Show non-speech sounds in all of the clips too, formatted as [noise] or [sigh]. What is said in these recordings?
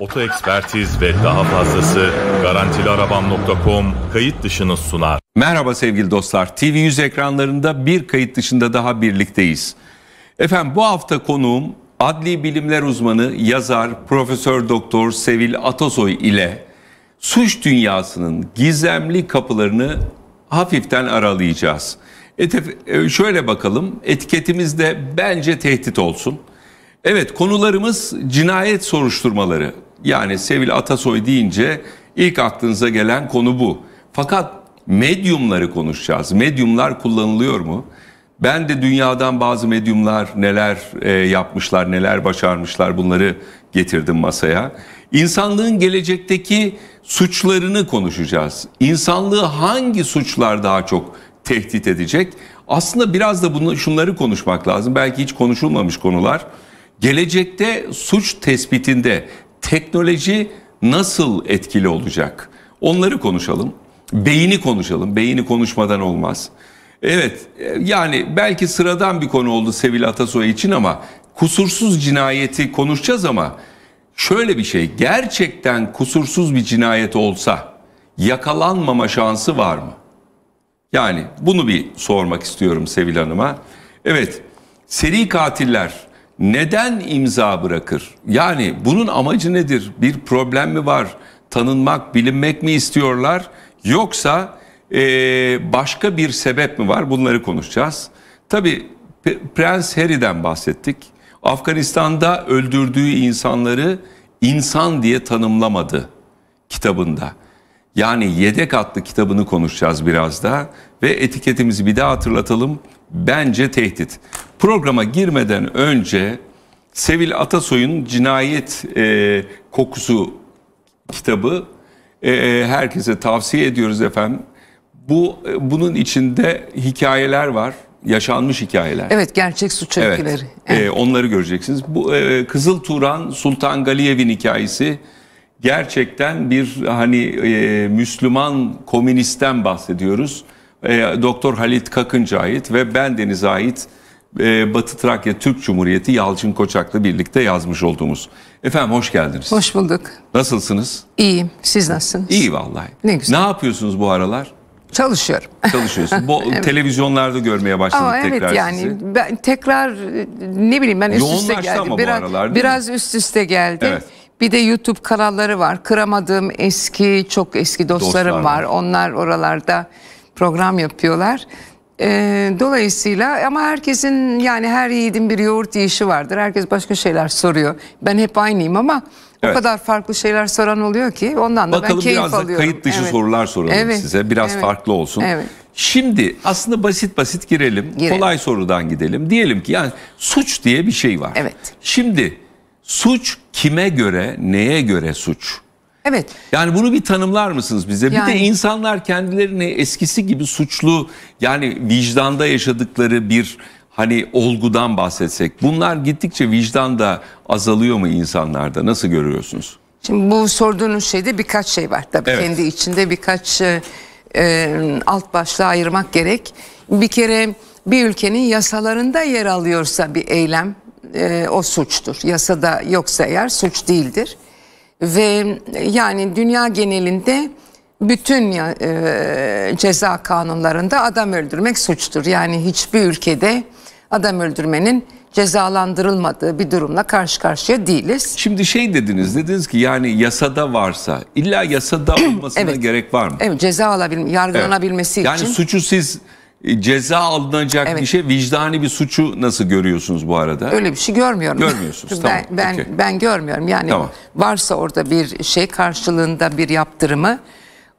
Oto Ekspertiz ve daha fazlası garantiliarabam.com kayıt dışını sunar. Merhaba sevgili dostlar. TV100 ekranlarında bir kayıt dışında daha birlikteyiz. Efendim bu hafta konuğum adli bilimler uzmanı, yazar, Profesör Doktor Sevil Atasoy ile suç dünyasının gizemli kapılarını hafiften aralayacağız. E, şöyle bakalım etiketimiz de bence tehdit olsun. Evet konularımız cinayet soruşturmaları. Yani Sevil Atasoy deyince ilk aklınıza gelen konu bu. Fakat medyumları konuşacağız. Medyumlar kullanılıyor mu? Ben de dünyadan bazı medyumlar neler e, yapmışlar, neler başarmışlar bunları getirdim masaya. İnsanlığın gelecekteki suçlarını konuşacağız. İnsanlığı hangi suçlar daha çok tehdit edecek? Aslında biraz da bunu şunları konuşmak lazım. Belki hiç konuşulmamış konular. Gelecekte suç tespitinde teknoloji nasıl etkili olacak? Onları konuşalım. Beyni konuşalım. Beyni konuşmadan olmaz. Evet yani belki sıradan bir konu oldu Sevil Atasoy için ama kusursuz cinayeti konuşacağız ama şöyle bir şey gerçekten kusursuz bir cinayet olsa yakalanmama şansı var mı? Yani bunu bir sormak istiyorum Sevil Hanım'a. Evet seri katiller neden imza bırakır? Yani bunun amacı nedir? Bir problem mi var? Tanınmak, bilinmek mi istiyorlar? Yoksa e, başka bir sebep mi var? Bunları konuşacağız. Tabii Prens Harry'den bahsettik. Afganistan'da öldürdüğü insanları insan diye tanımlamadı kitabında. Yani Yedek adlı kitabını konuşacağız biraz da ve etiketimizi bir daha hatırlatalım. Bence tehdit. Programa girmeden önce Sevil Atasoy'un Cinayet e, Kokusu kitabı e, herkese tavsiye ediyoruz efendim. Bu e, bunun içinde hikayeler var, yaşanmış hikayeler. Evet, gerçek suç Evet, öyküleri. e, onları göreceksiniz. Bu e, Kızıl Turan Sultan Galiyev'in hikayesi gerçekten bir hani e, Müslüman komünistten bahsediyoruz. E, Doktor Halit Kakınca ait ve ben Deniz ait e, Batı Trakya Türk Cumhuriyeti Yalçın Koçak'la birlikte yazmış olduğumuz. Efendim hoş geldiniz. Hoş bulduk. Nasılsınız? İyiyim. Siz nasılsınız? İyi vallahi. Ne güzel. Ne yapıyorsunuz bu aralar? Çalışıyorum. [laughs] Çalışıyorsunuz. Bu televizyonlarda görmeye başladık Ama tekrar evet yani sizi. ben tekrar ne bileyim ben üst üste Yoğunlaştı geldi. ama bu Biraz, aralar, biraz üst üste geldi. Evet. Bir de YouTube kanalları var. Kıramadığım eski çok eski dostlarım Dostlar var. var. Onlar oralarda program yapıyorlar. Ee, dolayısıyla ama herkesin yani her yiğidin bir yoğurt yiyişi vardır. Herkes başka şeyler soruyor. Ben hep aynıyım ama Evet. o kadar farklı şeyler soran oluyor ki ondan da ben Bakalım keyif biraz da alıyorum. kayıt dışı Evet. sorular soralım Evet, size. Biraz evet, farklı olsun. evet. Şimdi aslında basit basit girelim. Girelim. Kolay sorudan gidelim. Diyelim ki yani suç diye bir şey var. Evet. Şimdi suç kime göre, neye göre suç? Evet. Yani bunu bir tanımlar mısınız bize? Bir de Yani- insanlar kendilerini eskisi gibi suçlu yani vicdanda yaşadıkları bir hani olgudan bahsetsek. Bunlar gittikçe vicdanda azalıyor mu insanlarda? Nasıl görüyorsunuz? Şimdi bu sorduğunuz şeyde birkaç şey var tabii Evet. kendi içinde birkaç e, e, alt başlığa ayırmak gerek. Bir kere bir ülkenin yasalarında yer alıyorsa bir eylem e, o suçtur. Yasada yoksa eğer suç değildir. Ve e, yani dünya genelinde bütün ya- e, ceza kanunlarında adam öldürmek suçtur. Yani hiçbir ülkede adam öldürmenin cezalandırılmadığı bir durumla karşı karşıya değiliz. Şimdi şey dediniz, dediniz ki yani yasada varsa illa yasada [clears throat] olmasına Evet. gerek var mı? Evet ceza alabilme, yargılanabilmesi Yani için. suçu siz ceza alınacak Evet. bir şey, vicdani bir suçu nasıl görüyorsunuz bu arada? Öyle bir şey görmüyorum. Görmüyorsunuz, ben, tamam, Ben, okey. ben görmüyorum. Yani Tamam. varsa orada bir şey karşılığında bir yaptırımı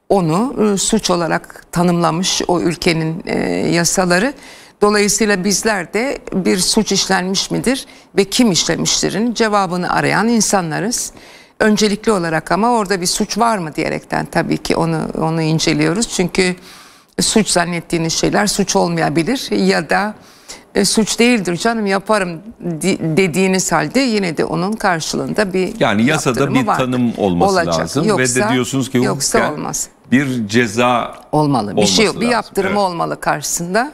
onu e, suç olarak tanımlamış o ülkenin e, yasaları. Dolayısıyla bizler de bir suç işlenmiş midir ve kim işlemiştirin cevabını arayan insanlarız. Öncelikli olarak ama orada bir suç var mı diyerekten tabii ki onu onu inceliyoruz. Çünkü suç zannettiğiniz şeyler suç olmayabilir ya da e, suç değildir canım yaparım di- dediğiniz halde yine de onun karşılığında bir Yani yasada bir vardır. tanım olması Olacak. lazım Yoksa- ve de diyorsunuz ki yoksa olmaz. bir ceza Olmalı. Bir şey yok. Bir lazım. yaptırımı Evet. olmalı karşısında.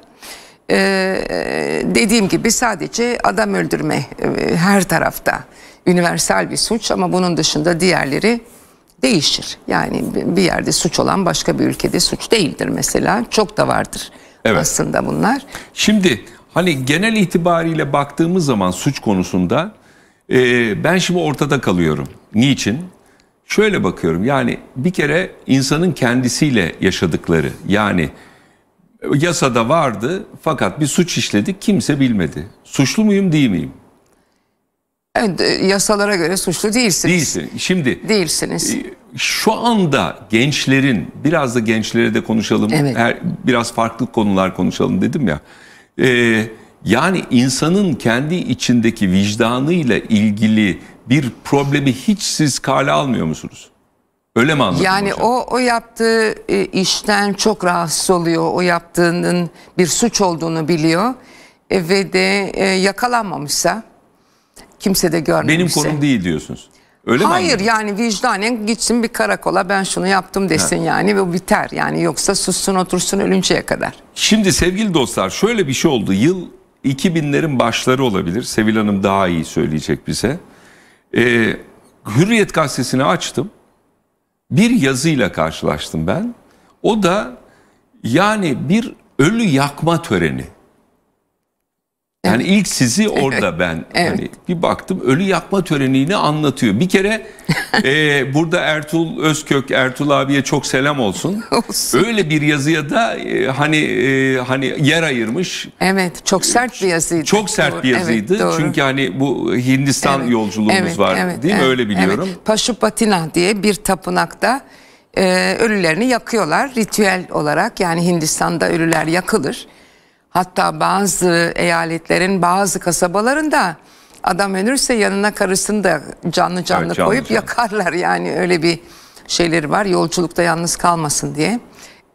Ee, dediğim gibi sadece adam öldürme e, her tarafta universal bir suç ama bunun dışında diğerleri değişir. Yani bir yerde suç olan başka bir ülkede suç değildir mesela. Çok da vardır Evet. aslında bunlar. Şimdi hani genel itibariyle baktığımız zaman suç konusunda e, ben şimdi ortada kalıyorum. Niçin? Şöyle bakıyorum yani bir kere insanın kendisiyle yaşadıkları yani yasada vardı fakat bir suç işledik kimse bilmedi. Suçlu muyum değil miyim? Evet, e, yasalara göre suçlu değilsiniz. Değilsin. Şimdi Değilsiniz. e, şu anda gençlerin biraz da gençlere de konuşalım. Evet. Her, biraz farklı konular konuşalım dedim ya. E, yani insanın kendi içindeki vicdanıyla ilgili bir problemi hiç siz kale almıyor musunuz? Öyle mi anladın Yani hocam? o o yaptığı e, işten çok rahatsız oluyor. O yaptığının bir suç olduğunu biliyor. E, ve de e, yakalanmamışsa kimse de görmemişse. Benim konum değil diyorsunuz. Öyle mi Hayır anladın? yani vicdanen gitsin bir karakola ben şunu yaptım desin yani ve biter. Yani yoksa sussun otursun ölünceye kadar. Şimdi sevgili dostlar şöyle bir şey oldu. Yıl 2000'lerin başları olabilir. Sevil Hanım daha iyi söyleyecek bize. Ee, Hürriyet gazetesini açtım. Bir yazıyla karşılaştım ben. O da yani bir ölü yakma töreni. Yani ilk sizi orada ben Evet. hani bir baktım ölü yakma törenini anlatıyor. Bir kere [laughs] e, burada Ertuğrul Özkök Ertuğrul abiye çok selam olsun. [laughs] Olsun. Öyle bir yazıya da e, hani e, hani yer ayırmış. Evet çok sert bir yazıydı. Çok sert Doğru, bir evet, yazıydı. doğru. Çünkü hani bu Hindistan Evet, yolculuğumuz evet, var evet, değil mi? evet, Öyle biliyorum. Evet. Paşupatina diye bir tapınakta e, ölülerini yakıyorlar ritüel olarak. Yani Hindistan'da ölüler yakılır. Hatta bazı eyaletlerin bazı kasabalarında adam ölürse yanına karısını da canlı canlı Evet, canlı koyup canlı. yakarlar. Yani öyle bir şeyleri var yolculukta yalnız kalmasın diye.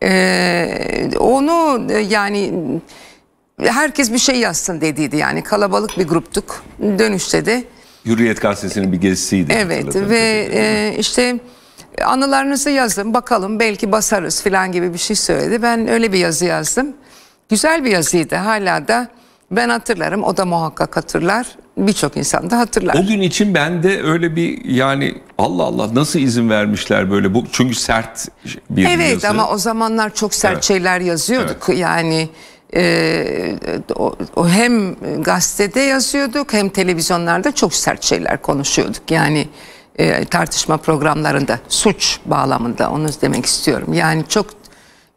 E, onu e, yani herkes bir şey yazsın dediydi yani kalabalık bir gruptuk. Dönüşte de Hürriyet gazetesinin bir gezisiydi. Evet ve e, işte anılarınızı yazın bakalım belki basarız falan gibi bir şey söyledi. Ben öyle bir yazı yazdım. Güzel bir yazıydı hala da ben hatırlarım o da muhakkak hatırlar. Birçok insan da hatırlar. O gün için ben de öyle bir yani Allah Allah nasıl izin vermişler böyle bu çünkü sert bir Evet yazı. ama o zamanlar çok sert Evet. şeyler yazıyorduk. Yani e, o, o hem gazetede yazıyorduk hem televizyonlarda çok sert şeyler konuşuyorduk. Yani e, tartışma programlarında suç bağlamında onu demek istiyorum. Yani çok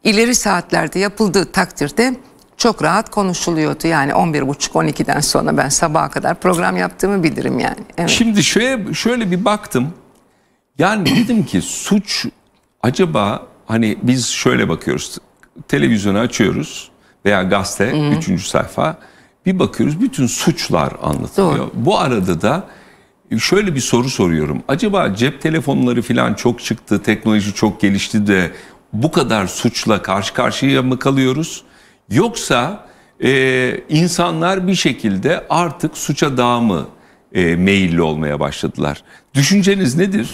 ileri saatlerde yapıldığı takdirde çok rahat konuşuluyordu. Yani 11.30-12'den sonra ben sabaha kadar program yaptığımı bilirim yani. Evet. Şimdi şöyle şöyle bir baktım. Yani dedim ki suç acaba hani biz şöyle bakıyoruz. Televizyonu açıyoruz veya gazete üçüncü sayfa bir bakıyoruz bütün suçlar anlatılıyor. Doğru. Bu arada da şöyle bir soru soruyorum. Acaba cep telefonları falan çok çıktı, teknoloji çok gelişti de bu kadar suçla karşı karşıya mı kalıyoruz? Yoksa e, insanlar bir şekilde artık suça daha mı e, meyilli olmaya başladılar? Düşünceniz nedir?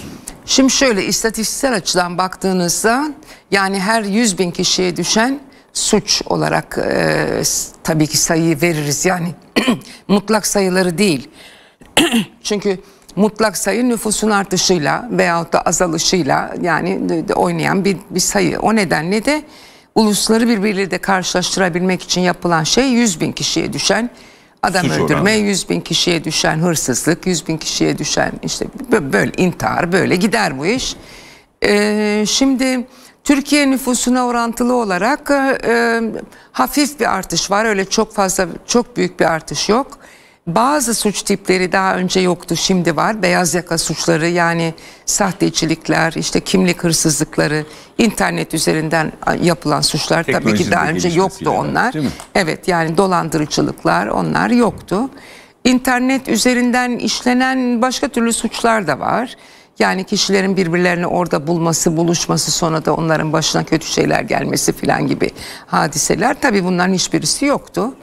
Şimdi şöyle istatistiksel açıdan baktığınızda yani her 100 bin kişiye düşen suç olarak e, tabii ki sayıyı veririz yani [clears throat] mutlak sayıları değil. [clears throat] Çünkü mutlak sayı nüfusun artışıyla veyahut da azalışıyla yani de- de oynayan bir, bir sayı. O nedenle de ulusları birbirleriyle karşılaştırabilmek için yapılan şey 100 bin kişiye düşen adam Suç öldürme, oranı. 100 bin kişiye düşen hırsızlık, 100 bin kişiye düşen işte bö- böyle intihar böyle gider bu iş. Ee, şimdi Türkiye nüfusuna orantılı olarak e, hafif bir artış var. Öyle çok fazla çok büyük bir artış yok. Bazı suç tipleri daha önce yoktu, şimdi var. Beyaz yaka suçları yani sahtecilikler, işte kimlik hırsızlıkları, internet üzerinden yapılan suçlar tabii ki daha önce yoktu onlar. Evet yani dolandırıcılıklar onlar yoktu. İnternet üzerinden işlenen başka türlü suçlar da var. Yani kişilerin birbirlerini orada bulması, buluşması sonra da onların başına kötü şeyler gelmesi filan gibi hadiseler. Tabii bunların hiçbirisi yoktu.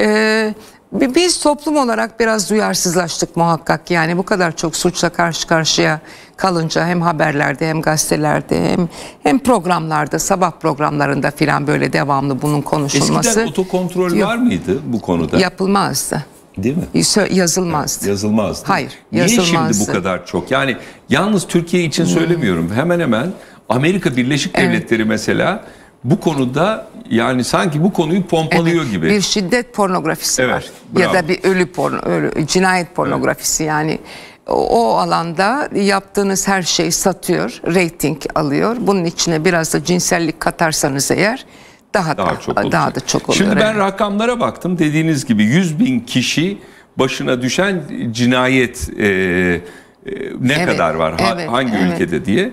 Ee, biz toplum olarak biraz duyarsızlaştık muhakkak. Yani bu kadar çok suçla karşı karşıya kalınca hem haberlerde hem gazetelerde hem hem programlarda sabah programlarında filan böyle devamlı bunun konuşulması Eskiden otokontrol Yok. var mıydı bu konuda? yapılmazdı. Değil mi? Yazılmazdı. Yazılmazdı. Hayır, Niye şimdi yazılmazdı. bu kadar çok? Yani yalnız Türkiye için söylemiyorum. Hemen hemen Amerika Birleşik Devletleri mesela bu konuda yani sanki bu konuyu pompalıyor Evet, gibi. Bir şiddet pornografisi Evet, var. bravo. Ya da bir ölü porno, ölü, cinayet pornografisi yani. O, alanda yaptığınız her şey satıyor, reyting alıyor. Bunun içine biraz da cinsellik katarsanız eğer daha, daha da, çok daha olacak. da çok oluyor. Şimdi ben evet. rakamlara baktım. Dediğiniz gibi 100 bin kişi başına düşen cinayet e, e, ne Evet, kadar var? Evet, hangi evet. ülkede diye.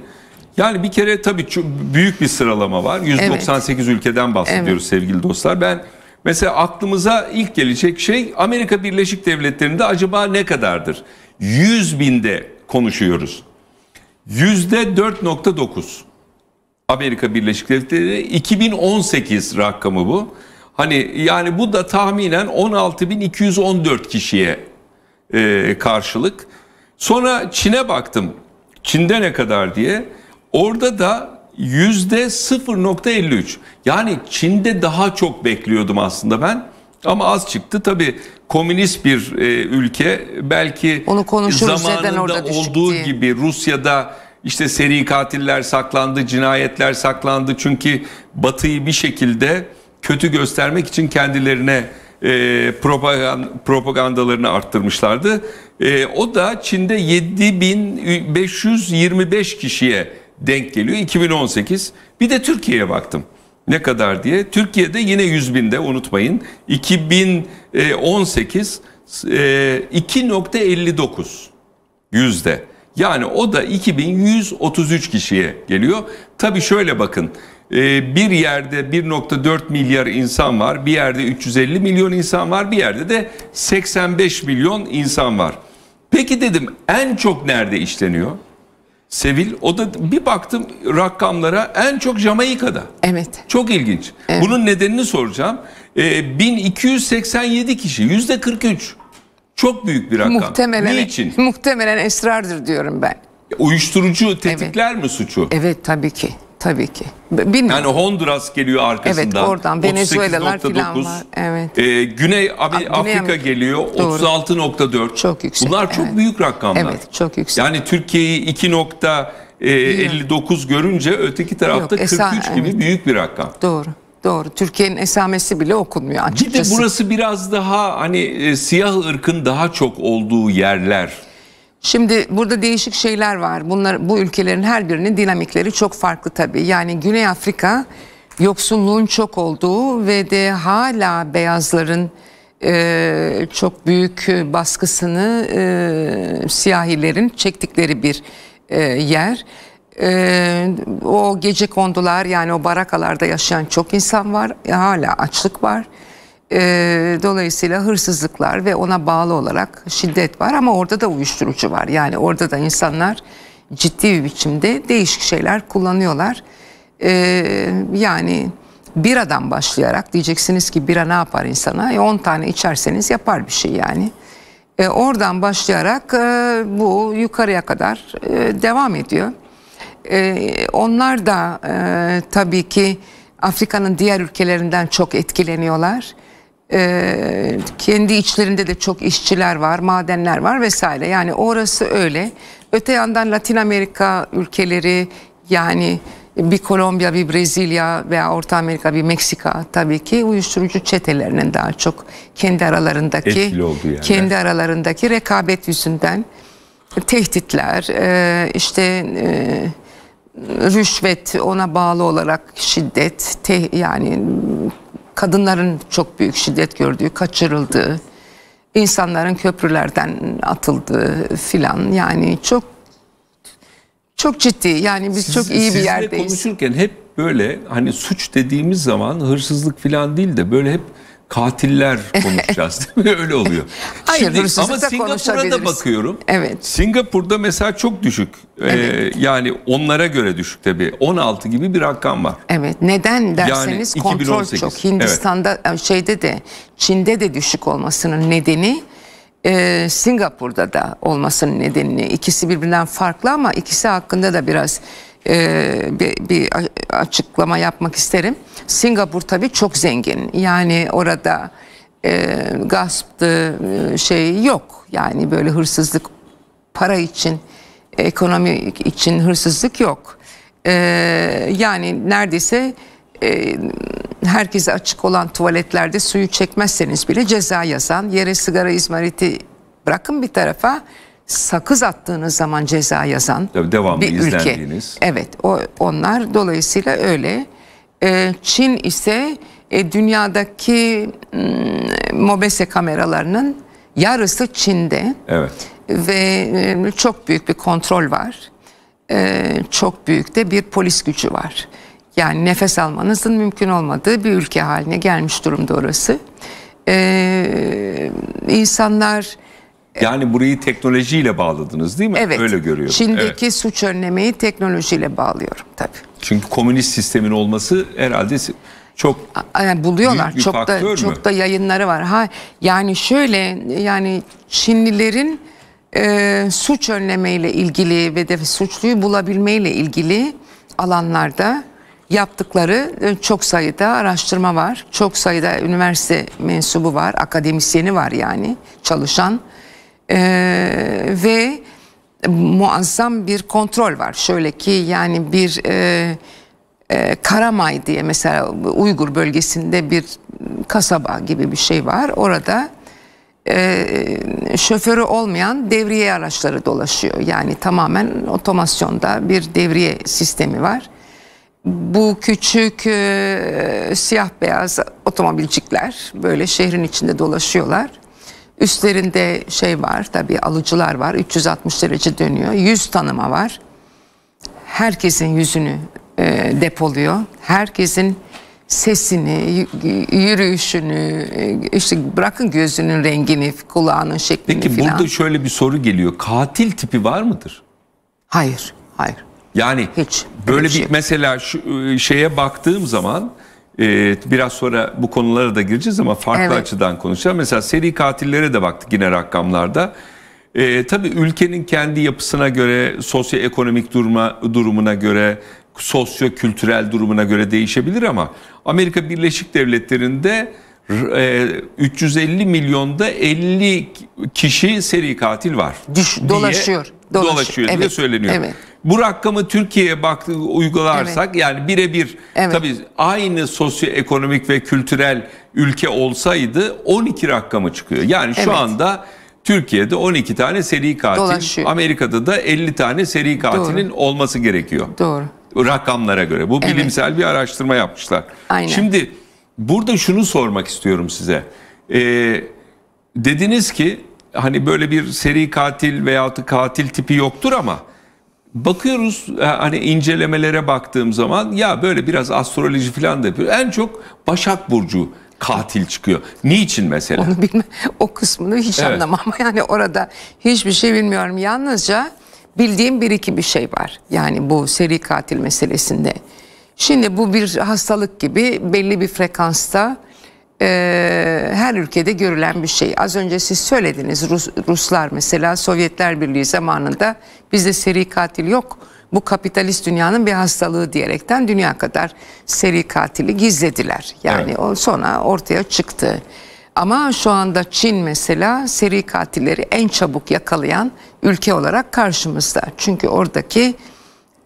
Yani bir kere tabii çok büyük bir sıralama var. 198 ülkeden bahsediyoruz sevgili dostlar. Ben mesela aklımıza ilk gelecek şey Amerika Birleşik Devletleri'nde acaba ne kadardır? 100 binde konuşuyoruz. Yüzde 4.9. Amerika Birleşik Devletleri 2018 rakamı bu. Hani yani bu da tahminen 16.214 kişiye e, karşılık. Sonra Çin'e baktım. Çin'de ne kadar diye. Orada da yüzde 0.53. Yani Çin'de daha çok bekliyordum aslında ben. Ama az çıktı. Tabii komünist bir e, ülke belki Onu zamanında olduğu diye. gibi Rusya'da işte seri katiller saklandı, cinayetler saklandı. Çünkü Batı'yı bir şekilde kötü göstermek için kendilerine e, propagan- propagandalarını arttırmışlardı. E, o da Çin'de 7525 kişiye denk geliyor 2018. Bir de Türkiye'ye baktım. Ne kadar diye. Türkiye'de yine 100 binde unutmayın. 2018 e, 2.59 yüzde. Yani o da 2133 kişiye geliyor. Tabii şöyle bakın. e, Bir yerde 1.4 milyar insan var. Bir yerde 350 milyon insan var. Bir yerde de 85 milyon insan var. Peki dedim en çok nerede işleniyor? Sevil o da bir baktım rakamlara en çok Jamaika'da. Evet. Çok ilginç. Bunun nedenini soracağım. Ee, 1287 kişi, yüzde 43. Çok büyük bir rakam. Muhtemelen Niçin? muhtemelen esrardır diyorum ben. Uyuşturucu tetikler mi suçu? Evet tabii ki. Tabii ki. Bilmiyorum. Yani Honduras geliyor arkasından. Evet, oradan. Venezuela'lar 38.9. filan var, evet. Ee, Güney Abi- Güney Afrika Amerika. geliyor Doğru. 36.4. Çok yüksek, Bunlar çok evet. büyük rakamlar. Evet, çok yüksek. Yani Türkiye'yi 2.59 görünce öteki tarafta Yok, esa- 43 gibi evet. büyük bir rakam. Doğru. Doğru. Türkiye'nin esamesi bile okunmuyor Bir de açıkçası. burası biraz daha hani e, siyah ırkın daha çok olduğu yerler. Şimdi burada değişik şeyler var. Bunlar bu ülkelerin her birinin dinamikleri çok farklı tabii. Yani Güney Afrika yoksulluğun çok olduğu ve de hala beyazların e, çok büyük baskısını e, siyahilerin çektikleri bir e, yer. E, o gece kondular yani o barakalarda yaşayan çok insan var. E, hala açlık var. E, dolayısıyla hırsızlıklar ve ona bağlı olarak şiddet var ama orada da uyuşturucu var. Yani orada da insanlar ciddi bir biçimde değişik şeyler kullanıyorlar. E, yani biradan başlayarak diyeceksiniz ki bira ne yapar insana? E 10 tane içerseniz yapar bir şey yani. E, oradan başlayarak e, bu yukarıya kadar e, devam ediyor. E, onlar da e, tabii ki Afrika'nın diğer ülkelerinden çok etkileniyorlar. E, kendi içlerinde de çok işçiler var, madenler var vesaire. Yani orası öyle. Öte yandan Latin Amerika ülkeleri yani bir Kolombiya, bir Brezilya veya Orta Amerika, bir Meksika tabii ki uyuşturucu çetelerinin daha çok kendi aralarındaki yerler. kendi aralarındaki rekabet yüzünden tehditler, e, işte e, rüşvet, ona bağlı olarak şiddet, yani kadınların çok büyük şiddet gördüğü, kaçırıldığı, insanların köprülerden atıldığı filan yani çok çok ciddi yani biz çok iyi bir yerdeyiz. konuşurken hep böyle hani suç dediğimiz zaman hırsızlık falan değil de böyle hep katiller [laughs] konuşacağız değil mi? Öyle oluyor. Hayır, Şimdi, ama Singapur'a da bakıyorum. Evet. Singapur'da mesela çok düşük. Ee, yani onlara göre düşük tabii. 16 gibi bir rakam var. Evet neden derseniz Yani kontrol 2018, çok. Hindistan'da e, şeyde de Çin'de de düşük olmasının nedeni e, Singapur'da da olmasının nedeni ikisi birbirinden farklı ama ikisi hakkında da biraz e, bir, bir açıklama yapmak isterim. Singapur tabii çok zengin yani orada e, gasptı e, şey yok. Yani böyle hırsızlık para için, ekonomi için hırsızlık yok. E, yani neredeyse e, herkese açık olan tuvaletlerde suyu çekmezseniz bile ceza yazan, yere sigara izmariti bırakın bir tarafa sakız attığınız zaman ceza yazan Tabii devamlı bir ülke. Evet, o onlar dolayısıyla öyle. Ee, Çin ise e, dünyadaki mm, mobese kameralarının yarısı Çin'de Evet. ve e, çok büyük bir kontrol var. E, çok büyük de bir polis gücü var. Yani nefes almanızın mümkün olmadığı bir ülke haline gelmiş durumda orası. E, insanlar Yani burayı teknolojiyle bağladınız değil mi? evet Öyle görüyorum. Çin'deki Evet. suç önlemeyi teknolojiyle bağlıyorum tabii. Çünkü komünist sistemin olması herhalde çok Yani buluyorlar. Büyük çok da mü? çok da yayınları var. Ha yani şöyle yani Çinlilerin e, suç önlemeyle ilgili ve de suçluyu bulabilmeyle ilgili alanlarda yaptıkları e, çok sayıda araştırma var. Çok sayıda üniversite mensubu var, akademisyeni var yani çalışan E, ve muazzam bir kontrol var. Şöyle ki yani bir e, e, Karamay diye mesela Uygur bölgesinde bir kasaba gibi bir şey var. Orada e, şoförü olmayan devriye araçları dolaşıyor. Yani tamamen otomasyonda bir devriye sistemi var. Bu küçük e, siyah beyaz otomobilcikler böyle şehrin içinde dolaşıyorlar. Üstlerinde şey var tabii alıcılar var 360 derece dönüyor. Yüz tanıma var herkesin yüzünü e, depoluyor. Herkesin sesini, yürüyüşünü, e, işte bırakın gözünün rengini, kulağının şeklini Peki filan. burada şöyle bir soru geliyor. Katil tipi var mıdır? Hayır, hayır. Yani Hiç. böyle Öyle bir şey mesela şu e, şeye baktığım zaman e, biraz sonra bu konulara da gireceğiz ama farklı Evet. açıdan konuşacağım. Mesela seri katillere de baktık yine rakamlarda. E, tabii ülkenin kendi yapısına göre, sosyoekonomik duruma, durumuna göre, sosyo-kültürel durumuna göre değişebilir ama Amerika Birleşik Devletleri'nde e, 350 milyonda 50 kişi seri katil var. Düş- diye- dolaşıyor, dolaşıyor. Dolaşıyor diye Evet, söyleniyor. evet. Bu rakamı Türkiye'ye baktı uygularsak yani birebir Evet. tabii aynı sosyoekonomik ve kültürel ülke olsaydı 12 rakamı çıkıyor. Yani şu Evet. anda Türkiye'de 12 tane seri katil, Dolaşıyor. Amerika'da da 50 tane seri katilin olması gerekiyor. Doğru. Rakamlara göre. Bu Evet. bilimsel bir araştırma yapmışlar. Aynen. Şimdi burada şunu sormak istiyorum size. Ee, dediniz ki hani böyle bir seri katil veyahut katil tipi yoktur ama bakıyoruz hani incelemelere baktığım zaman ya böyle biraz astroloji falan da yapıyor. En çok Başak Burcu katil çıkıyor. Niçin mesela? Onu bilme, o kısmını hiç Evet. anlamam. [laughs] Yani orada hiçbir şey bilmiyorum. Yalnızca bildiğim bir iki bir şey var. Yani bu seri katil meselesinde. Şimdi bu bir hastalık gibi belli bir frekansta e, her ülkede görülen bir şey. Az önce siz söylediniz Rus, Ruslar mesela Sovyetler Birliği zamanında bizde seri katil yok. Bu kapitalist dünyanın bir hastalığı diyerekten dünya kadar seri katili gizlediler. Yani Evet. o sonra ortaya çıktı. Ama şu anda Çin mesela seri katilleri en çabuk yakalayan ülke olarak karşımızda. Çünkü oradaki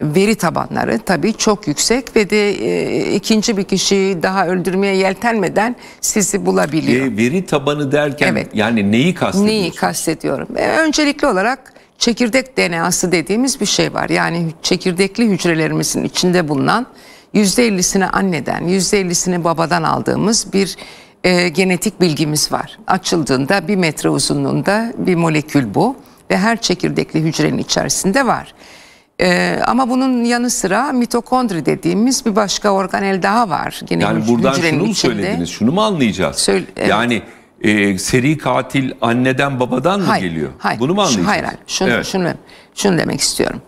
veri tabanları tabii çok yüksek ve de e, ikinci bir kişiyi daha öldürmeye yeltenmeden sizi bulabiliyor. E, veri tabanı derken Evet. yani neyi kastediyorsun? Neyi kastediyorum? E, öncelikli olarak çekirdek DNA'sı dediğimiz bir şey var. Yani çekirdekli hücrelerimizin içinde bulunan %50'sini anneden, %50'sini babadan aldığımız bir e, genetik bilgimiz var. Açıldığında bir metre uzunluğunda bir molekül bu ve her çekirdekli hücrenin içerisinde var. E, ama bunun yanı sıra mitokondri dediğimiz bir başka organel daha var. Gene Yani buradan şunu mu içinde. söylediniz? Şunu mu anlayacağız? Söyle- evet. Yani e, seri katil anneden babadan mı geliyor? Hayır. Bunu mu anlayacağız? Hayır, hayır. Şunu, Evet. şunu, şunu demek istiyorum.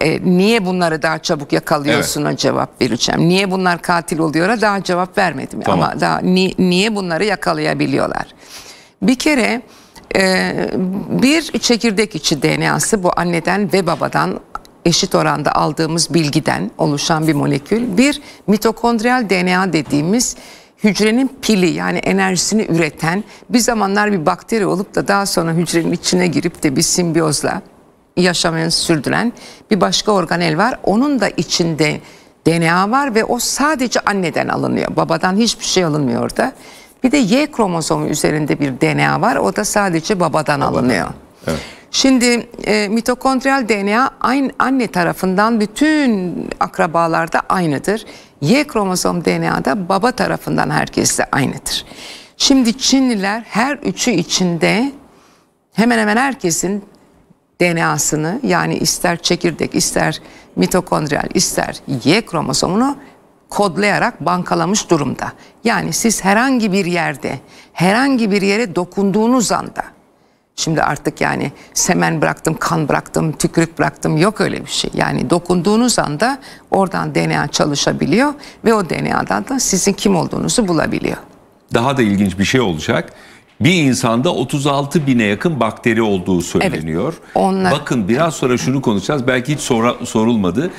E, niye bunları daha çabuk yakalıyorsun'a cevap vereceğim. Niye bunlar katil oluyor'a daha cevap vermedim. Tamam. Ama daha ni- niye bunları yakalayabiliyorlar? Bir kere e, bir çekirdek içi DNA'sı bu anneden ve babadan eşit oranda aldığımız bilgiden oluşan bir molekül. Bir mitokondriyal DNA dediğimiz hücrenin pili yani enerjisini üreten bir zamanlar bir bakteri olup da daha sonra hücrenin içine girip de bir simbiyozla yaşamını sürdüren bir başka organel var. Onun da içinde DNA var ve o sadece anneden alınıyor. Babadan hiçbir şey alınmıyor orada. Bir de Y kromozomu üzerinde bir DNA var. O da sadece babadan, alınıyor. Evet. Şimdi e, mitokondriyal DNA aynı anne tarafından bütün akrabalarda aynıdır. Y kromozom DNA da baba tarafından herkeste aynıdır. Şimdi Çinliler her üçü içinde hemen hemen herkesin DNA'sını yani ister çekirdek ister mitokondriyal ister Y kromozomunu kodlayarak bankalamış durumda. Yani siz herhangi bir yerde herhangi bir yere dokunduğunuz anda Şimdi artık yani semen bıraktım, kan bıraktım, tükürük bıraktım yok öyle bir şey. Yani dokunduğunuz anda oradan DNA çalışabiliyor ve o DNA'dan da sizin kim olduğunuzu bulabiliyor. Daha da ilginç bir şey olacak. Bir insanda 36 bine yakın bakteri olduğu söyleniyor. onlar- Bakın biraz sonra şunu konuşacağız. Belki hiç sora- sorulmadı.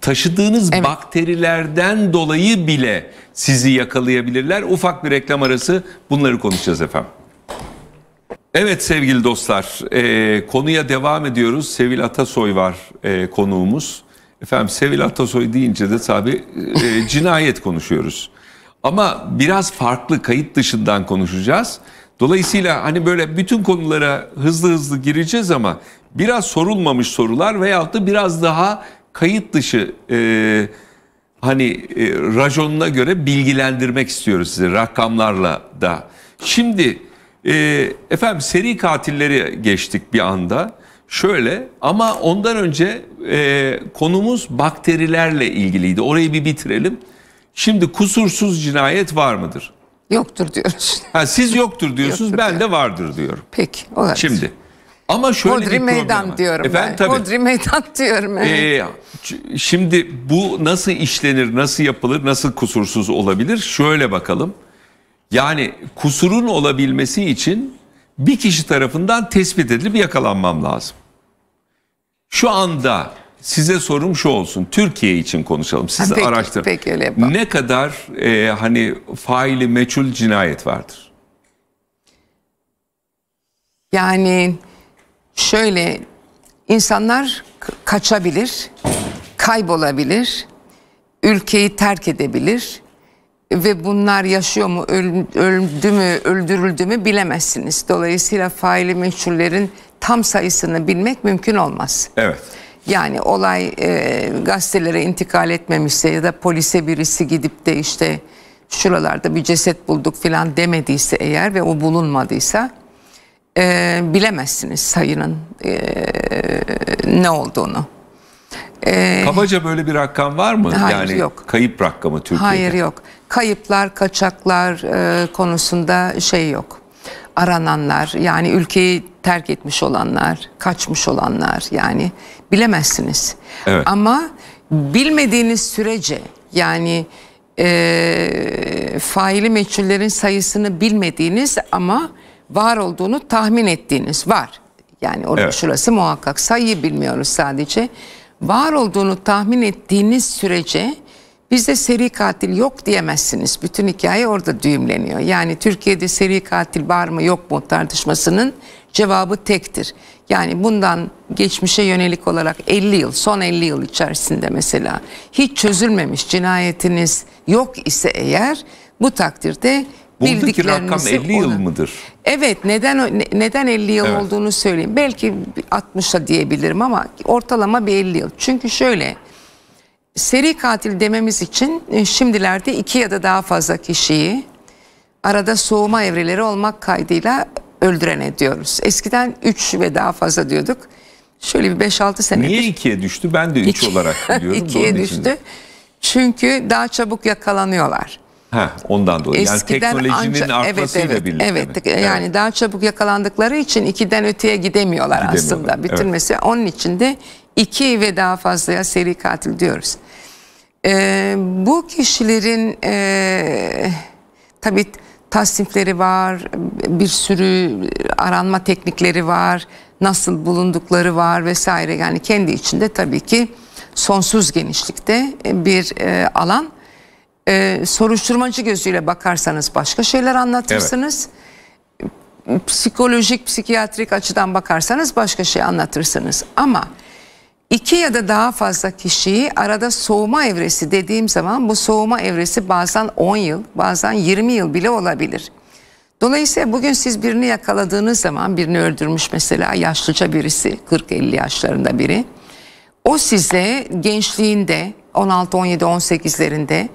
Taşıdığınız Evet. bakterilerden dolayı bile sizi yakalayabilirler. Ufak bir reklam arası bunları konuşacağız efendim. Evet sevgili dostlar, e, konuya devam ediyoruz. Sevil Atasoy var e, konuğumuz. Efendim Sevil Atasoy deyince de tabii e, [laughs] cinayet konuşuyoruz. Ama biraz farklı kayıt dışından konuşacağız. Dolayısıyla hani böyle bütün konulara hızlı hızlı gireceğiz ama biraz sorulmamış sorular veyahut da biraz daha kayıt dışı e, hani e, rajonuna göre bilgilendirmek istiyoruz sizi rakamlarla da. Şimdi e, efendim seri katilleri geçtik bir anda. Şöyle ama ondan önce e, konumuz bakterilerle ilgiliydi. Orayı bir bitirelim. Şimdi kusursuz cinayet var mıdır? Yoktur diyoruz. Ha, siz yoktur [laughs] diyorsunuz Yoktur ben de vardır diyorum. Peki. O Şimdi ama şöyle Hodri bir problem meydan var. diyorum Efendim ben. tabii. Hodri meydan [laughs] diyorum. evet. Ee, şimdi bu nasıl işlenir, nasıl yapılır, nasıl kusursuz olabilir? Şöyle bakalım. Yani kusurun olabilmesi için bir kişi tarafından tespit edilip yakalanmam lazım. Şu anda size sorum şu olsun. Türkiye için konuşalım. Siz Ha, peki, araştırın. peki, öyle yapalım. Ne kadar e, hani faili meçhul cinayet vardır? Yani şöyle insanlar kaçabilir, kaybolabilir, ülkeyi terk edebilir ve bunlar yaşıyor mu, öl- öldü mü, öldürüldü mü bilemezsiniz. Dolayısıyla faili meçhullerin tam sayısını bilmek mümkün olmaz. Evet. Yani olay e, gazetelere intikal etmemişse ya da polise birisi gidip de işte şuralarda bir ceset bulduk filan demediyse eğer ve o bulunmadıysa e, bilemezsiniz sayının e, ne olduğunu. Kabaca böyle bir rakam var mı? Hayır, yani yok. kayıp rakamı Türkiye'de. Hayır yok. Kayıplar, kaçaklar e, konusunda şey yok. Arananlar yani ülkeyi terk etmiş olanlar, kaçmış olanlar yani bilemezsiniz. Evet. Ama bilmediğiniz sürece yani e, faili meçhullerin sayısını bilmediğiniz ama var olduğunu tahmin ettiğiniz var. Yani orada Evet. şurası muhakkak sayıyı bilmiyoruz sadece. Var olduğunu tahmin ettiğiniz sürece bizde seri katil yok diyemezsiniz. Bütün hikaye orada düğümleniyor. Yani Türkiye'de seri katil var mı yok mu tartışmasının cevabı tektir. Yani bundan geçmişe yönelik olarak 50 yıl, son 50 yıl içerisinde mesela hiç çözülmemiş cinayetiniz yok ise eğer bu takdirde Buradaki rakam bildiklerinizi 50 yıl ona- mıdır? Evet neden neden 50 yıl Evet. olduğunu söyleyeyim. Belki 60'a diyebilirim ama ortalama bir 50 yıl. Çünkü şöyle seri katil dememiz için e, şimdilerde iki ya da daha fazla kişiyi arada soğuma evreleri olmak kaydıyla öldürene diyoruz. Eskiden 3 ve daha fazla diyorduk. Şöyle bir 5-6 senedir. Niye ikiye düştü? Ben de üç iki- olarak biliyorum. [laughs] ikiye düştü. de. Çünkü daha çabuk yakalanıyorlar. Ha, ondan dolayı. Yani teknolojinin ancak- artmasıyla evet, evet, birlikte. Evet, mi? yani daha çabuk yakalandıkları için ikiden öteye gidemiyorlar, Gidemiyorlar, aslında. evet. Bitirmesi onun için de iki ve daha fazlaya seri katil diyoruz. Ee, bu kişilerin e, tabii tasnifleri var, bir sürü aranma teknikleri var, nasıl bulundukları var vesaire. Yani kendi içinde tabii ki sonsuz genişlikte bir e, alan. Ee, soruşturmacı gözüyle bakarsanız başka şeyler anlatırsınız. Psikolojik, psikiyatrik açıdan bakarsanız başka şey anlatırsınız. Ama iki ya da daha fazla kişiyi arada soğuma evresi dediğim zaman bu soğuma evresi bazen 10 yıl, bazen 20 yıl bile olabilir. Dolayısıyla bugün siz birini yakaladığınız zaman birini öldürmüş mesela yaşlıca birisi 40-50 yaşlarında biri. O size gençliğinde 16, 17, 18'lerinde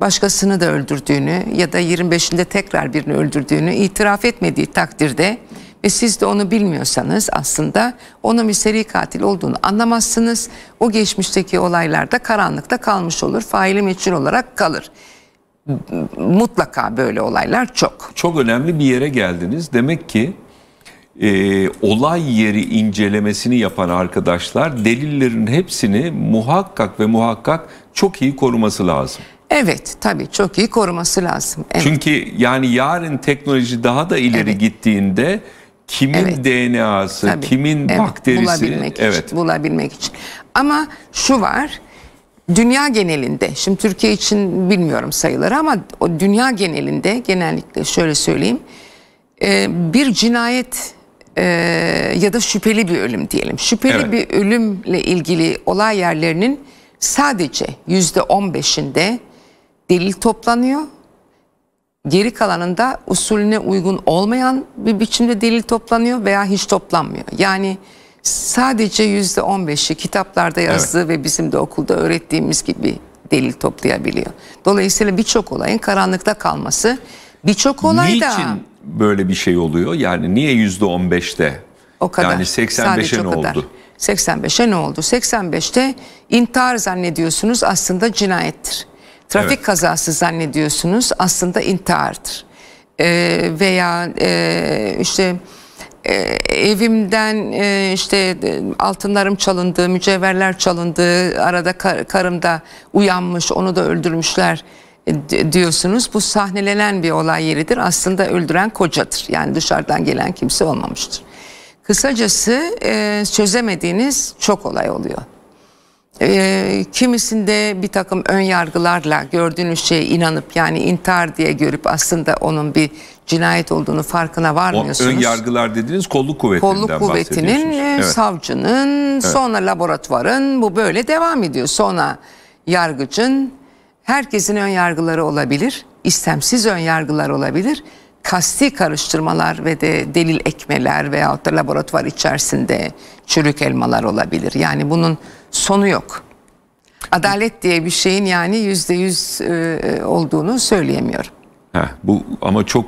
başkasını da öldürdüğünü ya da 25'inde tekrar birini öldürdüğünü itiraf etmediği takdirde ve siz de onu bilmiyorsanız aslında onun bir seri katil olduğunu anlamazsınız. O geçmişteki olaylarda karanlıkta kalmış olur. Faili meçhul olarak kalır. Mutlaka böyle olaylar çok. Çok önemli bir yere geldiniz. Demek ki e, olay yeri incelemesini yapan arkadaşlar delillerin hepsini muhakkak ve muhakkak çok iyi koruması lazım. Evet tabii çok iyi koruması lazım. Evet. Çünkü yani yarın teknoloji daha da ileri Evet. gittiğinde kimin Evet. DNA'sı, Tabii, kimin evet, bakterisi bulabilmek evet. için, bulabilmek için. Ama şu var. Dünya genelinde, şimdi Türkiye için bilmiyorum sayıları ama o dünya genelinde genellikle şöyle söyleyeyim. e, bir cinayet e, ya da şüpheli bir ölüm diyelim. Şüpheli Evet. bir ölümle ilgili olay yerlerinin sadece yüzde on beşinde delil toplanıyor. Geri kalanında usulüne uygun olmayan bir biçimde delil toplanıyor veya hiç toplanmıyor. Yani sadece yüzde on beşi kitaplarda yazdığı ve bizim de okulda öğrettiğimiz gibi delil toplayabiliyor. Dolayısıyla birçok olayın karanlıkta kalması birçok olay da Niçin böyle bir şey oluyor? Yani niye yüzde on beşte? o kadar. Yani Sadece 85'e o ne kadar. oldu? 85'e ne oldu? 85'te intihar zannediyorsunuz aslında cinayettir. Trafik Evet. kazası zannediyorsunuz aslında intihardır. Ee, veya e, işte e, evimden e, işte e, altınlarım çalındı, mücevherler çalındı, arada kar- karım da uyanmış, onu da öldürmüşler e, diyorsunuz. Bu sahnelenen bir olay yeridir. Aslında öldüren kocadır. Yani dışarıdan gelen kimse olmamıştır. Kısacası e, çözemediğiniz çok olay oluyor. E, kimisinde bir takım ön yargılarla gördüğünüz şeye inanıp yani intihar diye görüp aslında onun bir cinayet olduğunu farkına O varmıyorsunuz. ön yargılar dediğiniz kolluk kuvvetinden Kolluk kuvvetinin, e, Evet. savcının, sonra laboratuvarın bu böyle devam ediyor. Sonra yargıcın herkesin ön yargıları olabilir. istemsiz ön yargılar olabilir. Kasti karıştırmalar ve de delil ekmeler veyahut da laboratuvar içerisinde çürük elmalar olabilir. Yani bunun sonu yok. Adalet diye bir şeyin yani yüzde yüz e, olduğunu söyleyemiyorum. Heh, bu ama çok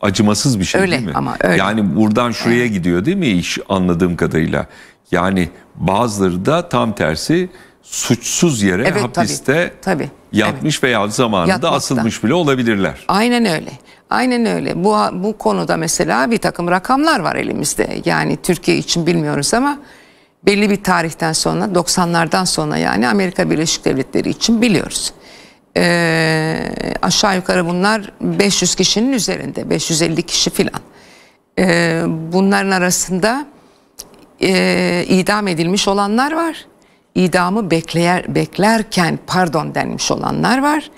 acımasız bir şey Öyle değil mi? ama öyle. Yani buradan şuraya gidiyor değil mi iş anladığım kadarıyla? Yani bazıları da tam tersi suçsuz yere Evet, tabii, hapiste tabii, yatmış veya zamanında Yatmakta. asılmış bile olabilirler. Aynen öyle. Aynen öyle. Bu bu konuda mesela bir takım rakamlar var elimizde. Yani Türkiye için bilmiyoruz ama belli bir tarihten sonra 90'lardan sonra yani Amerika Birleşik Devletleri için biliyoruz. Ee, aşağı yukarı bunlar 500 kişinin üzerinde 550 kişi filan. Ee, bunların arasında e, idam edilmiş olanlar var. İdamı bekleyer, beklerken pardon denmiş olanlar var.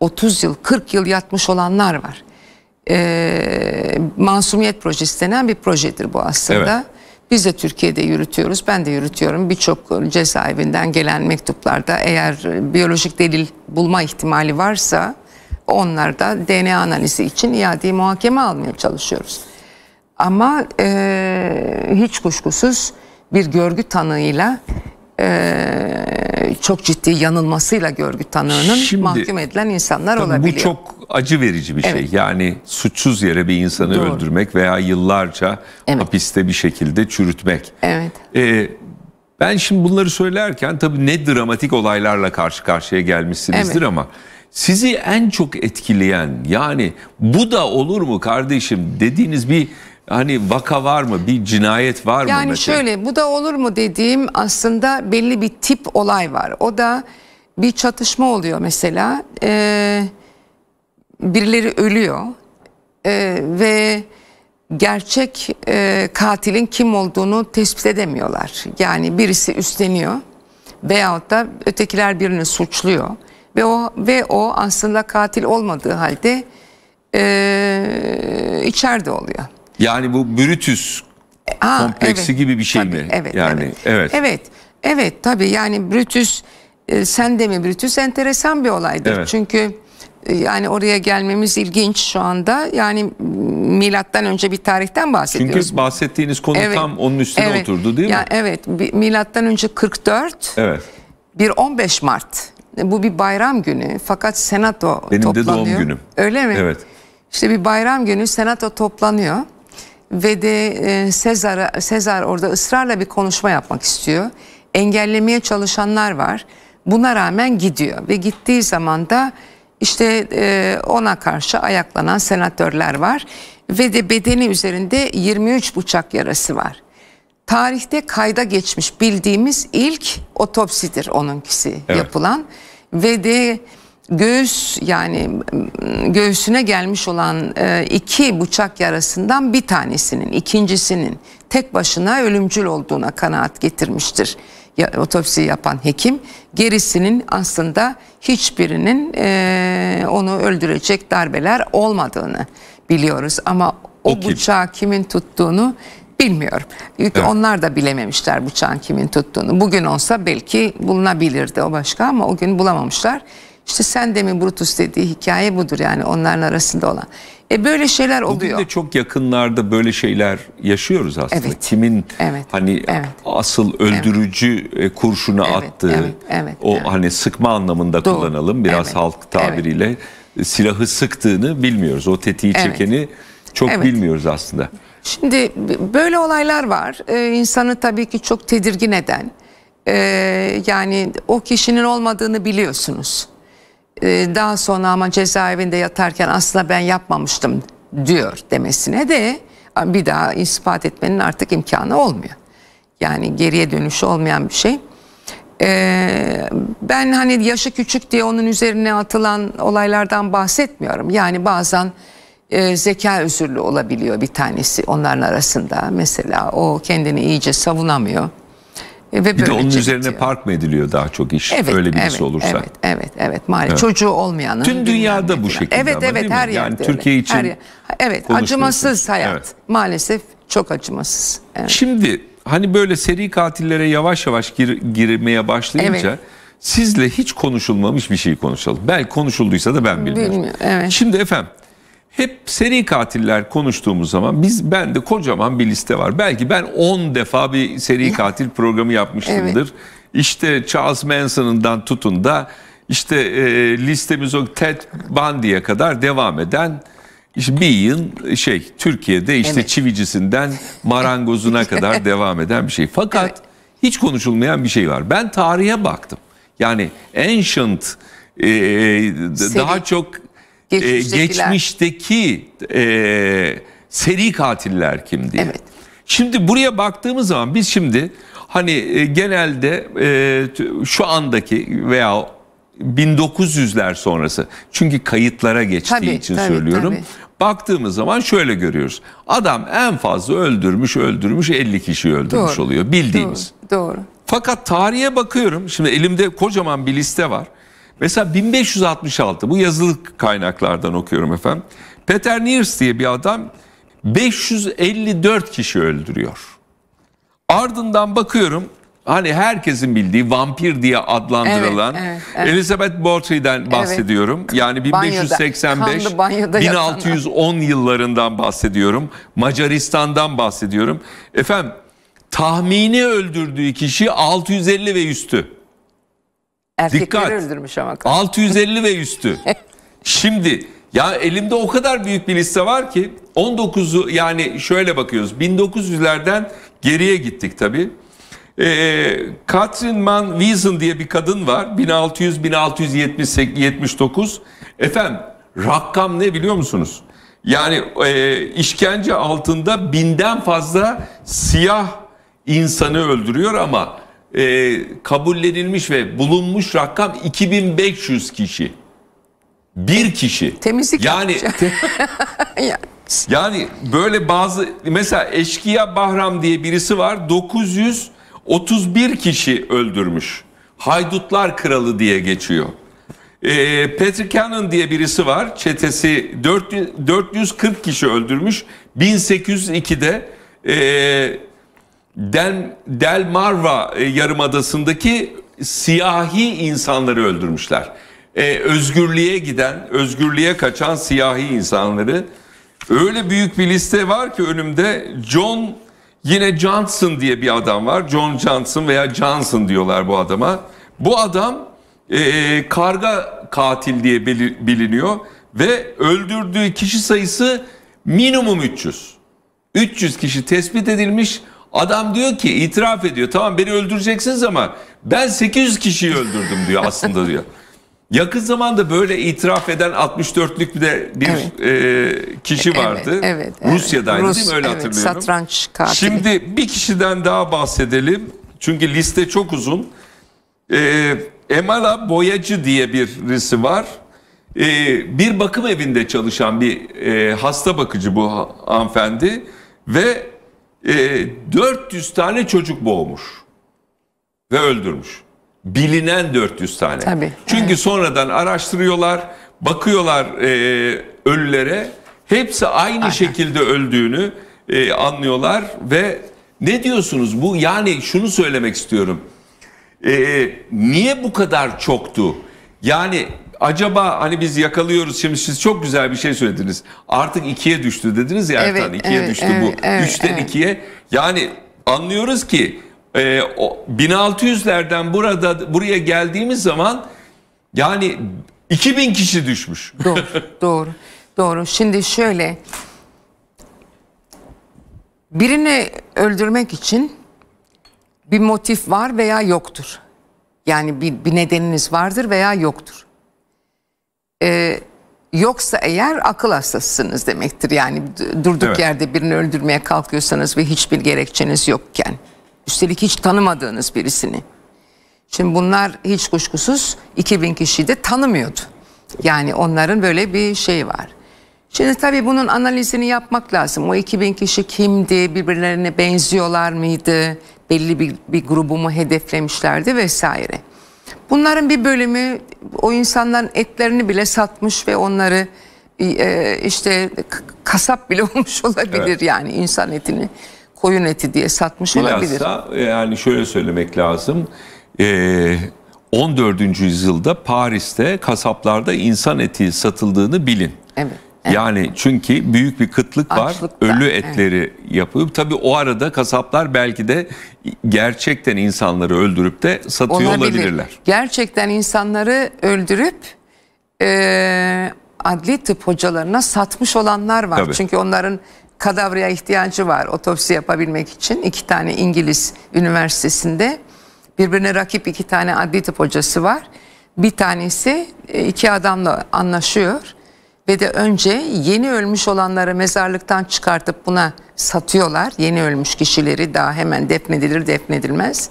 30 yıl 40 yıl yatmış olanlar var. Ee, Masumiyet Projesi denen bir projedir bu aslında. Evet. Biz de Türkiye'de yürütüyoruz. Ben de yürütüyorum. Birçok cezaevinden gelen mektuplarda eğer biyolojik delil bulma ihtimali varsa onlarda DNA analizi için iade muhakeme almaya çalışıyoruz. Ama e, hiç kuşkusuz bir görgü tanığıyla e, çok ciddi yanılmasıyla görgü tanığının Şimdi- mahkum edilen insanlar olabiliyor. bu çok acı verici bir şey. Evet. Yani suçsuz yere bir insanı Doğru. öldürmek veya yıllarca Evet. hapiste bir şekilde çürütmek. Evet. Ee, ben şimdi bunları söylerken tabii ne dramatik olaylarla karşı karşıya gelmişsinizdir Evet. ama sizi en çok etkileyen yani bu da olur mu kardeşim dediğiniz bir hani vaka var mı? Bir cinayet var mı Yani şöyle bu da olur mu dediğim aslında belli bir tip olay var. O da bir çatışma oluyor mesela. Ee, birileri ölüyor Ee, ve gerçek e, katilin kim olduğunu tespit edemiyorlar. Yani birisi üstleniyor veyahut da ötekiler birini suçluyor ve o ve o aslında katil olmadığı halde e, içeride oluyor. Yani bu Brutus Ha, kompleksi gibi bir şey tabii, mi? Evet, Yani, evet. evet. Evet. Evet, tabii yani Brutus e, sen de mi Brutus enteresan bir olaydır. Evet. Çünkü e, yani oraya gelmemiz ilginç şu anda. Yani milattan önce bir tarihten bahsediyoruz. Çünkü bahsettiğiniz konu tam onun üstüne evet. oturdu değil mi? Evet. Milattan önce 44 Evet. bir 15 Mart. Bu bir bayram günü fakat senato Benim de toplanıyor. doğum günüm. Öyle mi? Evet. İşte bir bayram günü senato toplanıyor ve de e, Sezar Sezar orada ısrarla bir konuşma yapmak istiyor. Engellemeye çalışanlar var. Buna rağmen gidiyor ve gittiği zaman da işte e, ona karşı ayaklanan senatörler var ve de bedeni üzerinde 23 bıçak yarası var. Tarihte kayda geçmiş bildiğimiz ilk otopsidir onunkisi Evet. yapılan ve de göğüs yani m, göğsüne gelmiş olan e, iki bıçak yarasından bir tanesinin ikincisinin tek başına ölümcül olduğuna kanaat getirmiştir ya, otopsi yapan hekim. Gerisinin aslında hiçbirinin e, onu öldürecek darbeler olmadığını biliyoruz ama o, O kim? bıçağı kimin tuttuğunu bilmiyorum. Çünkü Evet. onlar da bilememişler bıçağın kimin tuttuğunu. Bugün olsa belki bulunabilirdi o başka ama o gün bulamamışlar. İşte sen de mi Brutus dediği hikaye budur yani onların arasında olan. E böyle şeyler Bugün oluyor. de çok yakınlarda böyle şeyler yaşıyoruz aslında. Evet. Kimin Evet. hani Evet. asıl öldürücü e, kurşunu Evet, attığı evet, evet, o evet. hani sıkma anlamında Doğru. kullanalım biraz Evet, halk tabiriyle e, silahı sıktığını bilmiyoruz. O tetiği Evet. çekeni çok Evet. bilmiyoruz aslında. Şimdi böyle olaylar var. Ee, insanı tabii ki çok tedirgin eden. Ee, yani o kişinin olmadığını biliyorsunuz. Ee, daha sonra ama cezaevinde yatarken aslında ben yapmamıştım diyor demesine de bir daha ispat etmenin artık imkanı olmuyor. Yani geriye dönüşü olmayan bir şey. Ee, ben hani yaşı küçük diye onun üzerine atılan olaylardan bahsetmiyorum. Yani bazen e, zeka özürlü olabiliyor bir tanesi onların arasında. Mesela o kendini iyice savunamıyor. Ve Bir de onun üzerine bitiyor. park mı ediliyor daha çok iş öyle birisi evet, olursa. Evet, evet, evet. Maalesef çocuğu olmayanın. Tüm dünyada bu şekilde Evet, ama evet, her Yani yerde. Türkiye öyle. için Her yer- Evet, acımasız hayat. Evet. Maalesef çok acımasız. Evet. Şimdi hani böyle seri katillere yavaş yavaş gir- girmeye başlayınca Evet. sizle hiç konuşulmamış bir şey konuşalım. Belki konuşulduysa da ben bilmiyorum. Bilmiyorum, evet. Şimdi efendim hep seri katiller konuştuğumuz zaman biz bende kocaman bir liste var. Belki ben 10 defa bir seri [laughs] katil programı yapmışımdır. İşte Charles Manson'dan tutun da işte e, listemiz o Ted Bundy'ye kadar devam eden işte bir yıl şey Türkiye'de işte Evet. çivicisinden marangozuna [laughs] kadar devam eden bir şey. Fakat Evet. hiç konuşulmayan bir şey var. Ben tarihe baktım. Yani ancient e, daha çok e, geçmişteki e, seri katiller kim diye. Evet. Şimdi buraya baktığımız zaman biz şimdi hani e, genelde e, şu andaki veya 1900'ler sonrası çünkü kayıtlara geçtiği Tabii, için tabii, söylüyorum. tabii. Baktığımız zaman şöyle görüyoruz. Adam en fazla öldürmüş öldürmüş 50 kişi öldürmüş Doğru. oluyor bildiğimiz. Doğru, doğru. Fakat tarihe bakıyorum. Şimdi elimde kocaman bir liste var. Mesela 1566 bu yazılı kaynaklardan okuyorum efendim. Peter Niers diye bir adam 554 kişi öldürüyor. Ardından bakıyorum hani herkesin bildiği vampir diye adlandırılan Evet, evet, evet. Elizabeth Botry'den bahsediyorum. Yani Banyoda, 1585 kanlı banyoda 1610 yıllarından bahsediyorum. Macaristan'dan bahsediyorum. Efendim tahmini öldürdüğü kişi 650 ve üstü. Erkekleri Dikkat. öldürmüş ama. 650 ve üstü. [laughs] Şimdi ya elimde o kadar büyük bir liste var ki 19'u yani şöyle bakıyoruz 1900'lerden geriye gittik tabii. Ee, Catherine Mann Wiesen diye bir kadın var 1600-1679 efendim rakam ne biliyor musunuz? Yani e, işkence altında binden fazla siyah insanı öldürüyor ama e, kabullenilmiş ve bulunmuş rakam 2500 kişi. Bir kişi. Temizlik yani te- [laughs] Ya, yani böyle bazı mesela Eşkıya Bahram diye birisi var 931 kişi öldürmüş. Haydutlar Kralı diye geçiyor. E, Patrick Cannon diye birisi var. Çetesi 400, 440 kişi öldürmüş. 1802'de e, Del, Del Marva e, yarımadasındaki siyahi insanları öldürmüşler. E, özgürlüğe giden, özgürlüğe kaçan siyahi insanları. Öyle büyük bir liste var ki önümde John yine Johnson diye bir adam var. John Johnson veya Johnson diyorlar bu adama. Bu adam e, karga katil diye biliniyor ve öldürdüğü kişi sayısı minimum 300. 300 kişi tespit edilmiş. Adam diyor ki itiraf ediyor. Tamam beni öldüreceksiniz ama ben 800 kişiyi öldürdüm diyor aslında diyor. [laughs] Yakın zamanda böyle itiraf eden 64'lük bir de bir evet. e, kişi vardı. Evet, evet, evet. Rusya'daydı Rus, değil mi? Öyle evet, hatırlıyorum. Satranç katili. Şimdi bir kişiden daha bahsedelim. Çünkü liste çok uzun. E, Emala Boyacı diye birisi var. E, bir bakım evinde çalışan bir e, hasta bakıcı bu hanımefendi. Ve e, 400 tane çocuk boğmuş. Ve öldürmüş bilinen 400 tane. Tabii. Çünkü evet. sonradan araştırıyorlar, bakıyorlar e, ölülere. Hepsi aynı Aynen. şekilde öldüğünü e, anlıyorlar ve ne diyorsunuz bu? Yani şunu söylemek istiyorum. E, niye bu kadar çoktu? Yani acaba hani biz yakalıyoruz şimdi siz çok güzel bir şey söylediniz. Artık ikiye düştü dediniz ya Ertan. Evet, ikiye evet, düştü evet, bu. Evet, Üçten evet. ikiye. Yani anlıyoruz ki e, o 1600'lerden burada buraya geldiğimiz zaman yani 2000 kişi düşmüş. [laughs] Doğru, doğru, doğru. Şimdi şöyle birini öldürmek için bir motif var veya yoktur. Yani bir, bir nedeniniz vardır veya yoktur. Ee, yoksa eğer akıl hastasısınız demektir. Yani durduk evet. yerde birini öldürmeye kalkıyorsanız ve hiçbir gerekçeniz yokken. Üstelik hiç tanımadığınız birisini. Şimdi bunlar hiç kuşkusuz 2000 kişiyi de tanımıyordu. Yani onların böyle bir şey var. Şimdi tabii bunun analizini yapmak lazım. O 2000 kişi kimdi, birbirlerine benziyorlar mıydı, belli bir, bir grubu mu hedeflemişlerdi vesaire. Bunların bir bölümü o insanların etlerini bile satmış ve onları e, işte kasap bile [laughs] olmuş olabilir evet. yani insan etini koyun eti diye satmış Bilhassa, olabilir. E, yani şöyle söylemek lazım. Ee, 14. yüzyılda Paris'te kasaplarda insan eti satıldığını bilin. Evet. Yani çünkü büyük bir kıtlık var. Açlıkta, ölü etleri evet. yapıyor. Tabii o arada kasaplar belki de gerçekten insanları öldürüp de satıyor Olabilir. olabilirler. Gerçekten insanları öldürüp e, adli tıp hocalarına satmış olanlar var. Tabii. Çünkü onların kadavraya ihtiyacı var otopsi yapabilmek için. iki tane İngiliz üniversitesinde birbirine rakip iki tane adli tıp hocası var. Bir tanesi e, iki adamla anlaşıyor ve de önce yeni ölmüş olanları mezarlıktan çıkartıp buna satıyorlar. Yeni ölmüş kişileri daha hemen defnedilir defnedilmez.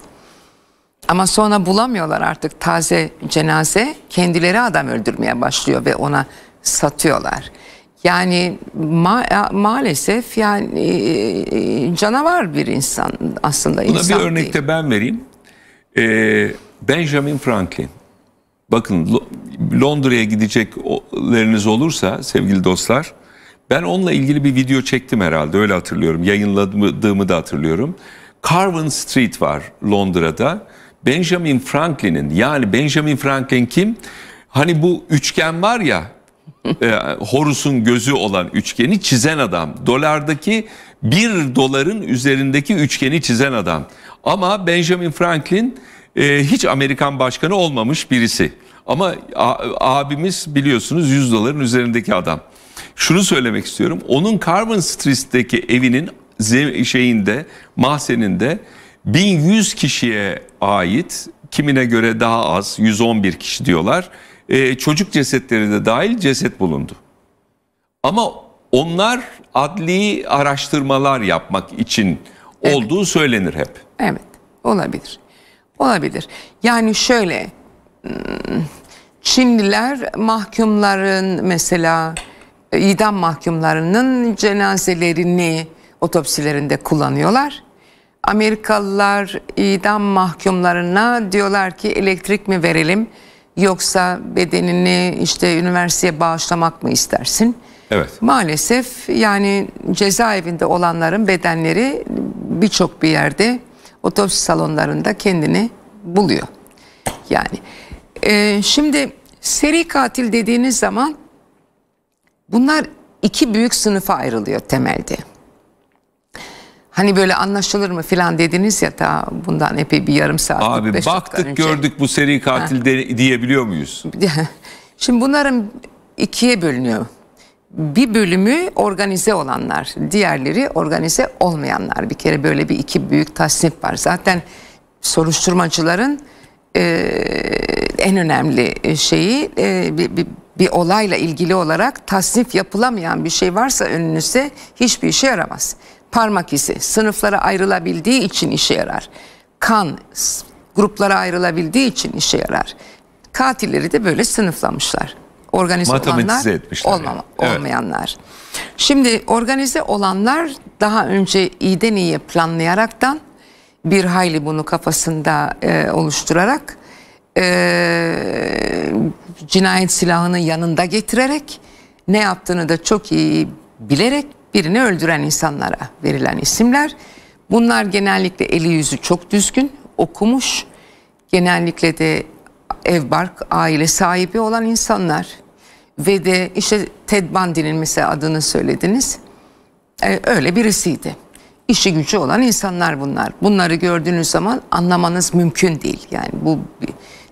Ama sonra bulamıyorlar artık taze cenaze kendileri adam öldürmeye başlıyor ve ona satıyorlar. Yani ma maalesef yani e, canavar bir insan aslında. Buna insan bir örnek de ben vereyim. Ee, Benjamin Franklin. Bakın Londra'ya gidecekleriniz olursa sevgili dostlar ben onunla ilgili bir video çektim herhalde öyle hatırlıyorum. Yayınladığımı da hatırlıyorum. Carvin Street var Londra'da. Benjamin Franklin'in yani Benjamin Franklin kim? Hani bu üçgen var ya [laughs] e, Horus'un gözü olan üçgeni çizen adam. Dolardaki bir doların üzerindeki üçgeni çizen adam. Ama Benjamin Franklin e, hiç Amerikan başkanı olmamış birisi. Ama abimiz biliyorsunuz 100 doların üzerindeki adam. Şunu söylemek istiyorum. Onun Carbon Street'teki evinin şeyinde, mahzeninde 1100 kişiye ait, kimine göre daha az, 111 kişi diyorlar e, çocuk cesetleri de dahil ceset bulundu. Ama onlar adli araştırmalar yapmak için evet. olduğu söylenir hep. Evet olabilir. Olabilir. Yani şöyle hmm, Çinliler mahkumların mesela idam mahkumlarının cenazelerini otopsilerinde kullanıyorlar. Amerikalılar idam mahkumlarına diyorlar ki elektrik mi verelim yoksa bedenini işte üniversiteye bağışlamak mı istersin? Evet. Maalesef yani cezaevinde olanların bedenleri birçok bir yerde otopsi salonlarında kendini buluyor. Yani e, şimdi seri katil dediğiniz zaman bunlar iki büyük sınıfa ayrılıyor temelde. Hani böyle anlaşılır mı filan dediniz ya da bundan epey bir yarım saat. Abi 45 dakika baktık önce. gördük bu seri katil de, diyebiliyor muyuz? [laughs] Şimdi bunların ikiye bölünüyor. Bir bölümü organize olanlar, diğerleri organize olmayanlar. Bir kere böyle bir iki büyük tasnif var. Zaten soruşturmacıların e, en önemli şeyi e, bir, bir, bir olayla ilgili olarak tasnif yapılamayan bir şey varsa önünüzde hiçbir işe yaramaz. Parmak izi sınıflara ayrılabildiği için işe yarar. Kan gruplara ayrılabildiği için işe yarar. Katilleri de böyle sınıflamışlar. Organize olanlar, etmişler olmama- yani. Evet. olmayanlar. Şimdi organize olanlar daha önce iyiden iyiye planlayaraktan bir hayli bunu kafasında e, oluşturarak e, cinayet silahını yanında getirerek ne yaptığını da çok iyi bilerek birini öldüren insanlara verilen isimler. Bunlar genellikle eli yüzü çok düzgün, okumuş, genellikle de ev bark aile sahibi olan insanlar ve de işte Ted Bundy'nin mesela adını söylediniz. Ee, öyle birisiydi. İşi gücü olan insanlar bunlar. Bunları gördüğünüz zaman anlamanız mümkün değil. Yani bu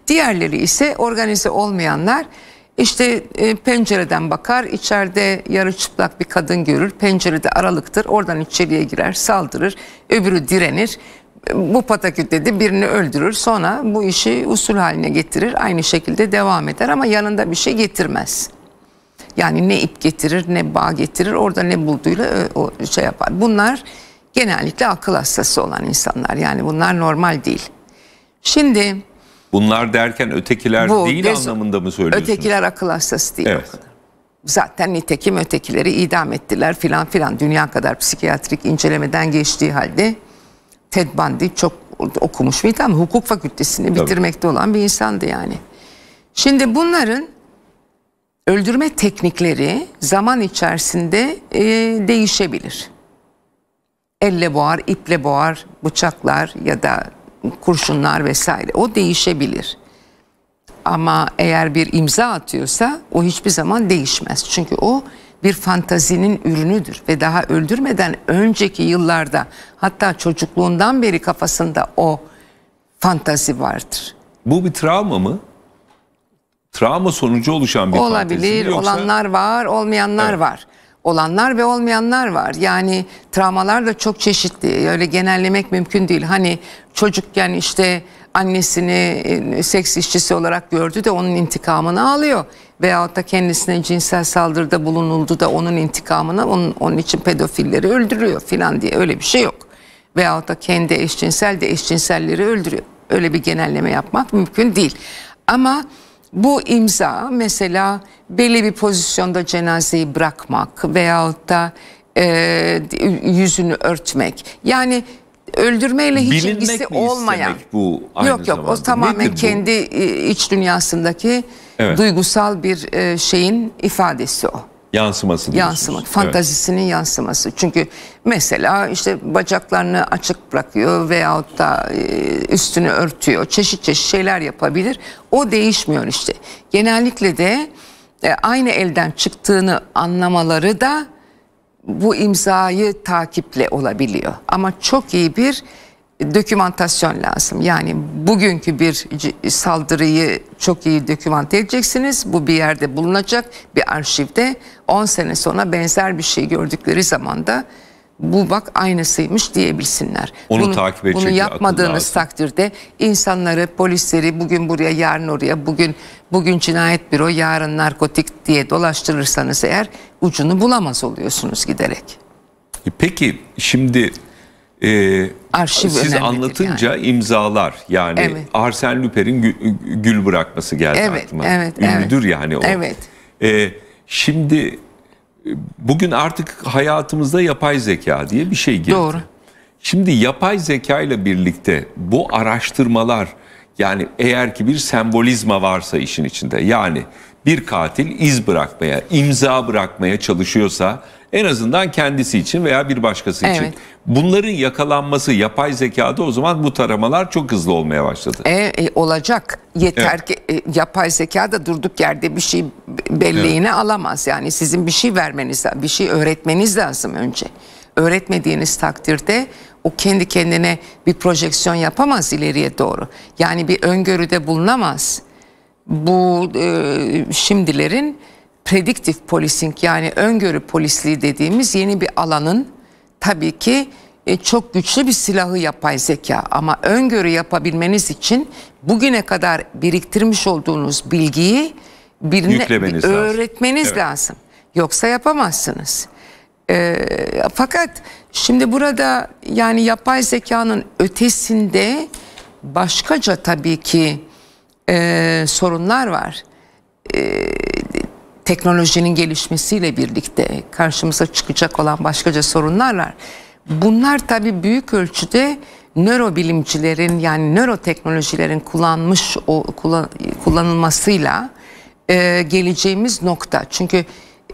diğerleri ise organize olmayanlar. İşte e, pencereden bakar, içeride yarı çıplak bir kadın görür. Pencerede aralıktır, oradan içeriye girer, saldırır. Öbürü direnir. Bu patakütte birini öldürür. Sonra bu işi usul haline getirir. Aynı şekilde devam eder ama yanında bir şey getirmez. Yani ne ip getirir ne bağ getirir orada ne bulduğuyla o şey yapar. Bunlar genellikle akıl hastası olan insanlar yani bunlar normal değil. Şimdi Bunlar derken ötekiler bu değil dez- anlamında mı söylüyorsunuz? Ötekiler akıl hastası değil. Evet. o kadar. Zaten nitekim ötekileri idam ettiler filan filan dünya kadar psikiyatrik incelemeden geçtiği halde Ted Bundy çok okumuş bir ama hukuk fakültesini bitirmekte olan bir insandı yani. Şimdi bunların öldürme teknikleri zaman içerisinde e, değişebilir. Elle boğar, iple boğar, bıçaklar ya da kurşunlar vesaire o değişebilir. Ama eğer bir imza atıyorsa o hiçbir zaman değişmez. Çünkü o bir fantazinin ürünüdür ve daha öldürmeden önceki yıllarda hatta çocukluğundan beri kafasında o fantazi vardır. Bu bir travma mı? Travma sonucu oluşan bir fantezi Olabilir, mi yoksa- olanlar var, olmayanlar Evet. var. Olanlar ve olmayanlar var. Yani travmalar da çok çeşitli. Öyle genellemek mümkün değil. Hani çocukken işte annesini e, seks işçisi olarak gördü de onun intikamını alıyor. Veyahut da kendisine cinsel saldırıda bulunuldu da onun intikamını onun, onun için pedofilleri öldürüyor filan diye öyle bir şey yok. Veyahut da kendi eşcinsel de eşcinselleri öldürüyor. Öyle bir genelleme yapmak mümkün değil. Ama bu imza mesela belli bir pozisyonda cenazeyi bırakmak veyahut da e, yüzünü örtmek. Yani öldürmeyle hiç Bilinmek ilgisi olmayan. bu aynı yok yok o zamanda? tamamen Nedir bu? kendi e, iç dünyasındaki Evet. duygusal bir e, şeyin ifadesi o. Yansıması diyorsunuz. Yansıma, Evet. fantazisinin yansıması. Çünkü mesela işte bacaklarını açık bırakıyor veyahut da e, üstünü örtüyor. Çeşit çeşit şeyler yapabilir. O değişmiyor işte. Genellikle de e, aynı elden çıktığını anlamaları da bu imzayı takiple olabiliyor. Ama çok iyi bir dokümantasyon lazım. Yani bugünkü bir saldırıyı çok iyi dokümante edeceksiniz. Bu bir yerde bulunacak bir arşivde 10 sene sonra benzer bir şey gördükleri zaman da bu bak aynısıymış diyebilsinler. Onu takip edecek Bunu yapmadığınız takdirde insanları, polisleri bugün buraya, yarın oraya, bugün bugün cinayet büro, yarın narkotik diye dolaştırırsanız eğer ucunu bulamaz oluyorsunuz giderek. Peki şimdi e, Arşiv siz anlatınca imzalar yani Evet. Arsène Lupin'in gü- gül bırakması geldi Evet, aklıma. evet, Ünlüdür evet. yani o. Evet. E, şimdi bugün artık hayatımızda yapay zeka diye bir şey girdi. Doğru. Şimdi yapay zeka ile birlikte bu araştırmalar Yani eğer ki bir sembolizma varsa işin içinde yani bir katil iz bırakmaya, imza bırakmaya çalışıyorsa en azından kendisi için veya bir başkası için. Evet. Bunların yakalanması yapay zekada o zaman bu taramalar çok hızlı olmaya başladı. E, e, olacak. Yeter ki e, yapay zeka da durduk yerde bir şey belleğine alamaz. Yani sizin bir şey vermeniz lazım, bir şey öğretmeniz lazım önce. Öğretmediğiniz takdirde o kendi kendine bir projeksiyon yapamaz ileriye doğru. Yani bir öngörüde bulunamaz. Bu e, şimdilerin predictive policing yani öngörü polisliği dediğimiz yeni bir alanın tabii ki e, çok güçlü bir silahı yapay zeka ama öngörü yapabilmeniz için bugüne kadar biriktirmiş olduğunuz bilgiyi birine Yüklemeniz lazım. öğretmeniz Evet. lazım. Yoksa yapamazsınız. Ee, fakat şimdi burada yani yapay zekanın ötesinde başkaca tabii ki e, sorunlar var. E, teknolojinin gelişmesiyle birlikte karşımıza çıkacak olan başkaca sorunlar var. Bunlar tabii büyük ölçüde nörobilimcilerin yani nöroteknolojilerin kullanmış o kullan- kullanılmasıyla e, geleceğimiz nokta. Çünkü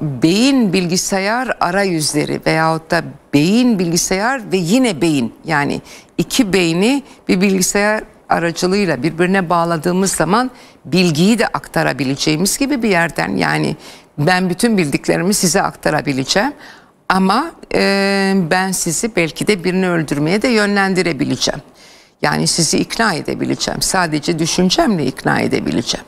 beyin bilgisayar arayüzleri veyahut da beyin bilgisayar ve yine beyin yani iki beyni bir bilgisayar aracılığıyla birbirine bağladığımız zaman bilgiyi de aktarabileceğimiz gibi bir yerden yani ben bütün bildiklerimi size aktarabileceğim ama e, ben sizi belki de birini öldürmeye de yönlendirebileceğim. Yani sizi ikna edebileceğim. Sadece düşüncemle ikna edebileceğim.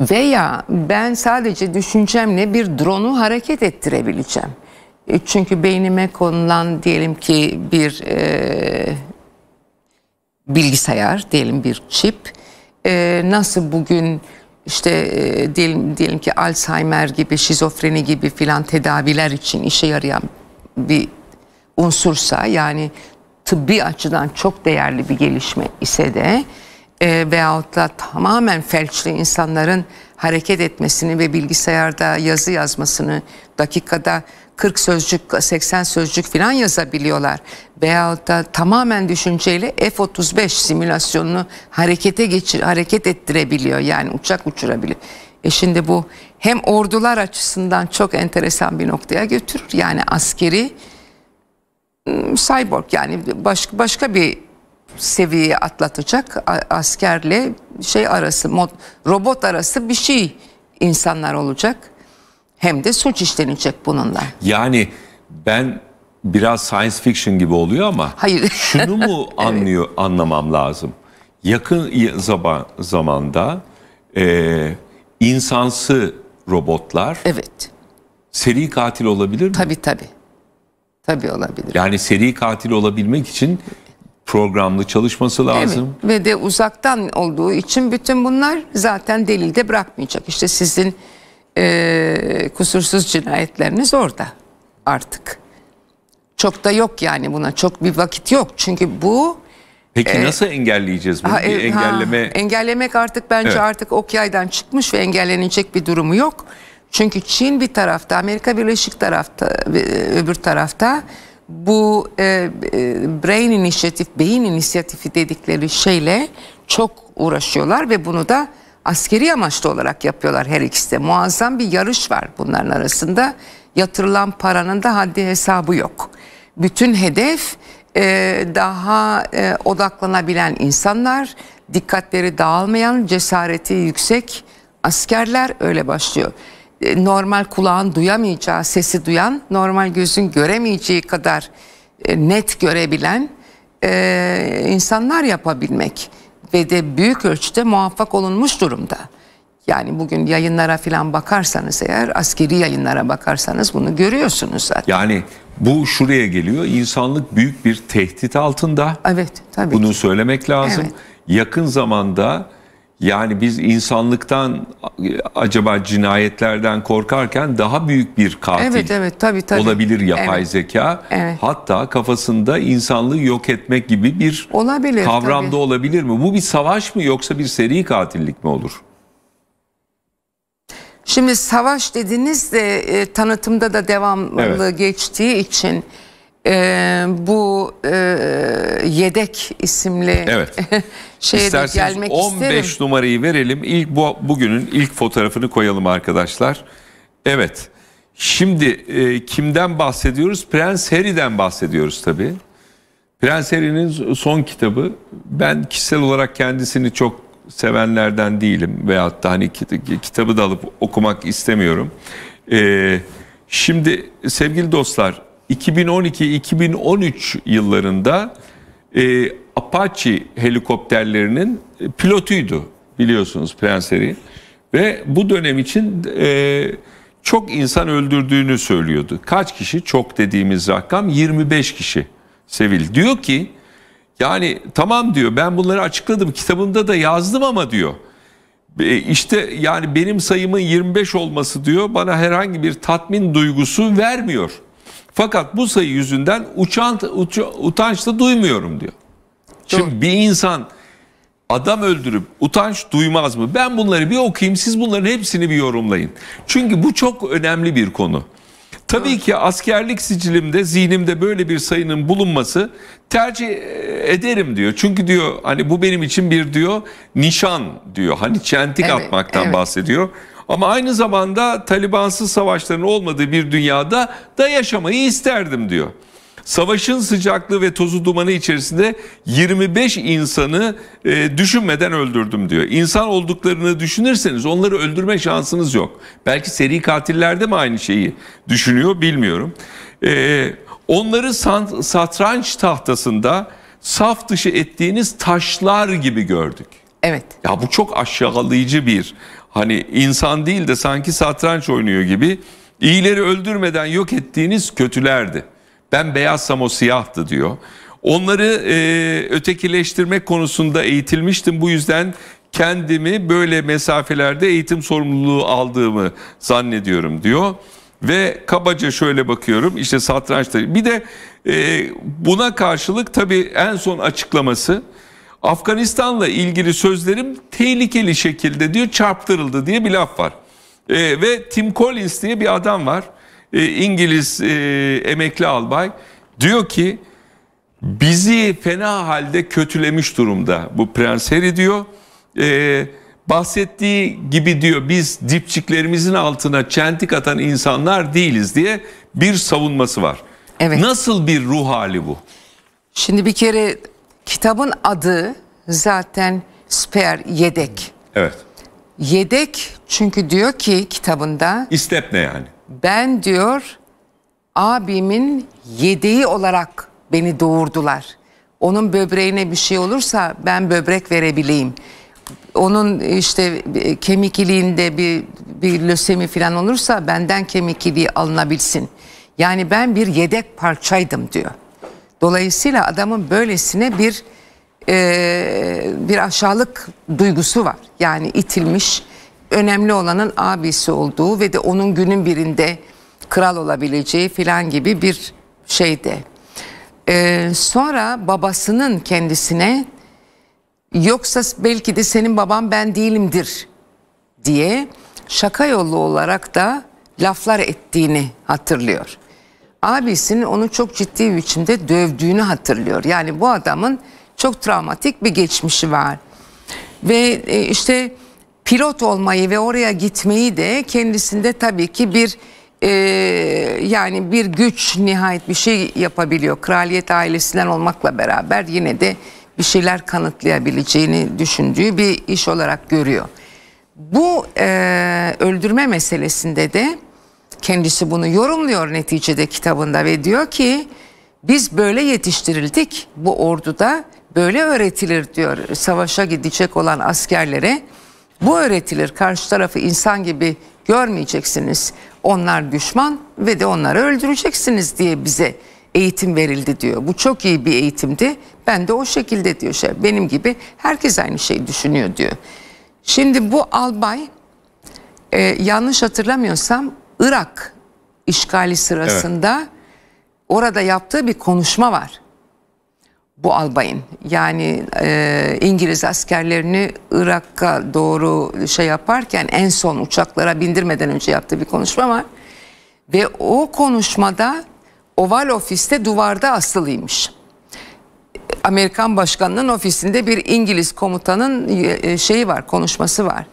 Veya ben sadece düşüncemle bir drone'u hareket ettirebileceğim. E, Çünkü beynime konulan diyelim ki bir e, bilgisayar, diyelim bir çip. E, nasıl bugün işte e, diyelim diyelim ki Alzheimer gibi, şizofreni gibi filan tedaviler için işe yarayan bir unsursa yani tıbbi açıdan çok değerli bir gelişme ise de e, veyahut da tamamen felçli insanların hareket etmesini ve bilgisayarda yazı yazmasını dakikada 40 sözcük 80 sözcük falan yazabiliyorlar. Veyahut da tamamen düşünceyle F-35 simülasyonunu harekete geçir, hareket ettirebiliyor. Yani uçak uçurabiliyor. E şimdi bu hem ordular açısından çok enteresan bir noktaya götürür. Yani askeri cyborg yani başka başka bir seviyeye atlatacak askerle şey arası mod, robot arası bir şey insanlar olacak. Hem de suç işlenecek bununla. Yani ben biraz science fiction gibi oluyor ama Hayır. [laughs] şunu mu anlıyor anlamam lazım. Yakın zaman zamanda e, insansı robotlar Evet. seri katil olabilir mi? Tabii tabii. Tabii olabilir. Yani seri katil olabilmek için programlı çalışması lazım. Evet. Ve de uzaktan olduğu için bütün bunlar zaten delilde bırakmayacak. İşte sizin eee, kusursuz cinayetleriniz orada artık. Çok da yok yani buna çok bir vakit yok. Çünkü bu Peki nasıl engelleyeceğiz bunu? Ha, Bir e, ha, engelleme engellemek artık bence Evet. artık ok yaydan çıkmış ve engellenecek bir durumu yok. Çünkü Çin bir tarafta, Amerika Birleşik tarafta, e, öbür tarafta bu e, e, brain inisiyatif, beyin inisiyatifi dedikleri şeyle çok uğraşıyorlar ve bunu da askeri amaçlı olarak yapıyorlar her ikisi de. Muazzam bir yarış var bunların arasında. Yatırılan paranın da haddi hesabı yok. Bütün hedef e, daha e, odaklanabilen insanlar, dikkatleri dağılmayan, cesareti yüksek askerler öyle başlıyor. E, normal kulağın duyamayacağı sesi duyan, normal gözün göremeyeceği kadar net görebilen insanlar yapabilmek ve de büyük ölçüde muvaffak olunmuş durumda. Yani bugün yayınlara falan bakarsanız eğer askeri yayınlara bakarsanız bunu görüyorsunuz zaten. yani bu şuraya geliyor. İnsanlık büyük bir tehdit altında. Evet tabii. Bunu ki. söylemek lazım. Evet. Yakın zamanda yani biz insanlıktan acaba cinayetlerden korkarken daha büyük bir katil Evet evet tabii tabii. olabilir yapay Evet. zeka. Evet. Hatta kafasında insanlığı yok etmek gibi bir Olabilir, kavramda tabii. olabilir mi? Bu bir savaş mı yoksa bir seri katillik mi olur? Şimdi savaş dediniz de e, tanıtımda da devamlı Evet. geçtiği için e, bu e, yedek isimli Evet. [laughs] şeye de İsterseniz gelmek 15 isterim. numarayı verelim. İlk bu bugünün ilk fotoğrafını koyalım arkadaşlar. Evet. Şimdi e, kimden bahsediyoruz? Prens Harry'den bahsediyoruz tabii. Prens Harry'nin son kitabı. Ben kişisel olarak kendisini çok sevenlerden değilim veyahut da hani kit- kitabı da alıp okumak istemiyorum. E, şimdi sevgili dostlar 2012-2013 yıllarında e, Apache helikopterlerinin e, pilotuydu biliyorsunuz Prens Harry. Ve bu dönem için e, çok insan öldürdüğünü söylüyordu. Kaç kişi? Çok dediğimiz rakam 25 kişi Sevil. Diyor ki yani tamam diyor ben bunları açıkladım kitabımda da yazdım ama diyor. E, işte yani benim sayımın 25 olması diyor bana herhangi bir tatmin duygusu vermiyor. Fakat bu sayı yüzünden uçan, uça- utanç da duymuyorum diyor. Şimdi bir insan adam öldürüp utanç duymaz mı? Ben bunları bir okuyayım siz bunların hepsini bir yorumlayın. Çünkü bu çok önemli bir konu. Tabii ki askerlik sicilimde zihnimde böyle bir sayının bulunması tercih ederim diyor. Çünkü diyor hani bu benim için bir diyor nişan diyor. Hani çentik Evet, atmaktan evet. bahsediyor. Ama aynı zamanda Talibansız savaşların olmadığı bir dünyada da yaşamayı isterdim diyor. Savaşın sıcaklığı ve tozu dumanı içerisinde 25 insanı e, düşünmeden öldürdüm diyor. İnsan olduklarını düşünürseniz onları öldürme şansınız yok. Belki seri katillerde mi aynı şeyi düşünüyor bilmiyorum. E, onları satranç tahtasında saf dışı ettiğiniz taşlar gibi gördük. Evet. Ya bu çok aşağılayıcı bir hani insan değil de sanki satranç oynuyor gibi iyileri öldürmeden yok ettiğiniz kötülerdi. Ben beyazsam o siyahtı diyor. Onları e, ötekileştirmek konusunda eğitilmiştim. Bu yüzden kendimi böyle mesafelerde eğitim sorumluluğu aldığımı zannediyorum diyor. Ve kabaca şöyle bakıyorum işte satrançta bir de e, buna karşılık tabii en son açıklaması Afganistan'la ilgili sözlerim tehlikeli şekilde diyor çarptırıldı diye bir laf var. Ee, ve Tim Collins diye bir adam var. Ee, İngiliz e, emekli albay. Diyor ki bizi fena halde kötülemiş durumda bu Prens Harry diyor. Ee, bahsettiği gibi diyor biz dipçiklerimizin altına çentik atan insanlar değiliz diye bir savunması var. Evet. Nasıl bir ruh hali bu? Şimdi bir kere kitabın adı zaten spare yedek. Evet. Yedek çünkü diyor ki kitabında İstep ne yani? ben diyor abimin yedeği olarak beni doğurdular. Onun böbreğine bir şey olursa ben böbrek verebileyim. Onun işte kemik iliğinde bir, bir lösemi falan olursa benden kemik iliği alınabilsin. Yani ben bir yedek parçaydım diyor. Dolayısıyla adamın böylesine bir e, bir aşağılık duygusu var. Yani itilmiş, önemli olanın abisi olduğu ve de onun günün birinde kral olabileceği filan gibi bir şeyde. E, sonra babasının kendisine yoksa belki de senin baban ben değilimdir diye şaka yolu olarak da laflar ettiğini hatırlıyor. Abisinin onu çok ciddi bir biçimde dövdüğünü hatırlıyor. Yani bu adamın çok travmatik bir geçmişi var. Ve e, işte pilot olmayı ve oraya gitmeyi de kendisinde tabii ki bir e, yani bir güç nihayet bir şey yapabiliyor. Kraliyet ailesinden olmakla beraber yine de bir şeyler kanıtlayabileceğini düşündüğü bir iş olarak görüyor. Bu e, öldürme meselesinde de kendisi bunu yorumluyor neticede kitabında ve diyor ki biz böyle yetiştirildik bu orduda böyle öğretilir diyor. Savaşa gidecek olan askerlere bu öğretilir karşı tarafı insan gibi görmeyeceksiniz. Onlar düşman ve de onları öldüreceksiniz diye bize eğitim verildi diyor. Bu çok iyi bir eğitimdi ben de o şekilde diyor. Şey benim gibi herkes aynı şeyi düşünüyor diyor. Şimdi bu albay e, yanlış hatırlamıyorsam Irak işgali sırasında orada yaptığı bir konuşma var. Bu albayın yani e, İngiliz askerlerini Irak'a doğru şey yaparken en son uçaklara bindirmeden önce yaptığı bir konuşma var. Ve o konuşmada Oval ofiste duvarda asılıymış. Amerikan başkanının ofisinde bir İngiliz komutanın e, şeyi var, konuşması var.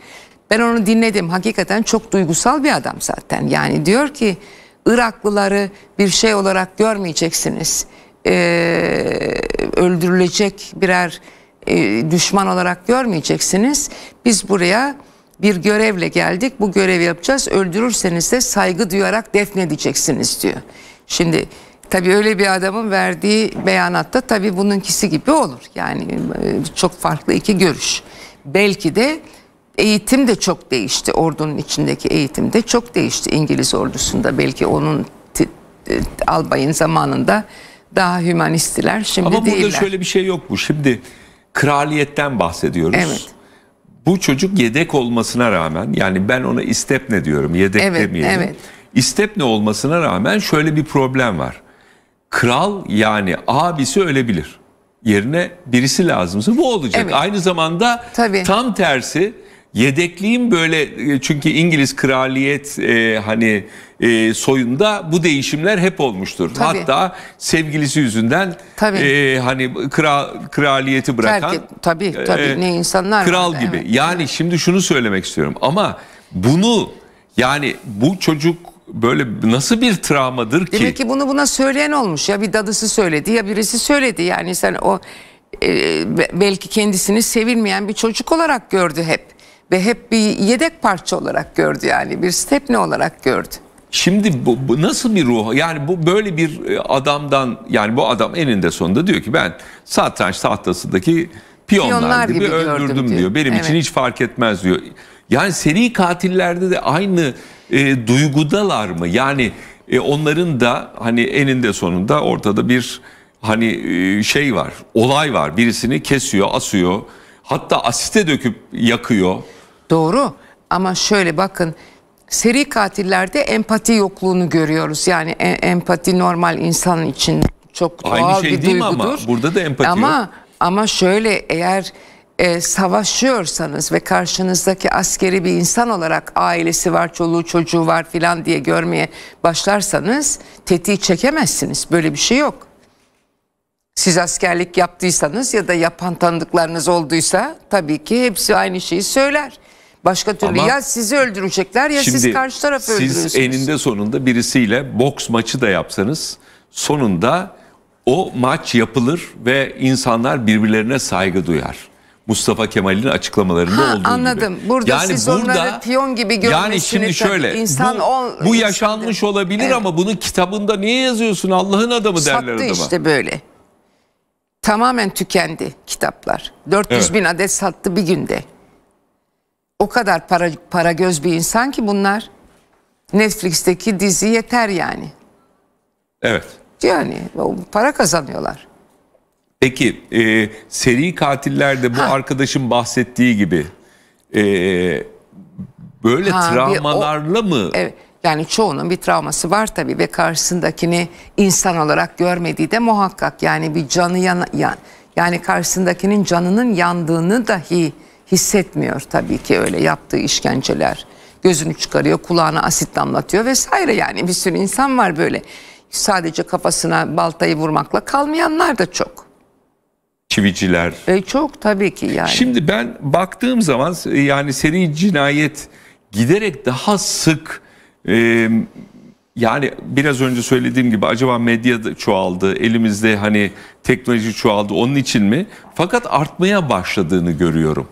Ben onu dinledim. Hakikaten çok duygusal bir adam zaten. Yani diyor ki Iraklıları bir şey olarak görmeyeceksiniz. Ee, öldürülecek birer e, düşman olarak görmeyeceksiniz. Biz buraya bir görevle geldik. Bu görevi yapacağız. Öldürürseniz de saygı duyarak defnedeceksiniz diyor. Şimdi tabii öyle bir adamın verdiği beyanatta tabii bununkisi gibi olur. Yani e, çok farklı iki görüş. Belki de eğitim de çok değişti. Ordunun içindeki eğitim de çok değişti. İngiliz ordusunda belki onun t- albayın zamanında daha hümanistiler şimdi Ama değiller. burada şöyle bir şey yok bu. Şimdi kraliyetten bahsediyoruz. Evet. Bu çocuk yedek olmasına rağmen yani ben ona istepne diyorum yedek Evet, demeyelim. evet. İstepne olmasına rağmen şöyle bir problem var. Kral yani abisi ölebilir. Yerine birisi lazımsa bu olacak. Evet. Aynı zamanda Tabii. tam tersi yedekliğin böyle e, çünkü İngiliz kraliyet e, hani e, soyunda bu değişimler hep olmuştur. Tabii. Hatta sevgilisi yüzünden Tabii. e, hani kral kraliyeti bırakan Terk tabii, tabii. Ne insanlar kral vardı, gibi. evet. Yani şimdi şunu söylemek istiyorum ama bunu yani bu çocuk böyle nasıl bir travmadır ki? Demek ki bunu buna söyleyen olmuş ya bir dadısı söyledi ya birisi söyledi yani sen o e, be- belki kendisini sevilmeyen bir çocuk olarak gördü hep ve hep bir yedek parça olarak gördü yani bir stepne olarak gördü. Şimdi bu, bu nasıl bir ruh? Yani bu böyle bir e, adamdan yani bu adam eninde sonunda diyor ki ben satranç tahtasındaki piyonlar, Piyonlar gibi, gibi öldürdüm diyor. diyor. Benim için Evet. hiç fark etmez diyor. Yani seri katillerde de aynı e, duygudalar mı? Yani e, onların da hani eninde sonunda ortada bir hani e, şey var, olay var. Birisini kesiyor, asıyor. Hatta asite döküp yakıyor. Doğru ama şöyle bakın seri katillerde empati yokluğunu görüyoruz. Yani e- empati normal insanın için çok Aynı doğal şey bir değil mi duygudur. ama? Burada da empati ama, yok. Ama şöyle eğer e, savaşıyorsanız ve karşınızdaki askeri bir insan olarak ailesi var, çoluğu çocuğu var filan diye görmeye başlarsanız tetiği çekemezsiniz. Böyle bir şey yok. Siz askerlik yaptıysanız ya da yapan tanıdıklarınız olduysa tabii ki hepsi aynı şeyi söyler. Başka türlü Ama ya sizi öldürecekler ya siz karşı tarafı siz öldürürsünüz. eninde sonunda birisiyle boks maçı da yapsanız sonunda o maç yapılır ve insanlar birbirlerine saygı duyar. Mustafa Kemal'in açıklamalarında Ha, olduğu anladım. gibi. Burada siz onları piyon gibi Yani görmesini şimdi tabii şöyle insan bu, ol- bu insan yaşanmış de- olabilir Evet. ama bunu kitabında niye yazıyorsun Allah'ın adamı derler Sattı adama. işte böyle. Tamamen tükendi kitaplar. 400 Evet. bin adet sattı bir günde. O kadar para, para göz bir insan ki bunlar. Netflix'teki dizi yeter yani. Evet. Yani para kazanıyorlar. Peki e, seri katillerde bu Ha. arkadaşın bahsettiği gibi e, böyle Ha, bir o- travmalarla mı Evet. Yani çoğunun bir travması var tabii ve karşısındakini insan olarak görmediği de muhakkak. Yani bir canı yan, yan yani karşısındakinin canının yandığını dahi hissetmiyor tabii ki öyle yaptığı işkenceler. Gözünü çıkarıyor, kulağına asit damlatıyor vesaire yani bir sürü insan var böyle. Sadece kafasına baltayı vurmakla kalmayanlar da çok. çiviciler E çok tabii ki yani. Şimdi ben baktığım zaman yani seri cinayet giderek daha sık e, yani biraz önce söylediğim gibi acaba medya da çoğaldı elimizde hani teknoloji çoğaldı onun için mi? Fakat artmaya başladığını görüyorum.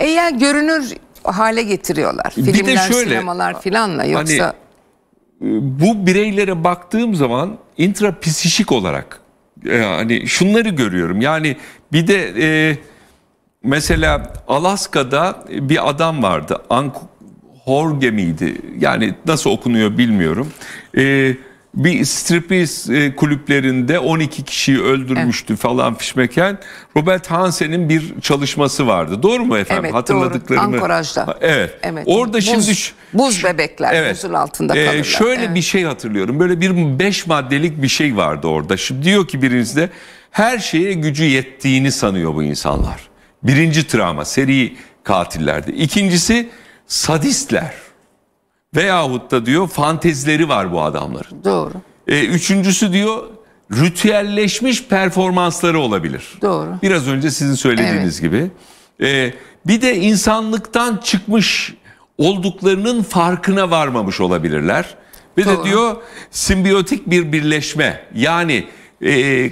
Eğer görünür hale getiriyorlar. Bir de Filmler, şöyle, sinemalar filanla yoksa... Hani bu bireylere baktığım zaman intrapsişik olarak e, hani şunları görüyorum. Yani bir de e, mesela Alaska'da bir adam vardı. Ank Horge miydi? Yani nasıl okunuyor bilmiyorum. E, bir striptease e, kulüplerinde 12 kişiyi öldürmüştü falan fişmeken. Robert Hansen'in bir çalışması vardı. Doğru mu efendim? Evet, Hatırladıklarımı. doğru. Ankoraj'da. Evet. Evet. Orada Buz- şimdi buz bebekler buzun altında Ee, kalırlar. şöyle Evet. bir şey hatırlıyorum. Böyle bir beş maddelik bir şey vardı orada. Şimdi diyor ki biriniz de her şeye gücü yettiğini sanıyor bu insanlar. Birinci travma seri katillerde. İkincisi sadistler. Veyahut da diyor fantezileri var bu adamların. Doğru. E, üçüncüsü diyor ritüelleşmiş performansları olabilir. Doğru. Biraz önce sizin söylediğiniz gibi. E, bir de insanlıktan çıkmış olduklarının farkına varmamış olabilirler. Ve de Doğru. diyor simbiyotik bir birleşme. Yani e,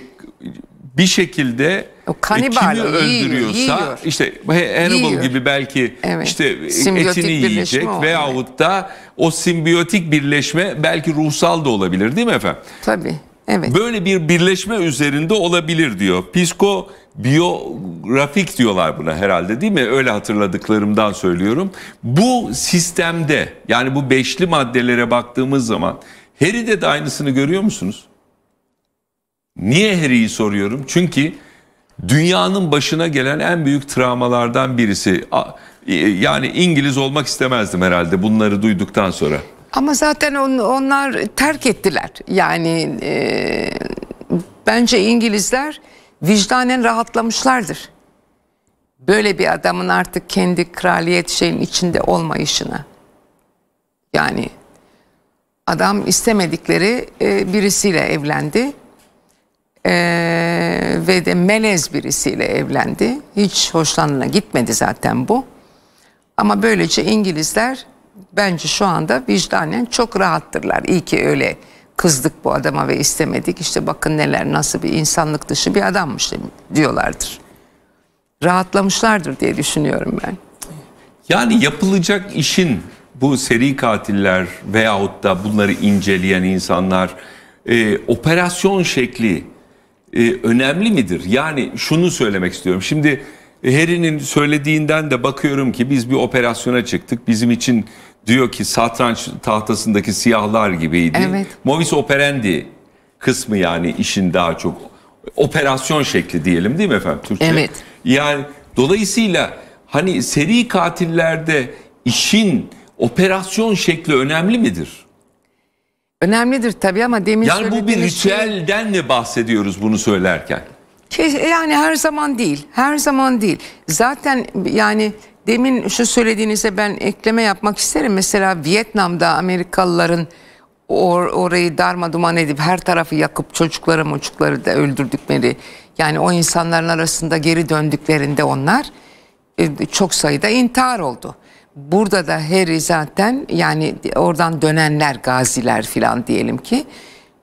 bir şekilde O kanibal, kimi o yiyor, öldürüyorsa yiyor. işte Hannibal Yiyor. gibi belki Evet. işte Simbiyotik etini yiyecek o, veyahut da o simbiyotik birleşme belki ruhsal da olabilir değil mi efendim? Tabii. Evet. Böyle bir birleşme üzerinde olabilir diyor. Psiko biyografik diyorlar buna herhalde değil mi? Öyle hatırladıklarımdan söylüyorum. Bu sistemde yani bu beşli maddelere baktığımız zaman Harry'de de aynısını görüyor musunuz? Niye Harry'i soruyorum? Çünkü dünyanın başına gelen en büyük travmalardan birisi. E, Yani İngiliz olmak istemezdim herhalde bunları duyduktan sonra. Ama zaten on- onlar terk ettiler. Yani e, bence İngilizler vicdanen rahatlamışlardır. Böyle bir adamın artık kendi kraliyet şeyin içinde olmayışına. Yani adam istemedikleri e, birisiyle evlendi. E, ve de melez birisiyle evlendi. Hiç hoşlanına gitmedi zaten bu. Ama böylece İngilizler bence şu anda vicdanen çok rahattırlar. İyi ki öyle kızdık bu adama ve istemedik. İşte bakın neler nasıl bir insanlık dışı bir adammış diyorlardır. Rahatlamışlardır diye düşünüyorum ben. Yani yapılacak işin bu seri katiller veyahut da bunları inceleyen insanlar e, operasyon şekli e, önemli midir? Yani şunu söylemek istiyorum. Şimdi Harry'nin söylediğinden de bakıyorum ki biz bir operasyona çıktık. Bizim için diyor ki satranç tahtasındaki siyahlar gibiydi. Evet. Movis operandi kısmı yani işin daha çok operasyon şekli diyelim değil mi efendim Türkçe? Evet. Yani dolayısıyla hani seri katillerde işin operasyon şekli önemli midir? Önemlidir tabii ama demin Yani bu bir şey- ritüelden mi bahsediyoruz bunu söylerken? Ke- Yani her zaman değil. Her zaman değil. Zaten yani demin şu söylediğinize ben ekleme yapmak isterim. Mesela Vietnam'da Amerikalıların or, orayı darmaduman edip her tarafı yakıp çocukları çocukları da öldürdükleri yani o insanların arasında geri döndüklerinde onlar e, çok sayıda intihar oldu. Burada da Harry zaten yani oradan dönenler gaziler filan diyelim ki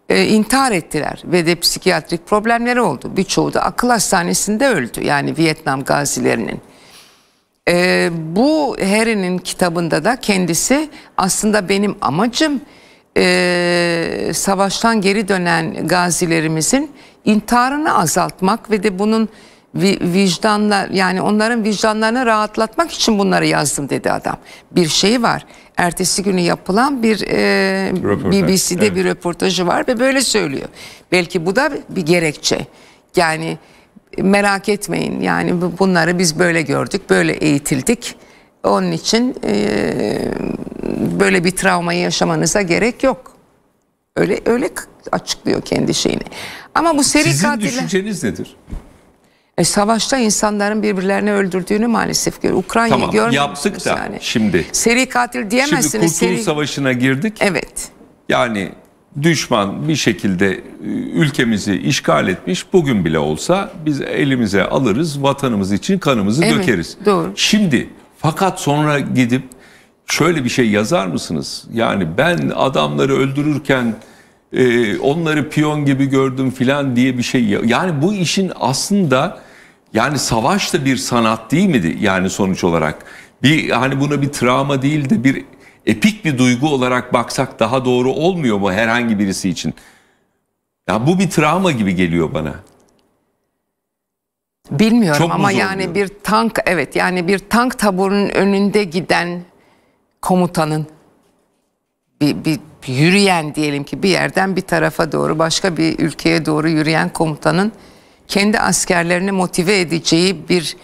e, intihar ettiler ve de psikiyatrik problemleri oldu. Birçoğu da akıl hastanesinde öldü yani Vietnam gazilerinin. E, bu Harry'nin kitabında da kendisi aslında benim amacım e, savaştan geri dönen gazilerimizin intiharını azaltmak ve de bunun vicdanlar yani onların vicdanlarını rahatlatmak için bunları yazdım dedi adam. Bir şey var. Ertesi günü yapılan bir e, Röportaj, BBC'de evet. bir röportajı var ve böyle söylüyor. Belki bu da bir gerekçe. Yani merak etmeyin yani bu- bunları biz böyle gördük, böyle eğitildik. Onun için e, böyle bir travmayı yaşamanıza gerek yok. Öyle öyle açıklıyor kendi şeyini. Ama bu seri Sizin katiller düşünceniz nedir? E, savaşta insanların birbirlerini öldürdüğünü maalesef görüyor. Ukrayna'yı Tamam görmüyor yaptık da şimdi. Seri katil Şimdi diyemezsiniz. Kurtuluş seri... Savaşı'na girdik. Evet. Yani düşman bir şekilde ülkemizi işgal etmiş. Bugün bile olsa biz elimize alırız, vatanımız için kanımızı Evet, dökeriz. doğru. Şimdi fakat sonra gidip şöyle bir şey yazar mısınız? Yani ben adamları öldürürken e, onları piyon gibi gördüm filan diye bir şey. ya- Yani bu işin aslında yani savaş da bir sanat değil miydi yani sonuç olarak? Bir hani buna bir travma değil de bir epik bir duygu olarak baksak daha doğru olmuyor mu herhangi birisi için? Ya bu bir travma gibi geliyor bana. Bilmiyorum Çok ama yani bir tank evet yani bir tank taburunun önünde giden komutanın bir, bir yürüyen diyelim ki bir yerden bir tarafa doğru başka bir ülkeye doğru yürüyen komutanın kendi askerlerini motive edeceği bir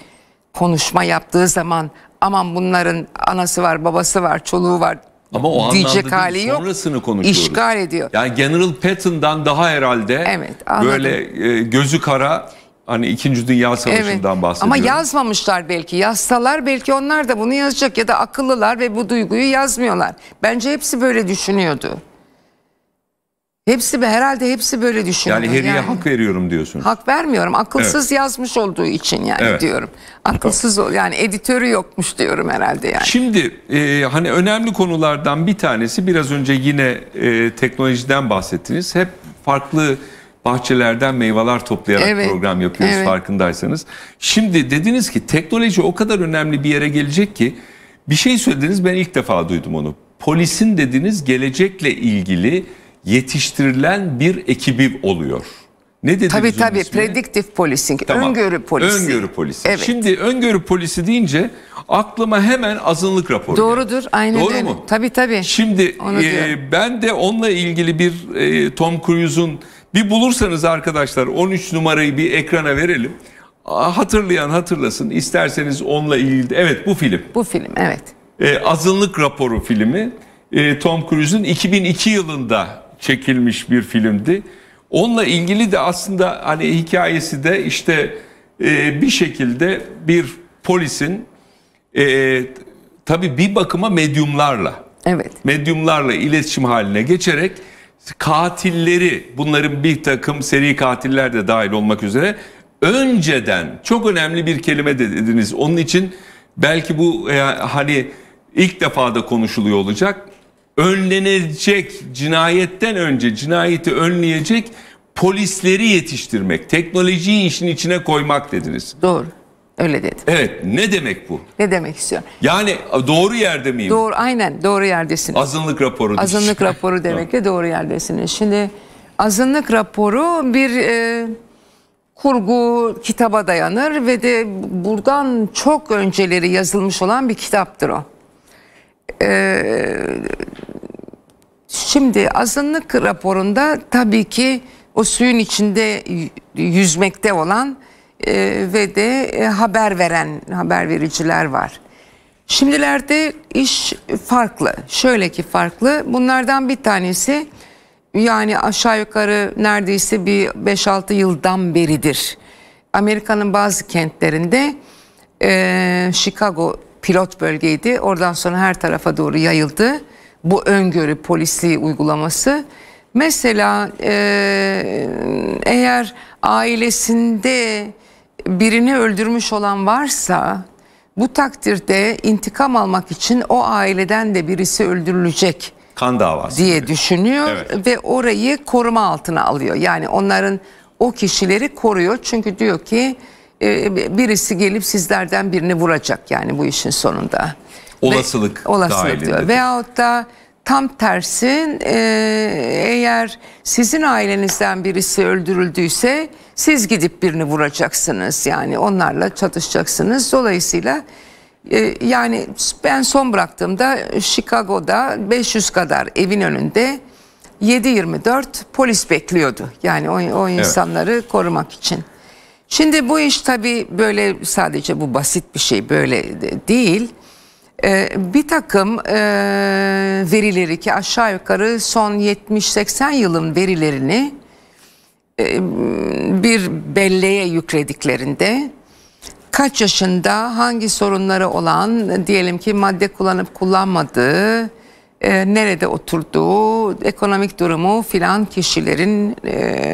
konuşma yaptığı zaman aman bunların anası var babası var çoluğu var Ama o anlamda diyecek değil, hali yok. sonrasını konuşuyoruz. İşgal ediyor. Yani General Patton'dan daha herhalde Evet, anladım. böyle e, gözü kara hani 2. Dünya Savaşı'ndan Evet. bahsediyorum. Ama yazmamışlar belki. Yazsalar belki onlar da bunu yazacak ya da akıllılar ve bu duyguyu yazmıyorlar. Bence hepsi böyle düşünüyordu. Hepsi be herhalde hepsi böyle düşünüyor. Yani Harry'e hak veriyorum diyorsunuz. Hak vermiyorum. Akılsız yazmış olduğu için yani Evet. diyorum. Akılsız ol yani editörü yokmuş diyorum herhalde yani. Şimdi e, hani önemli konulardan bir tanesi biraz önce yine e, teknolojiden bahsettiniz. Hep farklı bahçelerden meyveler toplayarak Evet, program yapıyoruz evet. farkındaysanız. Şimdi dediniz ki teknoloji o kadar önemli bir yere gelecek ki bir şey söylediniz ben ilk defa duydum onu. Polisin dediniz gelecekle ilgili yetiştirilen bir ekibi oluyor. Ne dediniz Tabii tabii ismi? predictive policing, Tamam. öngörü polisi. Öngörü polisi. Evet. Şimdi öngörü polisi deyince aklıma hemen azınlık raporu. Doğrudur, aynen Doğru öyle. mu? Tabii tabii. Şimdi Onu e, diyorum. ben de onunla ilgili bir e, Tom Cruise'un bir bulursanız arkadaşlar 13 numarayı bir ekrana verelim. Hatırlayan hatırlasın. İsterseniz onunla ilgili. Evet bu film. Bu film evet. E, Azınlık Raporu filmi e, Tom Cruise'un 2002 yılında çekilmiş bir filmdi. Onunla ilgili de aslında hani hikayesi de işte e, bir şekilde bir polisin e, tabii bir bakıma medyumlarla Evet. medyumlarla iletişim haline geçerek katilleri bunların bir takım seri katiller de dahil olmak üzere önceden çok önemli bir kelime de dediniz. Onun için belki bu e, hani ilk defa da konuşuluyor olacak. Önlenecek cinayetten önce cinayeti önleyecek polisleri yetiştirmek, teknolojiyi işin içine koymak dediniz. Doğru. Öyle dedim. Evet ne demek bu? Ne demek istiyorum? Yani doğru yerde miyim? Doğru aynen doğru yerdesiniz. Azınlık raporu. Azınlık raporu [laughs] demekle doğru yerdesiniz. Şimdi azınlık raporu bir e, kurgu kitaba dayanır ve de buradan çok önceleri yazılmış olan bir kitaptır o. E, şimdi azınlık raporunda tabii ki o suyun içinde yüzmekte olan e, ve de e, haber veren haber vericiler var. Şimdilerde iş farklı. Şöyle ki farklı. Bunlardan bir tanesi yani aşağı yukarı neredeyse bir 5-6 yıldan beridir. Amerika'nın bazı kentlerinde eee, Chicago pilot bölgeydi. Oradan sonra her tarafa doğru yayıldı. Bu öngörü polisi uygulaması. Mesela eee, eğer ailesinde birini öldürmüş olan varsa bu takdirde intikam almak için o aileden de birisi öldürülecek Kan davası. diye düşünüyor Evet. ve orayı koruma altına alıyor. Yani onların o kişileri koruyor çünkü diyor ki e, birisi gelip sizlerden birini vuracak yani bu işin sonunda. Olasılık Ve, olasılık dahilinde. diyor. Veyahut da tam tersi e, eğer sizin ailenizden birisi öldürüldüyse siz gidip birini vuracaksınız yani onlarla çatışacaksınız. Dolayısıyla e, yani ben son bıraktığımda Chicago'da 500 kadar evin önünde 7-24 polis bekliyordu. Yani o, o insanları korumak için. Şimdi bu iş tabii böyle sadece bu basit bir şey böyle de- değil. Ee, bir takım e, verileri ki aşağı yukarı son 70-80 yılın verilerini e, bir belleğe yüklediklerinde kaç yaşında hangi sorunları olan diyelim ki madde kullanıp kullanmadığı e, nerede oturduğu ekonomik durumu filan kişilerin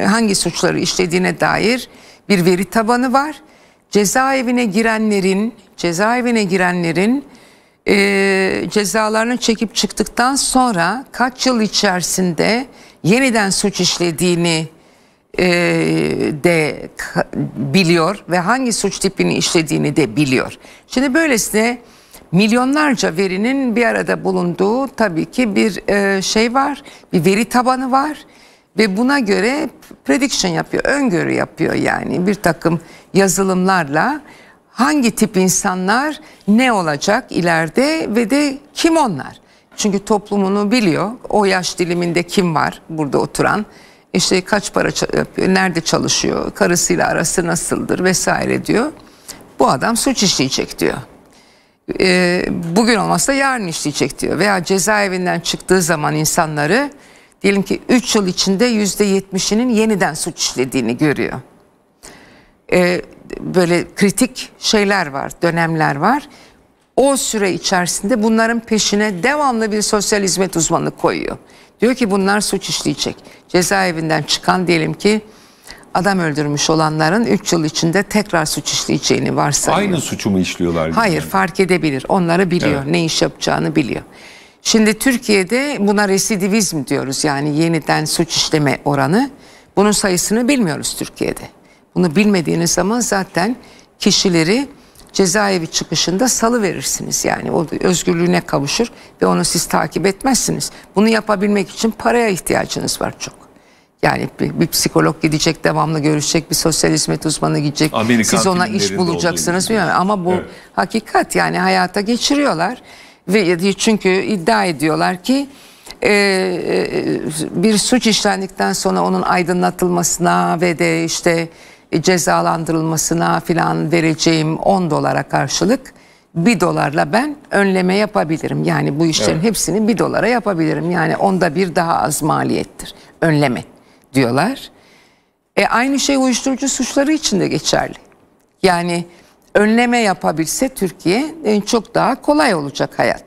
hangi suçları işlediğine dair bir veri tabanı var. Cezaevine girenlerin cezaevine girenlerin e, cezalarını çekip çıktıktan sonra kaç yıl içerisinde yeniden suç işlediğini e, de biliyor ve hangi suç tipini işlediğini de biliyor. Şimdi böylesine milyonlarca verinin bir arada bulunduğu tabii ki bir e, şey var, bir veri tabanı var ve buna göre prediction yapıyor, öngörü yapıyor yani bir takım yazılımlarla hangi tip insanlar ne olacak ileride ve de kim onlar? Çünkü toplumunu biliyor. O yaş diliminde kim var burada oturan? İşte kaç para yapıyor, nerede çalışıyor, karısıyla arası nasıldır vesaire diyor. Bu adam suç işleyecek diyor. Ee, bugün olmazsa yarın işleyecek diyor. Veya cezaevinden çıktığı zaman insanları diyelim ki 3 yıl içinde %70'inin yeniden suç işlediğini görüyor e, böyle kritik şeyler var, dönemler var. O süre içerisinde bunların peşine devamlı bir sosyal hizmet uzmanı koyuyor. Diyor ki bunlar suç işleyecek. Cezaevinden çıkan diyelim ki adam öldürmüş olanların 3 yıl içinde tekrar suç işleyeceğini varsayıyor. Aynı suçu mu işliyorlar? Hayır yani? fark edebilir. Onları biliyor. Evet. Ne iş yapacağını biliyor. Şimdi Türkiye'de buna residivizm diyoruz. Yani yeniden suç işleme oranı. Bunun sayısını bilmiyoruz Türkiye'de. Bunu bilmediğiniz zaman zaten kişileri cezaevi çıkışında salı verirsiniz. Yani o özgürlüğüne kavuşur ve onu siz takip etmezsiniz. Bunu yapabilmek için paraya ihtiyacınız var çok. Yani bir, bir psikolog gidecek, devamlı görüşecek, bir sosyal hizmet uzmanı gidecek. Amerikan Siz ona iş bulacaksınız. bilmiyorum. Ama bu Evet. hakikat yani hayata geçiriyorlar. Ve çünkü iddia ediyorlar ki e, e, bir suç işlendikten sonra onun aydınlatılmasına ve de işte cezalandırılmasına filan vereceğim 10 dolara karşılık 1 dolarla ben önleme yapabilirim. Yani bu işlerin Evet. hepsini 1 dolara yapabilirim. Yani onda bir daha az maliyettir. Önleme diyorlar. E aynı şey uyuşturucu suçları için de geçerli. Yani önleme yapabilse Türkiye e, çok daha kolay olacak hayat.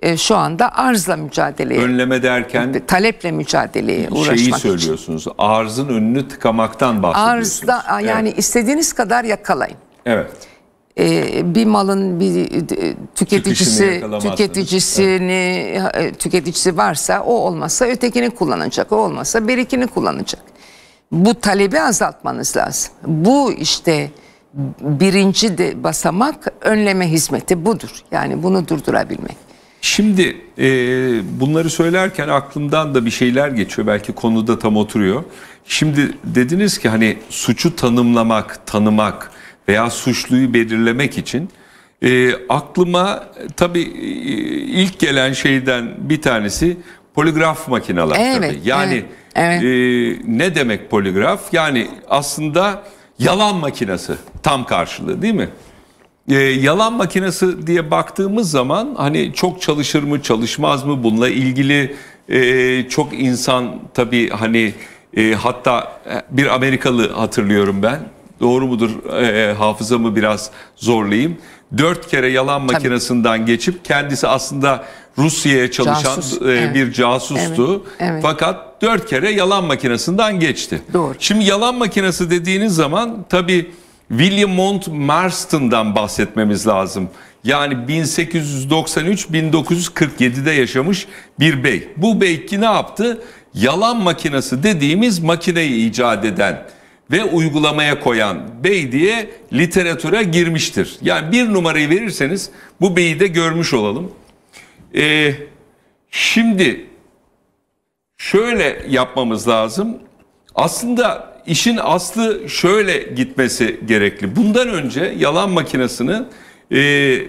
E, şu anda arzla mücadeleye, Önleme derken taleple mücadeleye şeyi uğraşmak için. söylüyorsunuz. Arzın önünü tıkamaktan bahsediyorsunuz. Arzda yani Evet. istediğiniz kadar yakalayın. Evet. E, bir malın bir e, tüketicisi tüketicisini e, tüketicisi varsa o olmazsa ötekini kullanacak. O olmazsa berikini kullanacak. Bu talebi azaltmanız lazım. Bu işte birinci de basamak önleme hizmeti budur. Yani bunu durdurabilmek. Şimdi e, bunları söylerken aklımdan da bir şeyler geçiyor. Belki konuda tam oturuyor. Şimdi dediniz ki hani suçu tanımlamak, tanımak veya suçluyu belirlemek için e, aklıma tabii e, ilk gelen şeyden bir tanesi poligraf makineler. Evet, tabii. Yani evet, evet. e, ne demek poligraf? Yani aslında yalan makinesi tam karşılığı değil mi? E, yalan makinesi diye baktığımız zaman hani çok çalışır mı çalışmaz mı bununla ilgili e, çok insan tabii hani e, hatta bir Amerikalı hatırlıyorum ben doğru mudur e, hafızamı biraz zorlayayım dört kere yalan makinesinden geçip kendisi aslında Rusya'ya çalışan Casus, e, evet. bir casustu Evet, evet. fakat dört kere yalan makinesinden geçti. Doğru. Şimdi yalan makinesi dediğiniz zaman tabii William Mont Marston'dan bahsetmemiz lazım. Yani 1893-1947'de yaşamış bir bey. Bu bey ki ne yaptı? Yalan makinesi dediğimiz makineyi icat eden ve uygulamaya koyan bey diye literatüre girmiştir. Yani bir numarayı verirseniz bu beyi de görmüş olalım. Ee, şimdi şöyle yapmamız lazım. Aslında işin aslı şöyle gitmesi gerekli. Bundan önce yalan makinesini e,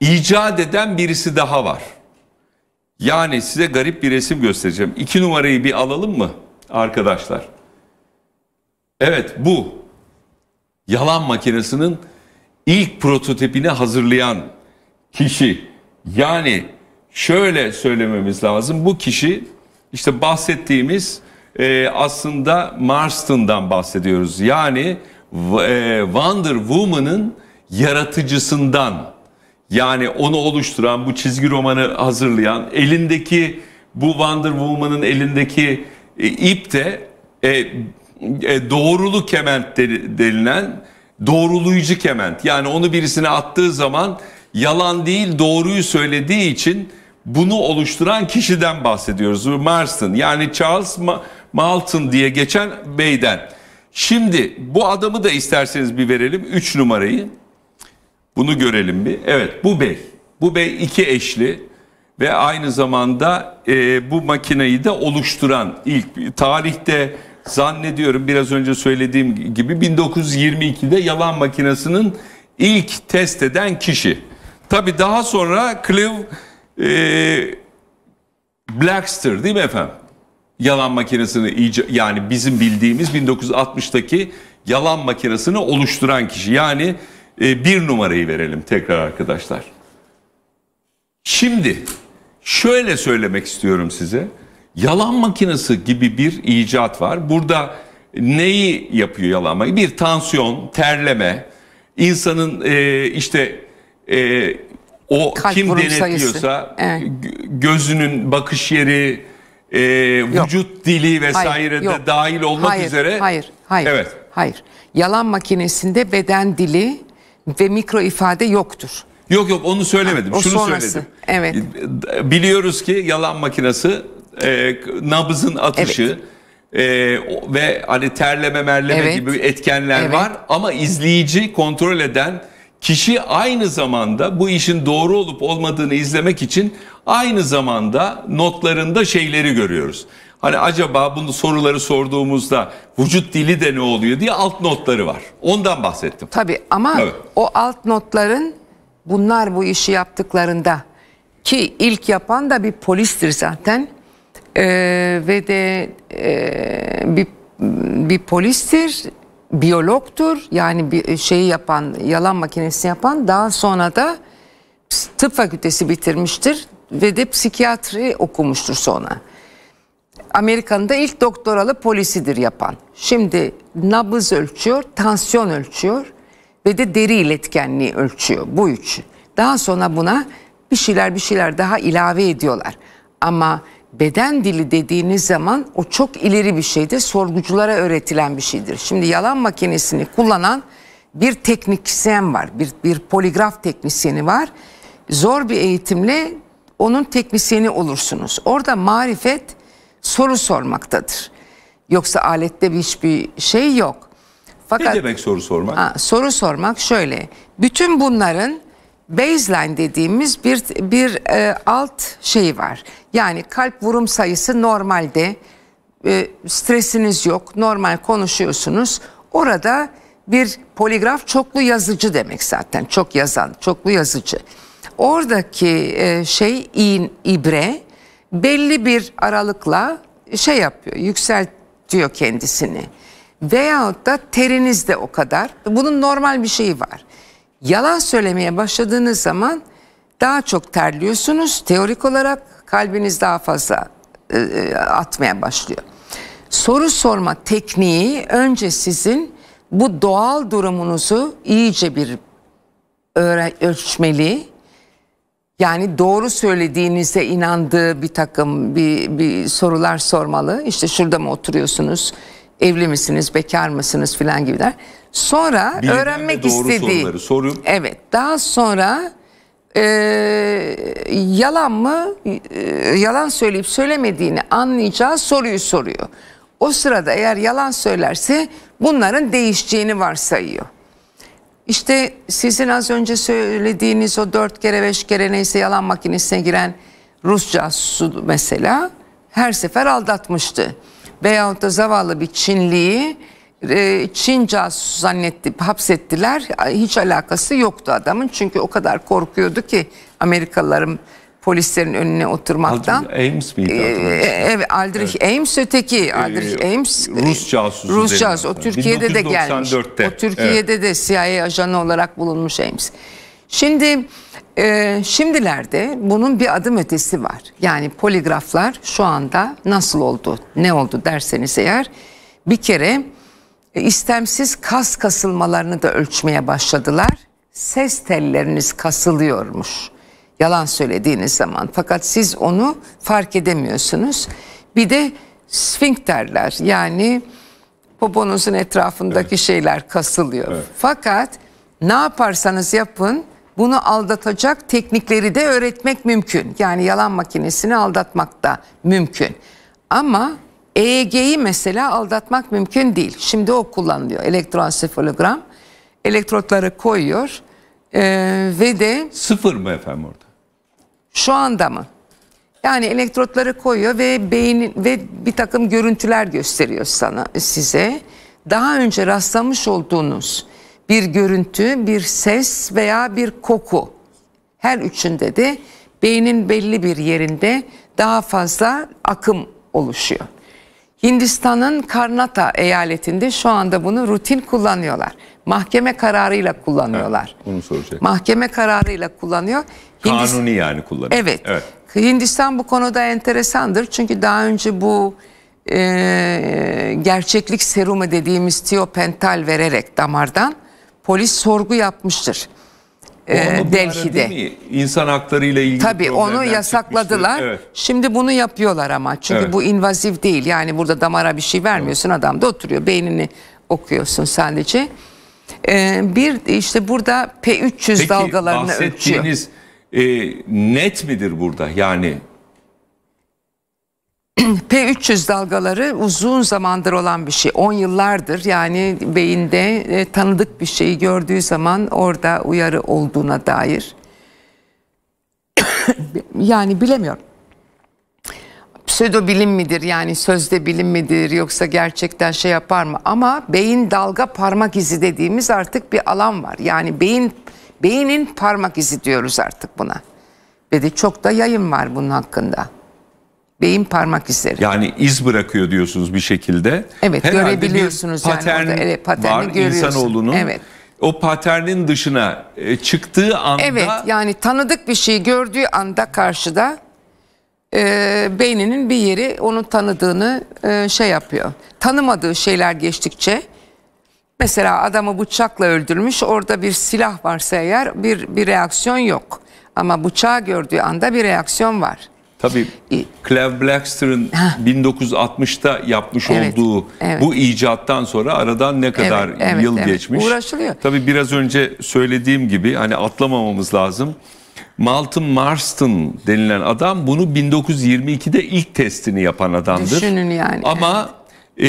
icat eden birisi daha var. Yani size garip bir resim göstereceğim. İki numarayı bir alalım mı arkadaşlar? Evet bu. Yalan makinesinin ilk prototipini hazırlayan kişi. Yani şöyle söylememiz lazım. Bu kişi işte bahsettiğimiz e, aslında Marston'dan bahsediyoruz. Yani e, Wonder Woman'ın yaratıcısından yani onu oluşturan bu çizgi romanı hazırlayan elindeki bu Wonder Woman'ın elindeki e, ip de e, e, doğrulu kement de- denilen doğrulayıcı kement. Yani onu birisine attığı zaman yalan değil doğruyu söylediği için bunu oluşturan kişiden bahsediyoruz. Marston yani Charles Ma- Malton diye geçen beyden. Şimdi bu adamı da isterseniz bir verelim. 3 numarayı. Bunu görelim bir. Evet bu bey. Bu bey iki eşli ve aynı zamanda e, bu makineyi de oluşturan ilk tarihte zannediyorum biraz önce söylediğim gibi 1922'de yalan makinesinin ilk test eden kişi. Tabi daha sonra Clive e, Blackster değil mi efendim? Yalan makinesini ica- yani bizim bildiğimiz 1960'taki yalan makinesini oluşturan kişi. Yani e, bir numarayı verelim tekrar arkadaşlar. Şimdi şöyle söylemek istiyorum size. Yalan makinesi gibi bir icat var. Burada neyi yapıyor yalan makinesi? Bir tansiyon, terleme, insanın e, işte e, o Kalp kim denetliyorsa sayısı. Evet. gö- gözünün bakış yeri, e, vücut dili vesaire de yok. dahil olmak hayır, üzere. Hayır, hayır. Evet. Hayır. Yalan makinesinde beden dili ve mikro ifade yoktur. Yok yok onu söylemedim. Ha, o Şunu sonrası. söyledim. Evet. Biliyoruz ki yalan makinesi e, nabzın atışı e, o- ve hani terleme merleme Evet. gibi etkenler Evet. var ama izleyici kontrol eden kişi aynı zamanda bu işin doğru olup olmadığını izlemek için aynı zamanda notlarında şeyleri görüyoruz. Hani acaba bunu soruları sorduğumuzda vücut dili de ne oluyor diye alt notları var. Ondan bahsettim. Tabii ama Evet. o alt notların bunlar bu işi yaptıklarında ki ilk yapan da bir polistir zaten Ee, ve de e, bir bir polistir, biyologtur yani bir şeyi yapan yalan makinesi yapan daha sonra da tıp fakültesi bitirmiştir ve de psikiyatri okumuştur sonra. Amerika'nın da ilk doktoralı polisidir yapan. Şimdi nabız ölçüyor, tansiyon ölçüyor ve de deri iletkenliği ölçüyor. Bu üç. Daha sonra buna bir şeyler bir şeyler daha ilave ediyorlar. Ama beden dili dediğiniz zaman o çok ileri bir şeydir. Sorguculara öğretilen bir şeydir. Şimdi yalan makinesini kullanan bir teknisyen var. Bir, bir poligraf teknisyeni var. Zor bir eğitimle onun teknisyeni olursunuz. Orada marifet soru sormaktadır. Yoksa alette hiçbir şey yok. Fakat Ne demek soru sormak? Ha, soru sormak şöyle. Bütün bunların baseline dediğimiz bir bir e, alt şey var. Yani kalp vurum sayısı normalde e, stresiniz yok. Normal konuşuyorsunuz. Orada bir poligraf çoklu yazıcı demek zaten. Çok yazan, çoklu yazıcı. Oradaki e, şey in, ibre belli bir aralıkla şey yapıyor, yükseltiyor kendisini. Veyahut da teriniz de o kadar. Bunun normal bir şeyi var. Yalan söylemeye başladığınız zaman daha çok terliyorsunuz. Teorik olarak kalbiniz daha fazla e, e, atmaya başlıyor. Soru sorma tekniği önce sizin bu doğal durumunuzu iyice bir ölçmeli. Yani doğru söylediğinize inandığı bir takım bir, bir sorular sormalı. İşte şurada mı oturuyorsunuz? Evli misiniz? Bekar mısınız? Filan gibiler. Sonra Bilinen öğrenmek istediği. soruları sorup- Evet. Daha sonra e, yalan mı e, yalan söyleyip söylemediğini anlayacağı soruyu soruyor. O sırada eğer yalan söylerse bunların değişeceğini varsayıyor. İşte sizin az önce söylediğiniz o dört kere beş kere neyse yalan makinesine giren Rus casusu mesela her sefer aldatmıştı. Veyahut da zavallı bir Çinliyi e, Çin casusu zannetti, hapsettiler. Hiç alakası yoktu adamın çünkü o kadar korkuyordu ki Amerikalıların polislerin önüne oturmaktan. Aldrich Ames miydi? Ee, hatırlamıyorum. evet Aldrich Ames öteki Aldrich Ee, Ames Rus casusu Rus casusu o. Türkiye'de de gelmiş. 1994'te. O Türkiye'de de CIA ajanı olarak bulunmuş Ames. Şimdi e, şimdilerde bunun bir adım ötesi var. Yani poligraflar şu anda nasıl oldu, ne oldu derseniz eğer bir kere e, istemsiz kas kasılmalarını da ölçmeye başladılar. Ses telleriniz kasılıyormuş. Yalan söylediğiniz zaman. Fakat siz onu fark edemiyorsunuz. Bir de sfinkterler yani poponuzun etrafındaki şeyler kasılıyor. Fakat ne yaparsanız yapın bunu aldatacak teknikleri de öğretmek mümkün. Yani yalan makinesini aldatmak da mümkün. Ama EEG'yi mesela aldatmak mümkün değil. Şimdi o kullanılıyor. Elektroensefalogram. Elektrotları koyuyor. Ee, ve de Sıfır mı efendim orada? şu anda mı? Yani elektrotları koyuyor ve beyin ve bir takım görüntüler gösteriyor sana size. Daha önce rastlamış olduğunuz bir görüntü, bir ses veya bir koku. Her üçünde de beynin belli bir yerinde daha fazla akım oluşuyor. Hindistan'ın Karnata eyaletinde şu anda bunu rutin kullanıyorlar. Mahkeme kararıyla kullanıyorlar. onu soracaktım. Mahkeme kararıyla kullanıyor. Kanuni yani kullanıyor. Evet. Hindistan bu konuda enteresandır. Çünkü daha önce bu e, gerçeklik serumu dediğimiz tiopental vererek damardan polis sorgu yapmıştır. E, Delhi'de. mi? İnsan hakları ile ilgili Tabii onu yasakladılar. Evet. Şimdi bunu yapıyorlar ama. Çünkü Evet. bu invazif değil. Yani burada damara bir şey vermiyorsun. Adam da oturuyor. Beynini okuyorsun sadece. Ee, bir işte burada P300 Peki dalgalarını ölçüyor. bahsettiğiniz e, net midir burada? Yani [clears throat] P300 dalgaları uzun zamandır olan bir şey. 10 yıllardır yani beyinde e, tanıdık bir şeyi gördüğü zaman orada uyarı olduğuna dair. [clears throat] yani bilemiyorum. Pseudo bilim midir yani sözde bilim midir yoksa gerçekten şey yapar mı? Ama beyin dalga parmak izi dediğimiz artık bir alan var. Yani beyin beynin parmak izi diyoruz artık buna. Ve de çok da yayın var bunun hakkında. Beyin parmak izleri. yani iz bırakıyor diyorsunuz bir şekilde. Evet, Herhalde bir görebiliyorsunuz yani patern orada. Evet, paterni var görüyorsun. insanoğlunun. Evet. O paternin dışına e, çıktığı anda Evet yani tanıdık bir şeyi gördüğü anda karşıda e, beyninin bir yeri onu tanıdığını e, şey yapıyor. Tanımadığı şeyler geçtikçe mesela adamı bıçakla öldürmüş orada bir silah varsa eğer bir, bir reaksiyon yok. Ama bıçağı gördüğü anda bir reaksiyon var. Tabii Clive Blackster'ın 1960'ta yapmış Evet, olduğu evet. bu icattan sonra aradan ne kadar Evet, evet, yıl evet. geçmiş. Uğraşılıyor. Tabii biraz önce söylediğim gibi hani atlamamamız lazım. Malcolm Marston denilen adam bunu 1922'de ilk testini yapan adamdır. Düşünün yani, Ama e,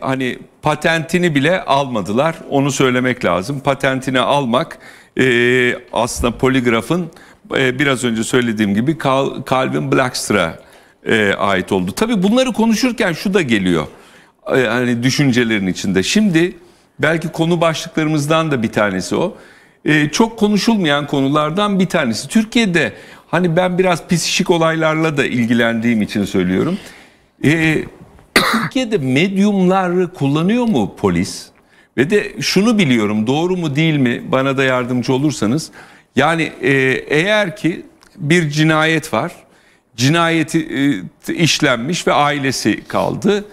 hani patentini bile almadılar. Onu söylemek lazım. Patentini almak e, aslında poligrafın biraz önce söylediğim gibi Cal- Calvin Blackster'a e, ait oldu. Tabii bunları konuşurken şu da geliyor. E, hani düşüncelerin içinde. Şimdi belki konu başlıklarımızdan da bir tanesi o. E, çok konuşulmayan konulardan bir tanesi. Türkiye'de hani ben biraz psikik olaylarla da ilgilendiğim için söylüyorum. E, [coughs] Türkiye'de medyumları kullanıyor mu polis? Ve de şunu biliyorum doğru mu değil mi bana da yardımcı olursanız. Yani e, eğer ki bir cinayet var. Cinayeti e, işlenmiş ve ailesi kaldı.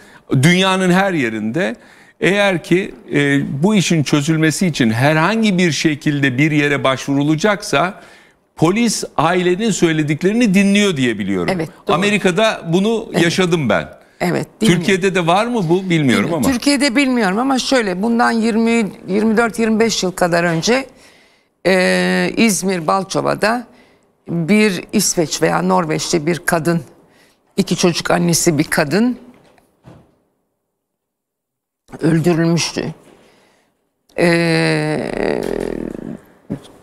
Dünyanın her yerinde eğer ki e, bu işin çözülmesi için herhangi bir şekilde bir yere başvurulacaksa polis ailenin söylediklerini dinliyor diye biliyorum. Evet, doğru. Amerika'da bunu yaşadım ben. Evet. mi? Türkiye'de de var mı bu bilmiyorum ama. Türkiye'de bilmiyorum ama şöyle bundan 20 24-25 yıl kadar önce e, İzmir Balçova'da bir İsveç veya Norveçli bir kadın iki çocuk annesi bir kadın öldürülmüştü. E,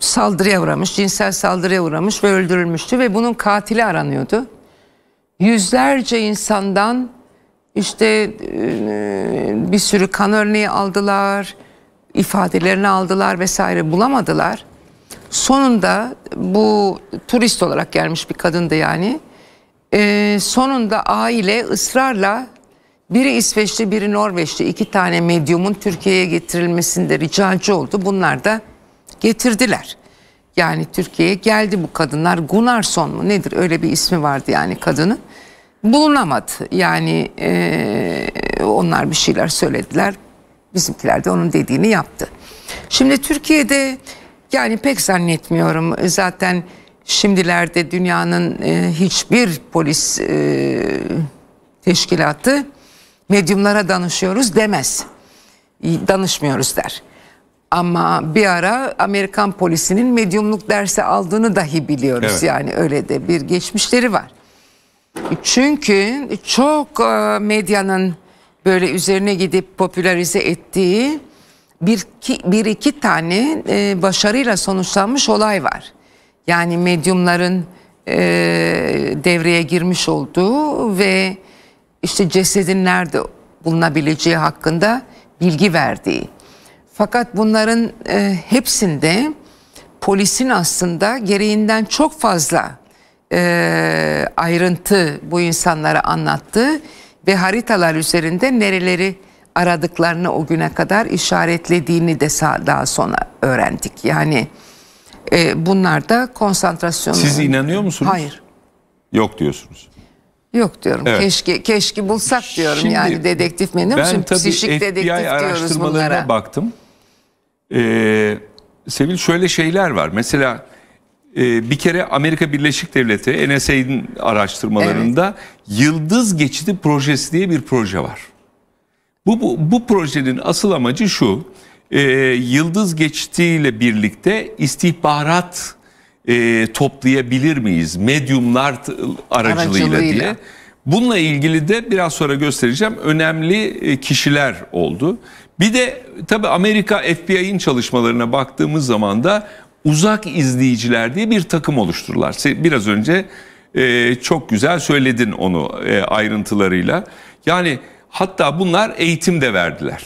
saldırıya uğramış, cinsel saldırıya uğramış ve öldürülmüştü ve bunun katili aranıyordu. Yüzlerce insandan işte e, bir sürü kan örneği aldılar, ifadelerini aldılar vesaire bulamadılar. Sonunda bu turist olarak gelmiş bir kadındı yani. E, sonunda aile ısrarla biri İsveçli biri Norveçli iki tane medyumun Türkiye'ye getirilmesinde ricacı oldu. Bunlar da getirdiler. Yani Türkiye'ye geldi bu kadınlar. Gunnarsson mu nedir öyle bir ismi vardı yani kadının. Bulunamadı. Yani eee, onlar bir şeyler söylediler. Bizimkiler de onun dediğini yaptı. Şimdi Türkiye'de yani pek zannetmiyorum. Zaten şimdilerde dünyanın e, hiçbir polis e, teşkilatı medyumlara danışıyoruz demez. Danışmıyoruz der. Ama bir ara Amerikan polisinin medyumluk dersi aldığını dahi biliyoruz. Evet. Yani öyle de bir geçmişleri var. Çünkü çok e, medyanın böyle üzerine gidip popülerize ettiği bir, ki, bir iki tane e, başarıyla sonuçlanmış olay var. Yani medyumların e, devreye girmiş olduğu ve işte cesedin nerede bulunabileceği hakkında bilgi verdiği. Fakat bunların e, hepsinde polisin aslında gereğinden çok fazla e, ayrıntı bu insanlara anlattı ve haritalar üzerinde nereleri aradıklarını o güne kadar işaretlediğini de daha sonra öğrendik. Yani e, bunlar da konsantrasyon. Siz inanıyor musunuz? Hayır. Yok diyorsunuz. Yok diyorum. Evet. Keşke keşke bulsak diyorum Şimdi yani dedektif mi? Ne Ben tabii Psişik FBI dedektif araştırmalarına bunlara. baktım. Ee, Sevil şöyle şeyler var. Mesela e, bir kere Amerika Birleşik Devletleri NSA'nın araştırmalarında Yıldız Geçidi Projesi diye bir proje var. Bu, bu, bu projenin asıl amacı şu. e, Yıldız Geçidi ile birlikte istihbarat e, toplayabilir miyiz? Medyumlar aracılığıyla, Aracılığıyla. diye. Bununla ilgili de biraz sonra göstereceğim önemli e, kişiler oldu. Bir de tabii Amerika FBI'nin çalışmalarına baktığımız zaman da uzak izleyiciler diye bir takım oluştururlar. Biraz önce e, çok güzel söyledin onu e, ayrıntılarıyla. Yani hatta bunlar eğitim de verdiler.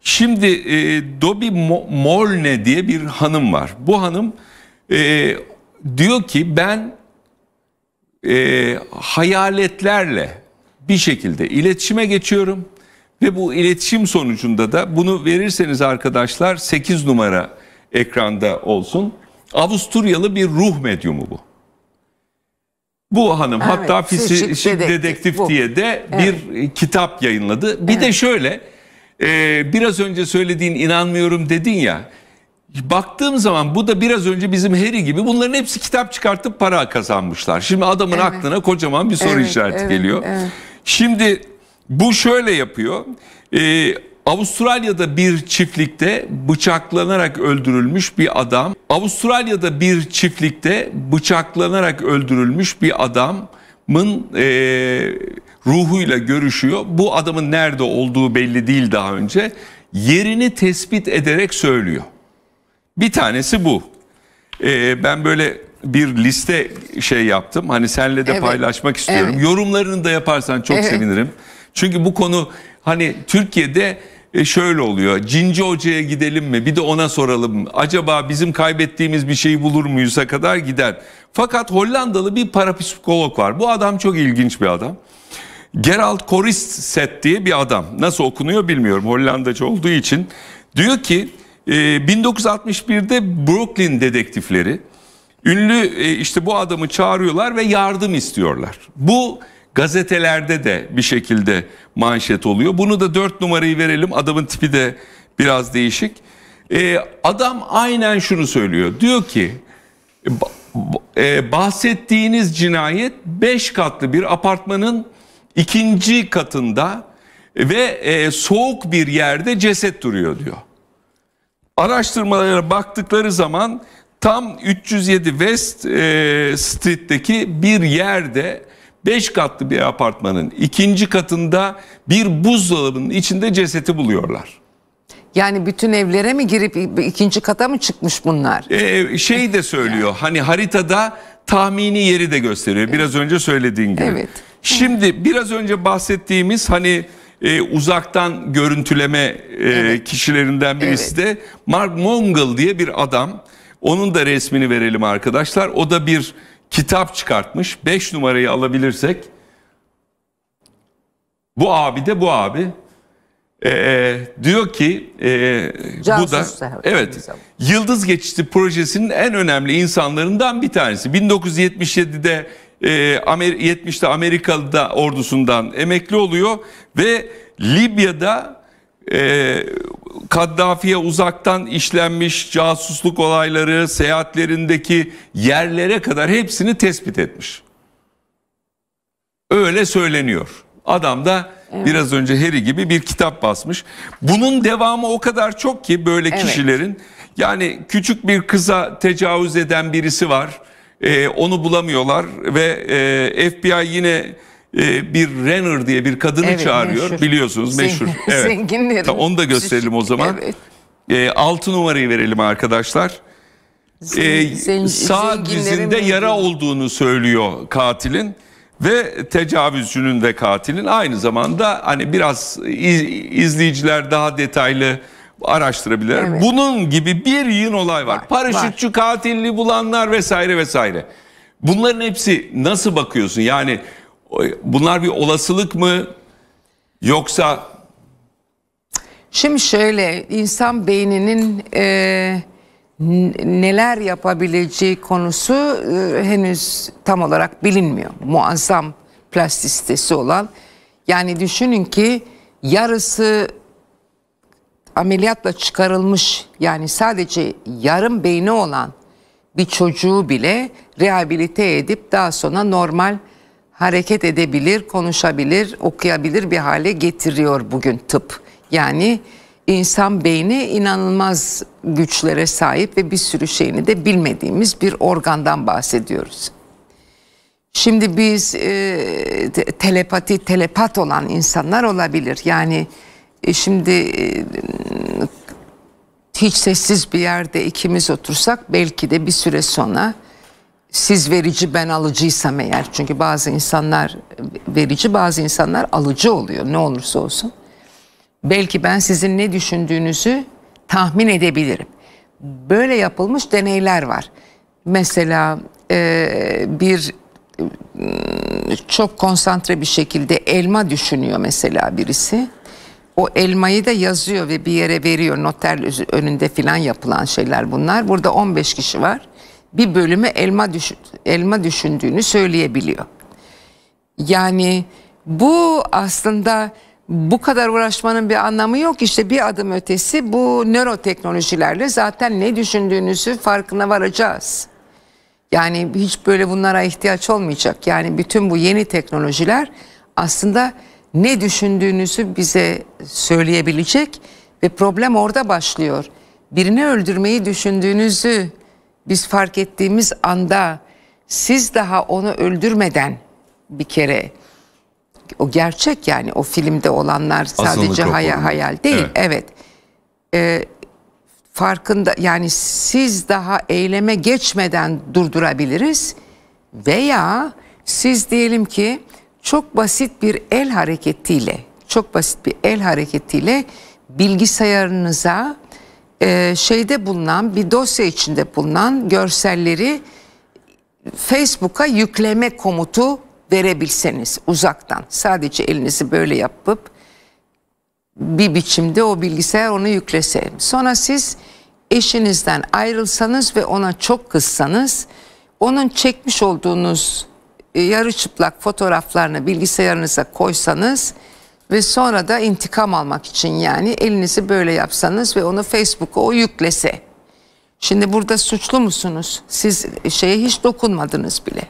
Şimdi e, Dobby Mo- Molne diye bir hanım var. Bu hanım e, diyor ki ben e, hayaletlerle bir şekilde iletişime geçiyorum ve bu iletişim sonucunda da bunu verirseniz arkadaşlar 8 numara ekranda olsun. Avusturyalı bir ruh medyumu bu. Bu hanım Evet, hatta Fisi Fişik Şik Dedektif Dedektif bu. diye de bir kitap yayınladı. Bir de şöyle e, biraz önce söylediğin inanmıyorum dedin ya. Baktığım zaman bu da biraz önce bizim Harry gibi bunların hepsi kitap çıkartıp para kazanmışlar. Şimdi adamın aklına kocaman bir soru Evet, işareti evet, geliyor. evet. Şimdi bu şöyle yapıyor. Ee, Avustralya'da bir çiftlikte bıçaklanarak öldürülmüş bir adam. Avustralya'da bir çiftlikte bıçaklanarak öldürülmüş bir adamın e, ruhuyla görüşüyor. Bu adamın nerede olduğu belli değil daha önce. Yerini tespit ederek söylüyor. Bir tanesi bu. Ee, ben böyle bir liste şey yaptım. Hani senle de Evet. paylaşmak istiyorum. Evet. Yorumlarını da yaparsan çok Evet. sevinirim. Çünkü bu konu hani Türkiye'de e, şöyle oluyor. Cinci Hoca'ya gidelim mi? Bir de ona soralım. Acaba bizim kaybettiğimiz bir şeyi bulur muyuz'a kadar gider. Fakat Hollandalı bir parapsikolog var. Bu adam çok ilginç bir adam. Gerald Koristset diye bir adam. Nasıl okunuyor bilmiyorum Hollandaca olduğu için. Diyor ki e, 1961'de Brooklyn dedektifleri ünlü e, işte bu adamı çağırıyorlar ve yardım istiyorlar. Bu gazetelerde de bir şekilde manşet oluyor. Bunu da 4 numarayı verelim. Adamın tipi de biraz değişik. E, adam aynen şunu söylüyor. Diyor ki e, bahsettiğiniz cinayet 5 katlı bir apartmanın ikinci katında ve e, soğuk bir yerde ceset duruyor diyor. Araştırmalara baktıkları zaman tam 307 West e, Street'teki bir yerde 5 katlı bir apartmanın ikinci katında bir buzdolabının içinde ceseti buluyorlar. Yani bütün evlere mi girip ikinci kata mı çıkmış bunlar? Ee, şey de söylüyor hani haritada tahmini yeri de gösteriyor biraz önce söylediğin gibi. Evet. Şimdi biraz önce bahsettiğimiz hani e, uzaktan görüntüleme e, kişilerinden birisi de Mark Mongol diye bir adam. Onun da resmini verelim arkadaşlar. O da bir kitap çıkartmış. 5 numarayı alabilirsek. Bu abi de bu abi. Ee, diyor ki e, bu da evet Yıldız Geçidi projesinin en önemli insanlarından bir tanesi. 1977'de e, Amer 70'te Amerikalı'da ordusundan emekli oluyor ve Libya'da e, Kaddafi'ye uzaktan işlenmiş casusluk olayları, seyahatlerindeki yerlere kadar hepsini tespit etmiş. Öyle söyleniyor. Adam da biraz önce Harry gibi bir kitap basmış. Bunun devamı o kadar çok ki böyle Evet. kişilerin yani küçük bir kıza tecavüz eden birisi var. Ee, onu bulamıyorlar ve e, FBI yine e, bir Renner diye bir kadını Evet, çağırıyor. meşhur. Biliyorsunuz Zengin- meşhur. [laughs] Evet. zenginlerin. Ta- Onu da gösterelim o zaman. Evet. E, altı numarayı verelim arkadaşlar. E, Zen- sağ dizinde yara olduğunu söylüyor katilin ve tecavüzcünün ve katilin aynı zamanda hani biraz iz- izleyiciler daha detaylı araştırabilir. Evet. Bunun gibi bir yığın olay var. Var, Paraşütçü katilini bulanlar vesaire vesaire. Bunların hepsi nasıl bakıyorsun? Yani bunlar bir olasılık mı yoksa Şimdi şöyle insan beyninin e, neler yapabileceği konusu e, henüz tam olarak bilinmiyor. Muazzam plastisitesi olan. Yani düşünün ki yarısı ameliyatla çıkarılmış yani sadece yarım beyni olan bir çocuğu bile rehabilite edip daha sonra normal hareket edebilir, konuşabilir, okuyabilir bir hale getiriyor bugün tıp. Yani insan beyni inanılmaz güçlere sahip ve bir sürü şeyini de bilmediğimiz bir organdan bahsediyoruz. Şimdi biz e, telepati, telepat olan insanlar olabilir. Yani e, şimdi e, hiç sessiz bir yerde ikimiz otursak belki de bir süre sonra siz verici ben alıcıysam eğer çünkü bazı insanlar verici bazı insanlar alıcı oluyor ne olursa olsun. Belki ben sizin ne düşündüğünüzü tahmin edebilirim. Böyle yapılmış deneyler var. Mesela e, bir çok konsantre bir şekilde elma düşünüyor mesela birisi. O elmayı da yazıyor ve bir yere veriyor. Noter önünde filan yapılan şeyler bunlar. Burada 15 kişi var. Bir bölümü elma düşün, elma düşündüğünü söyleyebiliyor. Yani bu aslında bu kadar uğraşmanın bir anlamı yok. İşte bir adım ötesi bu nöroteknolojilerle zaten ne düşündüğünüzü farkına varacağız. Yani hiç böyle bunlara ihtiyaç olmayacak. Yani bütün bu yeni teknolojiler aslında ne düşündüğünüzü bize söyleyebilecek ve problem orada başlıyor. Birini öldürmeyi düşündüğünüzü biz fark ettiğimiz anda siz daha onu öldürmeden bir kere o gerçek yani o filmde olanlar sadece hayal, hayal değil. Evet. evet. Ee, farkında yani siz daha eyleme geçmeden durdurabiliriz veya siz diyelim ki çok basit bir el hareketiyle çok basit bir el hareketiyle bilgisayarınıza e, şeyde bulunan bir dosya içinde bulunan görselleri Facebook'a yükleme komutu verebilseniz uzaktan sadece elinizi böyle yapıp bir biçimde o bilgisayar onu yüklese. Sonra siz eşinizden ayrılsanız ve ona çok kızsanız onun çekmiş olduğunuz e, yarı çıplak fotoğraflarını bilgisayarınıza koysanız ve sonra da intikam almak için yani elinizi böyle yapsanız ve onu Facebook'a o yüklese. Şimdi burada suçlu musunuz? Siz şeye hiç dokunmadınız bile.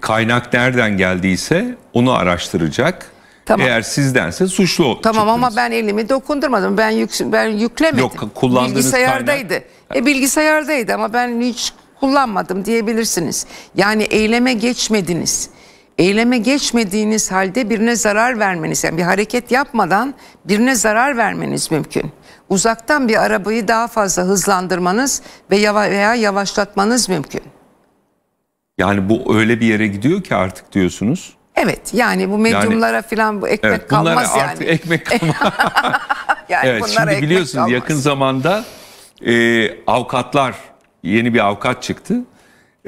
Kaynak nereden geldiyse onu araştıracak Tamam. Eğer sizdense suçlu Tamam çıktınız. ama ben elimi dokundurmadım. Ben yük, ben yüklemedim. Yok kullandığınız bilgisayardaydı. Kaynak... E bilgisayardaydı ama ben hiç kullanmadım diyebilirsiniz. Yani eyleme geçmediniz. Eyleme geçmediğiniz halde birine zarar vermeniz yani bir hareket yapmadan birine zarar vermeniz mümkün. Uzaktan bir arabayı daha fazla hızlandırmanız ve veya yavaşlatmanız mümkün. Yani bu öyle bir yere gidiyor ki artık diyorsunuz. Evet yani bu medyumlara yani, falan bu ekmek evet, kalmaz yani. Artık ekmek [laughs] kalmaz. [laughs] yani evet, şimdi biliyorsunuz kalmaz. yakın zamanda e, avukatlar yeni bir avukat çıktı.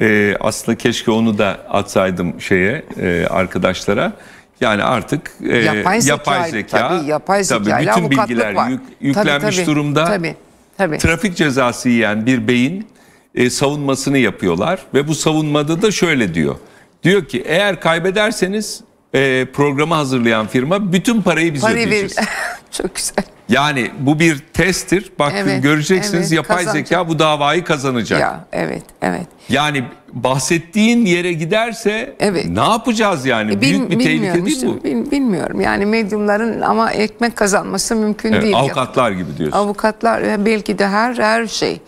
E, aslında keşke onu da atsaydım şeye e, arkadaşlara. Yani artık e, yapay zeka, yapay zeka, tabii, yapay zeka tabii, bütün bilgiler yük, yüklenmiş tabii, tabii, durumda. Tabii, tabii. Trafik cezası yiyen bir beyin e, savunmasını yapıyorlar ve bu savunmada da şöyle diyor. Diyor ki eğer kaybederseniz e, programı hazırlayan firma bütün parayı biz parayı ödeyeceğiz. [laughs] Çok güzel. Yani bu bir testtir. Bak evet, göreceksiniz evet, yapay kazanacak. zeka bu davayı kazanacak. Ya evet evet. Yani bahsettiğin yere giderse evet. ne yapacağız yani? E, Büyük bir tehlike değil bu. Bilmiyorum. Yani medyumların ama ekmek kazanması mümkün evet, değil. Avukatlar gibi diyorsun. Avukatlar belki de her her şey.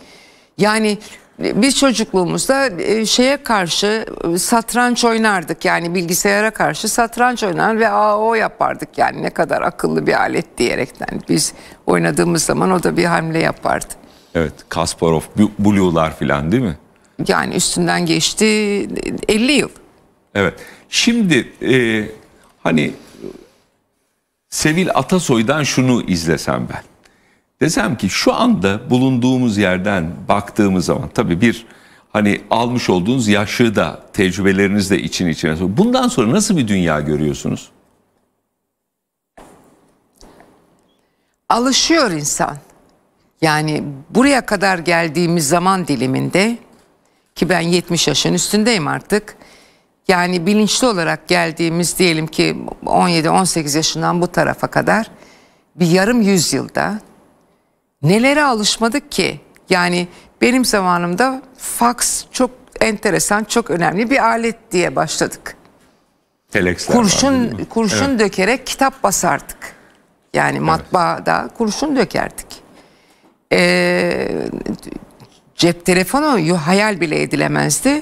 Yani biz çocukluğumuzda e, şeye karşı e, satranç oynardık yani bilgisayara karşı satranç oynar ve o yapardık yani ne kadar akıllı bir alet diyerekten biz oynadığımız zaman o da bir hamle yapardı. Evet Kasparov, Blue'lar filan değil mi? Yani üstünden geçti 50 yıl. Evet şimdi e, hani Sevil Atasoy'dan şunu izlesem ben. Desem ki şu anda bulunduğumuz yerden baktığımız zaman tabii bir hani almış olduğunuz yaşı da tecrübeleriniz de için içine. Bundan sonra nasıl bir dünya görüyorsunuz? Alışıyor insan. Yani buraya kadar geldiğimiz zaman diliminde ki ben 70 yaşın üstündeyim artık. Yani bilinçli olarak geldiğimiz diyelim ki 17-18 yaşından bu tarafa kadar bir yarım yüzyılda nelere alışmadık ki? Yani benim zamanımda fax çok enteresan, çok önemli bir alet diye başladık. Telex'ler Kurşun mi? kurşun dökerek kitap basardık. Yani matbaada kurşun dökerdik. Ee, cep telefonu hayal bile edilemezdi.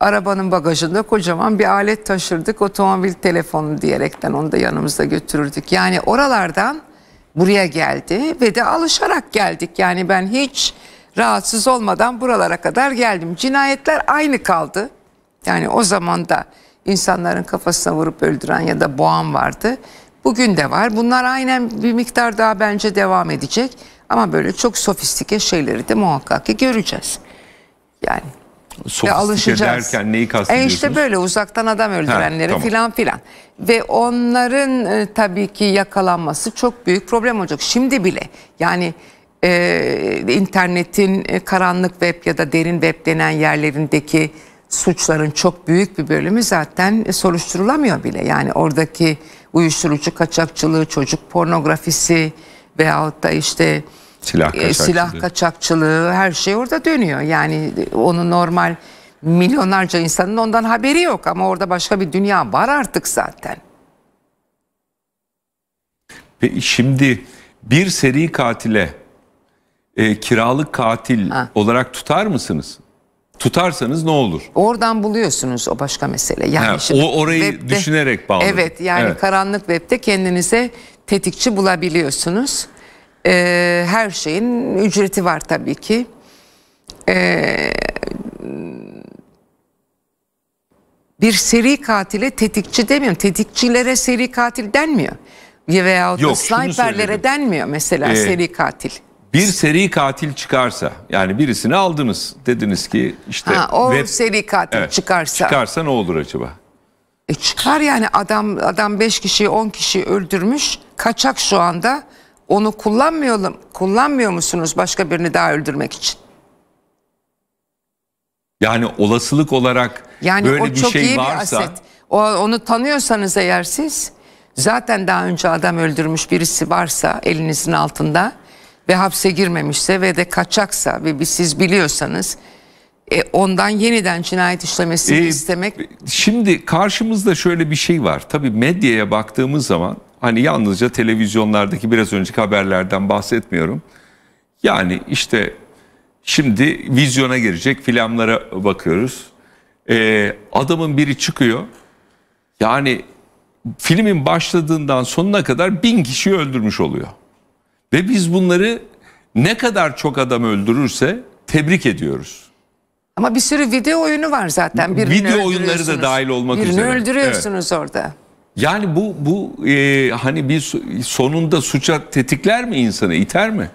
Arabanın bagajında kocaman bir alet taşırdık. Otomobil telefonu diyerekten onu da yanımızda götürürdük. Yani oralardan buraya geldi ve de alışarak geldik. Yani ben hiç rahatsız olmadan buralara kadar geldim. Cinayetler aynı kaldı. Yani o zaman da insanların kafasına vurup öldüren ya da boğan vardı. Bugün de var. Bunlar aynen bir miktar daha bence devam edecek. Ama böyle çok sofistike şeyleri de muhakkak ki göreceğiz. Yani Sofistike alışacağız. derken neyi E kastediyorsunuz? işte böyle uzaktan adam öldürenleri tamam. filan filan. Ve onların e, tabii ki yakalanması çok büyük problem olacak. Şimdi bile yani e, internetin e, karanlık web ya da derin web denen yerlerindeki suçların çok büyük bir bölümü zaten e, soruşturulamıyor bile. Yani oradaki uyuşturucu kaçakçılığı, çocuk pornografisi veyahut da işte Silah e, kaçakçılığı. silah kaçakçılığı her şey orada dönüyor. Yani onu normal milyonlarca insanın ondan haberi yok ama orada başka bir dünya var artık zaten. Pe- Şimdi bir seri katile e, kiralık katil Ha. olarak tutar mısınız? Tutarsanız ne olur? Oradan buluyorsunuz o başka mesele. Yani Ha, şimdi o- orayı düşünerek bağladım. Evet yani Evet. karanlık webde kendinize tetikçi bulabiliyorsunuz. Ee, her şeyin ücreti var tabii ki. Ee, bir seri katile tetikçi demiyorum. Tetikçilere seri katil denmiyor. Veyahut da Yok, şunu sniperlere denmiyor mesela Ee, seri katil. Bir seri katil çıkarsa yani birisini aldınız dediniz ki işte Ha, o web- seri katil Evet, çıkarsa. çıkarsa ne olur acaba? E çıkar yani adam adam 5 kişiyi 10 kişiyi öldürmüş. Kaçak şu anda. Onu kullanmıyor kullanmıyor musunuz başka birini daha öldürmek için? Yani olasılık olarak Yani böyle o bir çok şey iyi bir varsa aset. O onu tanıyorsanız eğer siz zaten daha önce adam öldürmüş birisi varsa elinizin altında ve hapse girmemişse ve de kaçaksa ve bir siz biliyorsanız e, ondan yeniden cinayet işlemesini Ee, istemek Şimdi karşımızda şöyle bir şey var. Tabii medyaya baktığımız zaman hani yalnızca televizyonlardaki biraz önceki haberlerden bahsetmiyorum. Yani işte şimdi vizyona girecek filmlara bakıyoruz. Ee, adamın biri çıkıyor. Yani filmin başladığından sonuna kadar bin kişiyi öldürmüş oluyor. Ve biz bunları ne kadar çok adam öldürürse tebrik ediyoruz. Ama bir sürü video oyunu var zaten. Birini Video oyunları da dahil olmak Birini üzere. öldürüyorsunuz orada. Yani bu bu e, hani bir so- sonunda suça tetikler mi insanı, iter mi?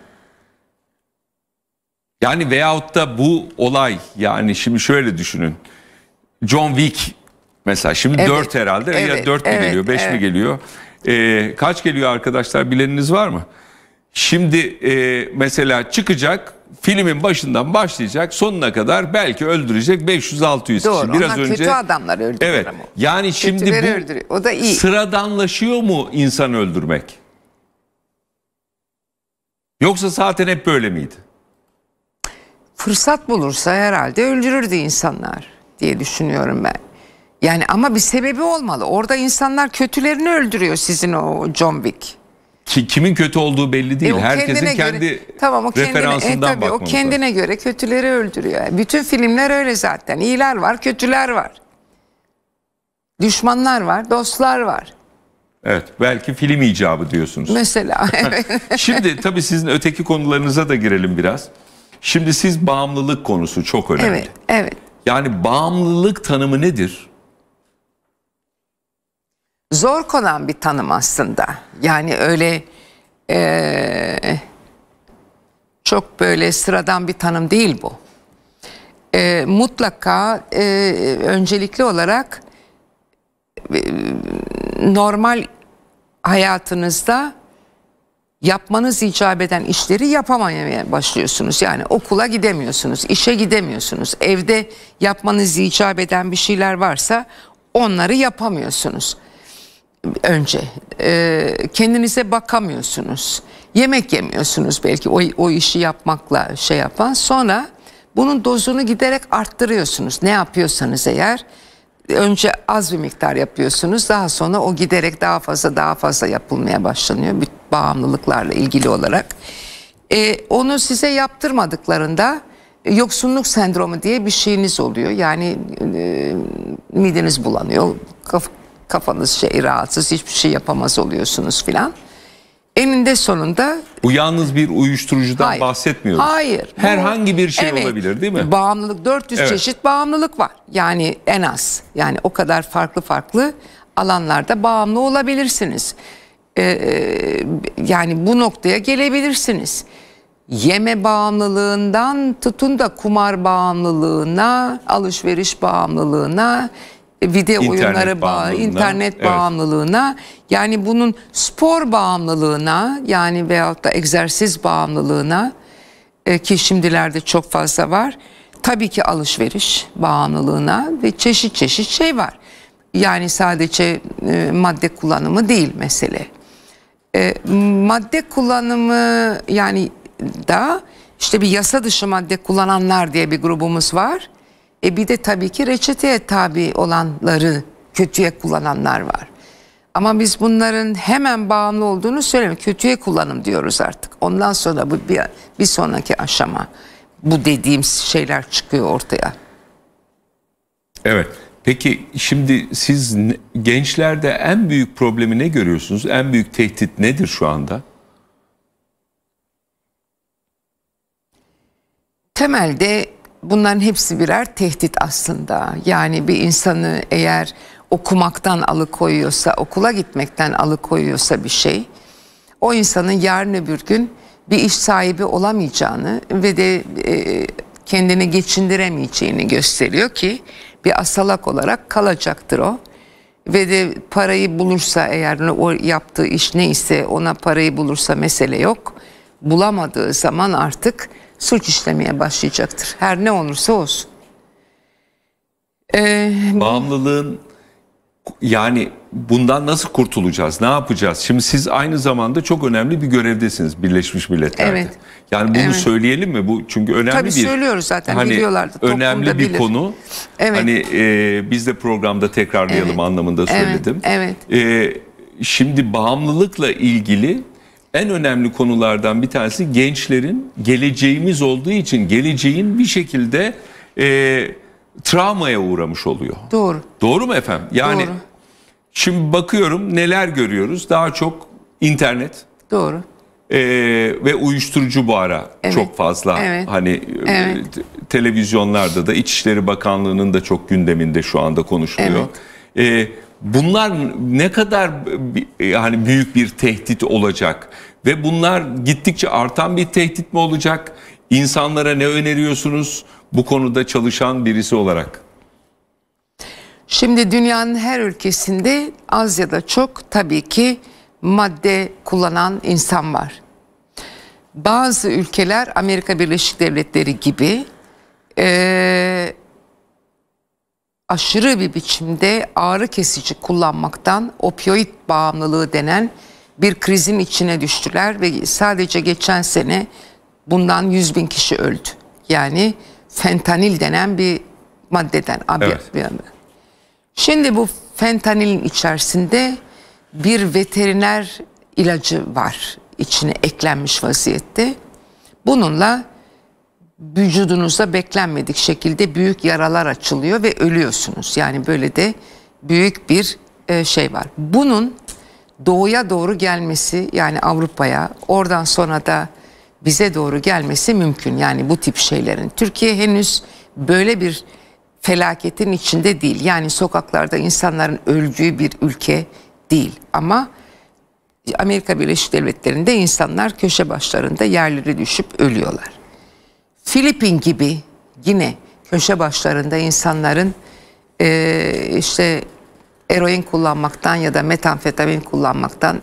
Yani veyahut da bu olay yani şimdi şöyle düşünün. John Wick mesela şimdi Evet, 4 herhalde ya evet, 4 mi evet, geliyor 5 mi evet. geliyor? E, kaç geliyor arkadaşlar bileniniz var mı? Şimdi e, mesela çıkacak filmin başından başlayacak sonuna kadar belki öldürecek 500-600 Doğru. kişi. Biraz Onlar önce kötü adamları öldürüyor Evet. ama. Yani şimdi Kötüleri bu öldürüyor. O da iyi. sıradanlaşıyor mu insan öldürmek? Yoksa zaten hep böyle miydi? Fırsat bulursa herhalde öldürürdü insanlar diye düşünüyorum ben. Yani ama bir sebebi olmalı. Orada insanlar kötülerini öldürüyor sizin o John Wick. Ki kimin kötü olduğu belli değil. E Herkesin kendi göre, tamam o kendine, e, referansından tabii, o kendine göre kötüleri öldürüyor. Bütün filmler öyle zaten. İyiler var, kötüler var. Düşmanlar var, dostlar var. Evet, belki film icabı diyorsunuz. Mesela. [laughs] Şimdi tabii sizin öteki konularınıza da girelim biraz. Şimdi siz bağımlılık konusu çok önemli. evet, evet. Yani bağımlılık tanımı nedir? Zor konan bir tanım aslında. Yani öyle eee, çok böyle sıradan bir tanım değil bu. Eee, mutlaka eee, öncelikli olarak eee, normal hayatınızda yapmanız icap eden işleri yapamamaya başlıyorsunuz. Yani okula gidemiyorsunuz, işe gidemiyorsunuz. Evde yapmanız icap eden bir şeyler varsa onları yapamıyorsunuz önce e, kendinize bakamıyorsunuz. Yemek yemiyorsunuz belki o, o işi yapmakla şey yapan. Sonra bunun dozunu giderek arttırıyorsunuz. Ne yapıyorsanız eğer önce az bir miktar yapıyorsunuz. Daha sonra o giderek daha fazla daha fazla yapılmaya başlanıyor. Bağımlılıklarla ilgili olarak. E, onu size yaptırmadıklarında yoksunluk sendromu diye bir şeyiniz oluyor. Yani e, mideniz bulanıyor, kaf, kafanız şey rahatsız, hiçbir şey yapamaz oluyorsunuz filan. Eninde sonunda Bu yalnız bir uyuşturucudan Hayır. bahsetmiyoruz. Hayır. Herhangi bir şey Evet, olabilir değil mi? Bağımlılık 400 Evet. çeşit bağımlılık var. Yani en az. Yani o kadar farklı farklı alanlarda bağımlı olabilirsiniz. Ee, yani bu noktaya gelebilirsiniz. Yeme bağımlılığından tutun da kumar bağımlılığına, alışveriş bağımlılığına, video İnternet oyunları bağ, bağımlılığına, internet evet. bağımlılığına, yani bunun spor bağımlılığına, yani veyahut da egzersiz bağımlılığına e, ki şimdilerde çok fazla var. Tabii ki alışveriş bağımlılığına ve çeşit çeşit şey var. Yani sadece e, madde kullanımı değil mesele. E, madde kullanımı yani da işte bir yasa dışı madde kullananlar diye bir grubumuz var. E bir de tabii ki reçeteye tabi olanları kötüye kullananlar var. Ama biz bunların hemen bağımlı olduğunu söylemiyoruz. Kötüye kullanım diyoruz artık. Ondan sonra bu bir, bir sonraki aşama. Bu dediğim şeyler çıkıyor ortaya. Evet. Peki şimdi siz gençlerde en büyük problemi ne görüyorsunuz? En büyük tehdit nedir şu anda? Temelde bunların hepsi birer tehdit aslında. Yani bir insanı eğer okumaktan alıkoyuyorsa, okula gitmekten alıkoyuyorsa bir şey, o insanın yarın öbür gün bir iş sahibi olamayacağını ve de e, kendini geçindiremeyeceğini gösteriyor ki bir asalak olarak kalacaktır o. Ve de parayı bulursa eğer o yaptığı iş neyse ona parayı bulursa mesele yok. Bulamadığı zaman artık suç işlemeye başlayacaktır. Her ne olursa olsun. Ee, Bağımlılığın yani bundan nasıl kurtulacağız? Ne yapacağız? Şimdi siz aynı zamanda çok önemli bir görevdesiniz Birleşmiş Milletler'de. Evet. Yani bunu Evet. söyleyelim mi? Bu çünkü önemli Tabii bir söylüyoruz zaten, hani biliyorlardı, Önemli bir bilir. konu. Evet. Hani e, biz de programda tekrarlayalım Evet. anlamında Evet, söyledim. evet. E, şimdi bağımlılıkla ilgili en önemli konulardan bir tanesi gençlerin geleceğimiz olduğu için geleceğin bir şekilde e, travmaya uğramış oluyor. doğru. Doğru mu efendim? Yani Doğru. şimdi bakıyorum neler görüyoruz. Daha çok internet Doğru. e, ve uyuşturucu bu ara Evet. çok fazla. Evet. Hani e, Evet. te- televizyonlarda da İçişleri Bakanlığı'nın da çok gündeminde şu anda konuşuluyor. E, bunlar ne kadar bi- yani büyük bir tehdit olacak ve bunlar gittikçe artan bir tehdit mi olacak? İnsanlara ne öneriyorsunuz bu konuda çalışan birisi olarak? Şimdi dünyanın her ülkesinde az ya da çok tabii ki madde kullanan insan var. Bazı ülkeler Amerika Birleşik Devletleri gibi eee, aşırı bir biçimde ağrı kesici kullanmaktan opioid bağımlılığı denen bir krizin içine düştüler ve sadece geçen sene bundan 100 bin kişi öldü. Yani fentanil denen bir maddeden. abi- Evet. Şimdi bu fentanilin içerisinde bir veteriner ilacı var içine eklenmiş vaziyette. Bununla vücudunuza beklenmedik şekilde büyük yaralar açılıyor ve ölüyorsunuz. Yani böyle de büyük bir e, şey var. Bunun doğuya doğru gelmesi yani Avrupa'ya oradan sonra da bize doğru gelmesi mümkün. Yani bu tip şeylerin. Türkiye henüz böyle bir felaketin içinde değil. Yani sokaklarda insanların öldüğü bir ülke değil. Ama Amerika Birleşik Devletleri'nde insanlar köşe başlarında yerleri düşüp ölüyorlar. Filipin gibi yine köşe başlarında insanların eee, işte eroin kullanmaktan ya da metamfetamin kullanmaktan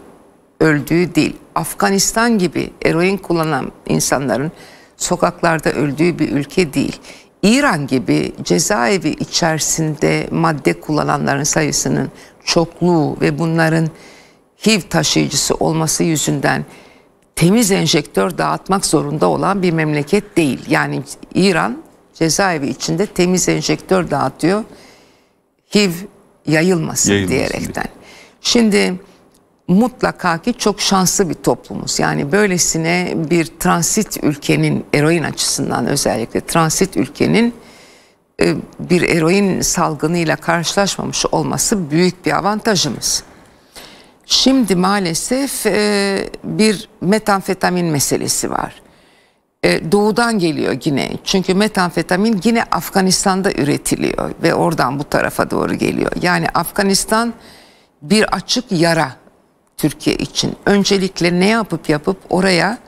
öldüğü değil. Afganistan gibi eroin kullanan insanların sokaklarda öldüğü bir ülke değil. İran gibi cezaevi içerisinde madde kullananların sayısının çokluğu ve bunların HIV taşıyıcısı olması yüzünden temiz enjektör dağıtmak zorunda olan bir memleket değil. Yani İran cezaevi içinde temiz enjektör dağıtıyor. HIV yayılmasın, Yayılmasın diyerekten. Şimdi mutlaka ki çok şanslı bir toplumuz. Yani böylesine bir transit ülkenin eroin açısından özellikle transit ülkenin e, bir eroin salgınıyla karşılaşmamış olması büyük bir avantajımız. Şimdi maalesef e, bir metamfetamin meselesi var. E, doğudan geliyor yine. Çünkü metamfetamin yine Afganistan'da üretiliyor ve oradan bu tarafa doğru geliyor. Yani Afganistan bir açık yara Türkiye için. Öncelikle ne yapıp yapıp oraya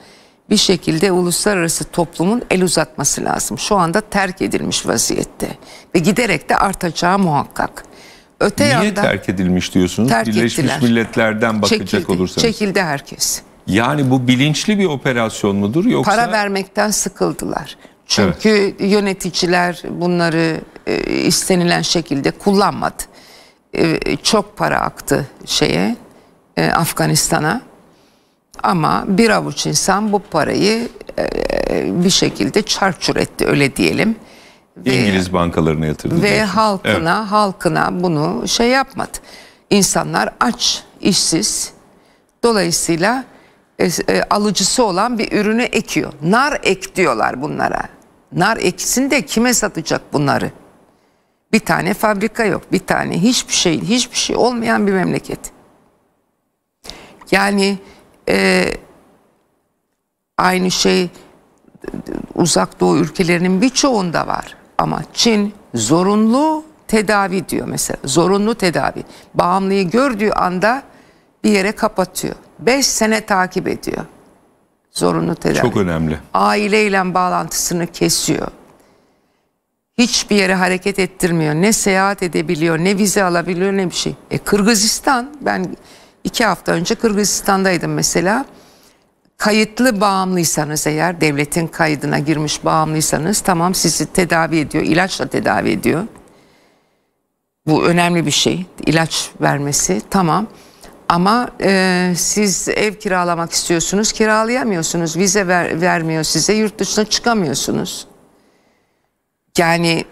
bir şekilde uluslararası toplumun el uzatması lazım. Şu anda terk edilmiş vaziyette ve giderek de artacağı muhakkak. Öte Niye yandan terk edilmiş diyorsunuz? terk Birleşmiş ettiler. Milletler'den bakacak çekildi, olursanız. çekildi herkes. Yani bu bilinçli bir operasyon mudur yoksa? Para vermekten sıkıldılar. Çünkü yöneticiler bunları e, istenilen şekilde kullanmadı. E, çok para aktı şeye e, Afganistan'a. Ama bir avuç insan bu parayı e, bir şekilde çarçur etti öyle diyelim. Ve- İngiliz bankalarına yatırdı. ve diyorsunuz. halkına halkına bunu şey yapmadı. İnsanlar aç, işsiz. Dolayısıyla e, e, alıcısı olan bir ürünü ekiyor. Nar ek diyorlar bunlara. Nar eksin de kime satacak bunları? Bir tane fabrika yok, bir tane hiçbir şey, hiçbir şey olmayan bir memleket. Yani e, aynı şey uzak doğu ülkelerinin birçoğunda var. Ama Çin zorunlu tedavi diyor mesela. Zorunlu tedavi. Bağımlıyı gördüğü anda bir yere kapatıyor. 5 sene takip ediyor. Zorunlu tedavi. Çok önemli. Aileyle bağlantısını kesiyor. Hiçbir yere hareket ettirmiyor. Ne seyahat edebiliyor, ne vize alabiliyor, ne bir şey. E Kırgızistan, ben iki hafta önce Kırgızistan'daydım mesela. Kayıtlı bağımlıysanız eğer, devletin kaydına girmiş bağımlıysanız tamam sizi tedavi ediyor, ilaçla tedavi ediyor. Bu önemli bir şey, ilaç vermesi tamam. Ama e, siz ev kiralamak istiyorsunuz, kiralayamıyorsunuz. Vize ver- vermiyor size, yurt dışına çıkamıyorsunuz. Yani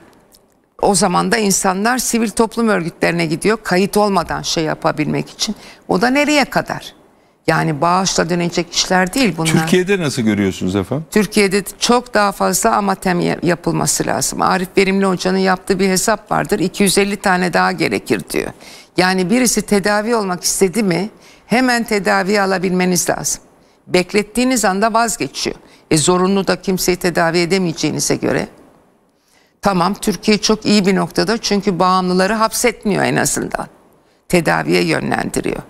o zaman da insanlar sivil toplum örgütlerine gidiyor kayıt olmadan şey yapabilmek için. O da nereye kadar? Yani bağışla dönecek işler değil bunlar. Türkiye'de nasıl görüyorsunuz efendim? Türkiye'de çok daha fazla amatem ya- yapılması lazım. Arif Verimli Hoca'nın yaptığı bir hesap vardır. 250 tane daha gerekir diyor. Yani birisi tedavi olmak istedi mi hemen tedavi alabilmeniz lazım. Beklettiğiniz anda vazgeçiyor. E zorunlu da kimseyi tedavi edemeyeceğinize göre. Tamam Türkiye çok iyi bir noktada çünkü bağımlıları hapsetmiyor en azından. Tedaviye yönlendiriyor.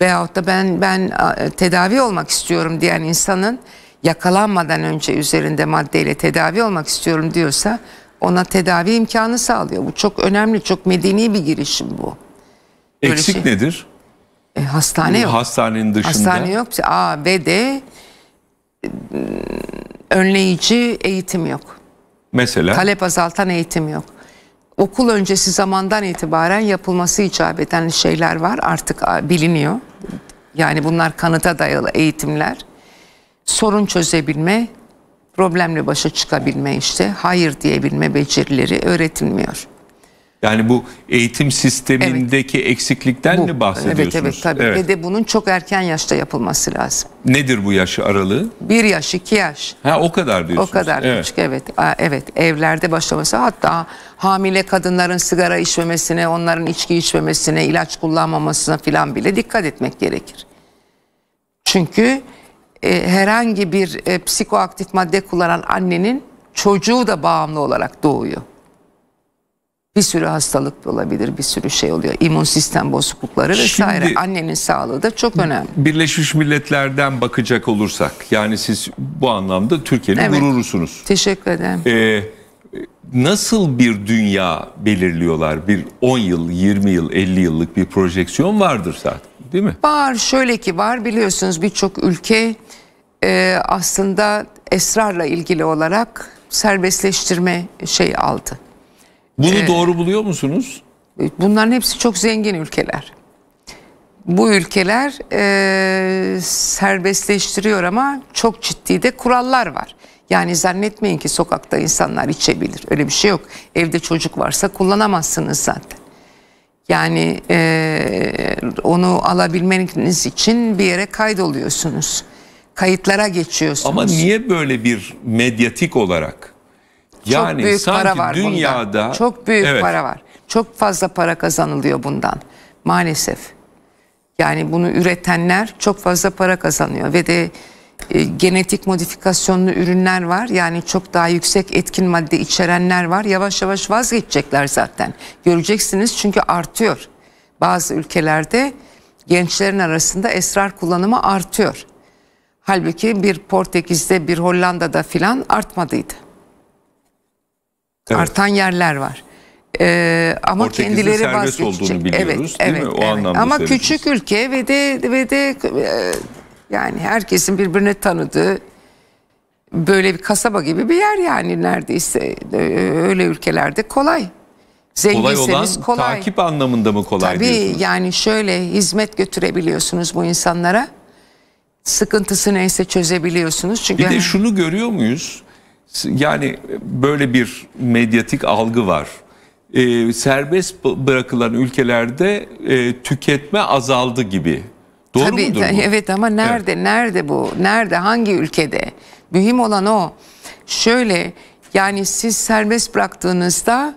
Veyahut da ben ben tedavi olmak istiyorum diyen insanın yakalanmadan önce üzerinde maddeyle tedavi olmak istiyorum diyorsa ona tedavi imkanı sağlıyor. Bu çok önemli, çok medeni bir girişim bu. Böyle Eksik şey. nedir? E, hastane yok. Hastanenin dışında. Hastane yok. Aa, ve de önleyici eğitim yok. Mesela Talep azaltan eğitim yok. Okul öncesi zamandan itibaren yapılması icap eden şeyler var artık biliniyor. Yani bunlar kanıta dayalı eğitimler. Sorun çözebilme, problemle başa çıkabilme işte, hayır diyebilme becerileri öğretilmiyor. Yani bu eğitim sistemindeki eksiklikten Bu- mi bahsediyorsunuz? Evet evet tabii. Ve de bunun çok erken yaşta yapılması lazım. Nedir bu yaş aralığı? Bir yaş, iki yaş. Ha o kadar O diyorsunuz. kadar Evet. küçük evet. Evet evlerde başlaması hatta hamile kadınların sigara içmemesine, onların içki içmemesine, ilaç kullanmamasına filan bile dikkat etmek gerekir. Çünkü e, herhangi bir e, psikoaktif madde kullanan annenin çocuğu da bağımlı olarak doğuyor. Bir sürü hastalık olabilir, bir sürü şey oluyor. İmmün sistem bozuklukları vesaire. Şimdi- Annenin sağlığı da çok önemli. Birleşmiş Milletler'den bakacak olursak yani siz bu anlamda Türkiye'nin Evet. gururusunuz. Teşekkür ederim. Ee, nasıl bir dünya belirliyorlar? Bir 10 yıl, 20 yıl, 50 yıllık bir projeksiyon vardır zaten değil mi? Var şöyle ki var biliyorsunuz birçok ülke e, aslında esrarla ilgili olarak serbestleştirme şey aldı. Bunu Ee, doğru buluyor musunuz? Bunların hepsi çok zengin ülkeler. Bu ülkeler e, serbestleştiriyor ama çok ciddi de kurallar var. Yani zannetmeyin ki sokakta insanlar içebilir. Öyle bir şey yok. Evde çocuk varsa kullanamazsınız zaten. Yani e, onu alabilmeniz için bir yere kaydoluyorsunuz. Kayıtlara geçiyorsunuz. Ama niye böyle bir medyatik olarak? Yani çok büyük sanki para var dünyada bundan. Çok büyük Evet. para var. Çok fazla para kazanılıyor bundan. Maalesef. Yani bunu üretenler çok fazla para kazanıyor ve de e, genetik modifikasyonlu ürünler var. Yani çok daha yüksek etkin madde içerenler var. Yavaş yavaş vazgeçecekler zaten. Göreceksiniz çünkü artıyor. Bazı ülkelerde gençlerin arasında esrar kullanımı artıyor. Halbuki bir Portekiz'de bir Hollanda'da filan artmadıydı Evet. artan yerler var. Ee, ama Portekiz'de kendileri serbest olduğunu biliyoruz, değil mi? O anlamda Ama söylediniz. küçük ülke ve de ve de e, yani herkesin birbirini tanıdığı böyle bir kasaba gibi bir yer yani neredeyse Ee, öyle ülkelerde kolay. kolay olan kolay. takip anlamında mı kolay Tabii diyorsunuz? yani şöyle hizmet götürebiliyorsunuz bu insanlara. Sıkıntısı neyse çözebiliyorsunuz. Çünkü Bir de şunu görüyor muyuz? Yani böyle bir medyatik algı var. Ee, serbest bırakılan ülkelerde e, tüketme azaldı gibi. Doğru Tabii, mudur bu? Evet ama nerede nerede bu? Nerede hangi ülkede? Mühim olan o. Şöyle yani siz serbest bıraktığınızda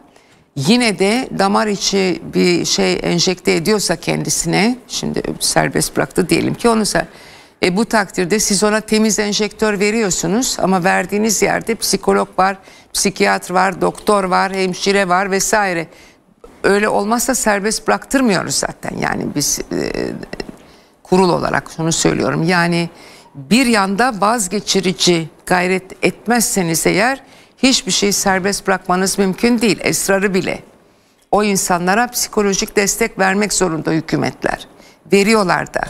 yine de damar içi bir şey enjekte ediyorsa kendisine şimdi serbest bıraktı diyelim ki onu se- e bu takdirde siz ona temiz enjektör veriyorsunuz ama verdiğiniz yerde psikolog var, psikiyatr var, doktor var, hemşire var vesaire. Öyle olmazsa serbest bıraktırmıyoruz zaten. Yani biz e, kurul olarak şunu söylüyorum. Yani bir yanda vazgeçirici gayret etmezseniz eğer hiçbir şeyi serbest bırakmanız mümkün değil. Esrarı bile. O insanlara psikolojik destek vermek zorunda hükümetler. Veriyorlar da.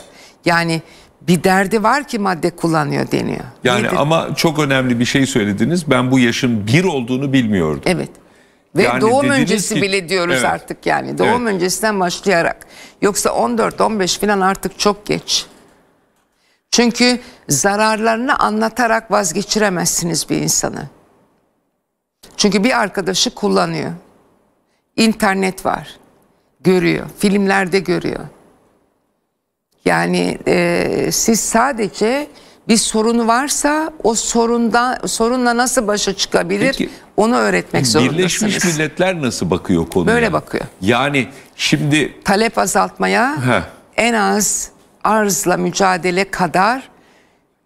Yani bir derdi var ki madde kullanıyor deniyor. Yani Nedir? ama çok önemli bir şey söylediniz. Ben bu yaşın bir olduğunu bilmiyordum. Evet. Ve Yani doğum öncesi ki- bile diyoruz Evet. artık yani. Doğum Evet. öncesinden başlayarak. Yoksa 14-15 falan artık çok geç. Çünkü zararlarını anlatarak vazgeçiremezsiniz bir insanı. Çünkü bir arkadaşı kullanıyor. İnternet var. Görüyor. Filmlerde görüyor. Yani e, siz sadece bir sorunu varsa o sorunda sorunla nasıl başa çıkabilir Peki, onu öğretmek zorundasınız. Birleşmiş Milletler nasıl bakıyor konuya? Böyle bakıyor. Yani şimdi Talep azaltmaya Heh. en az arzla mücadele kadar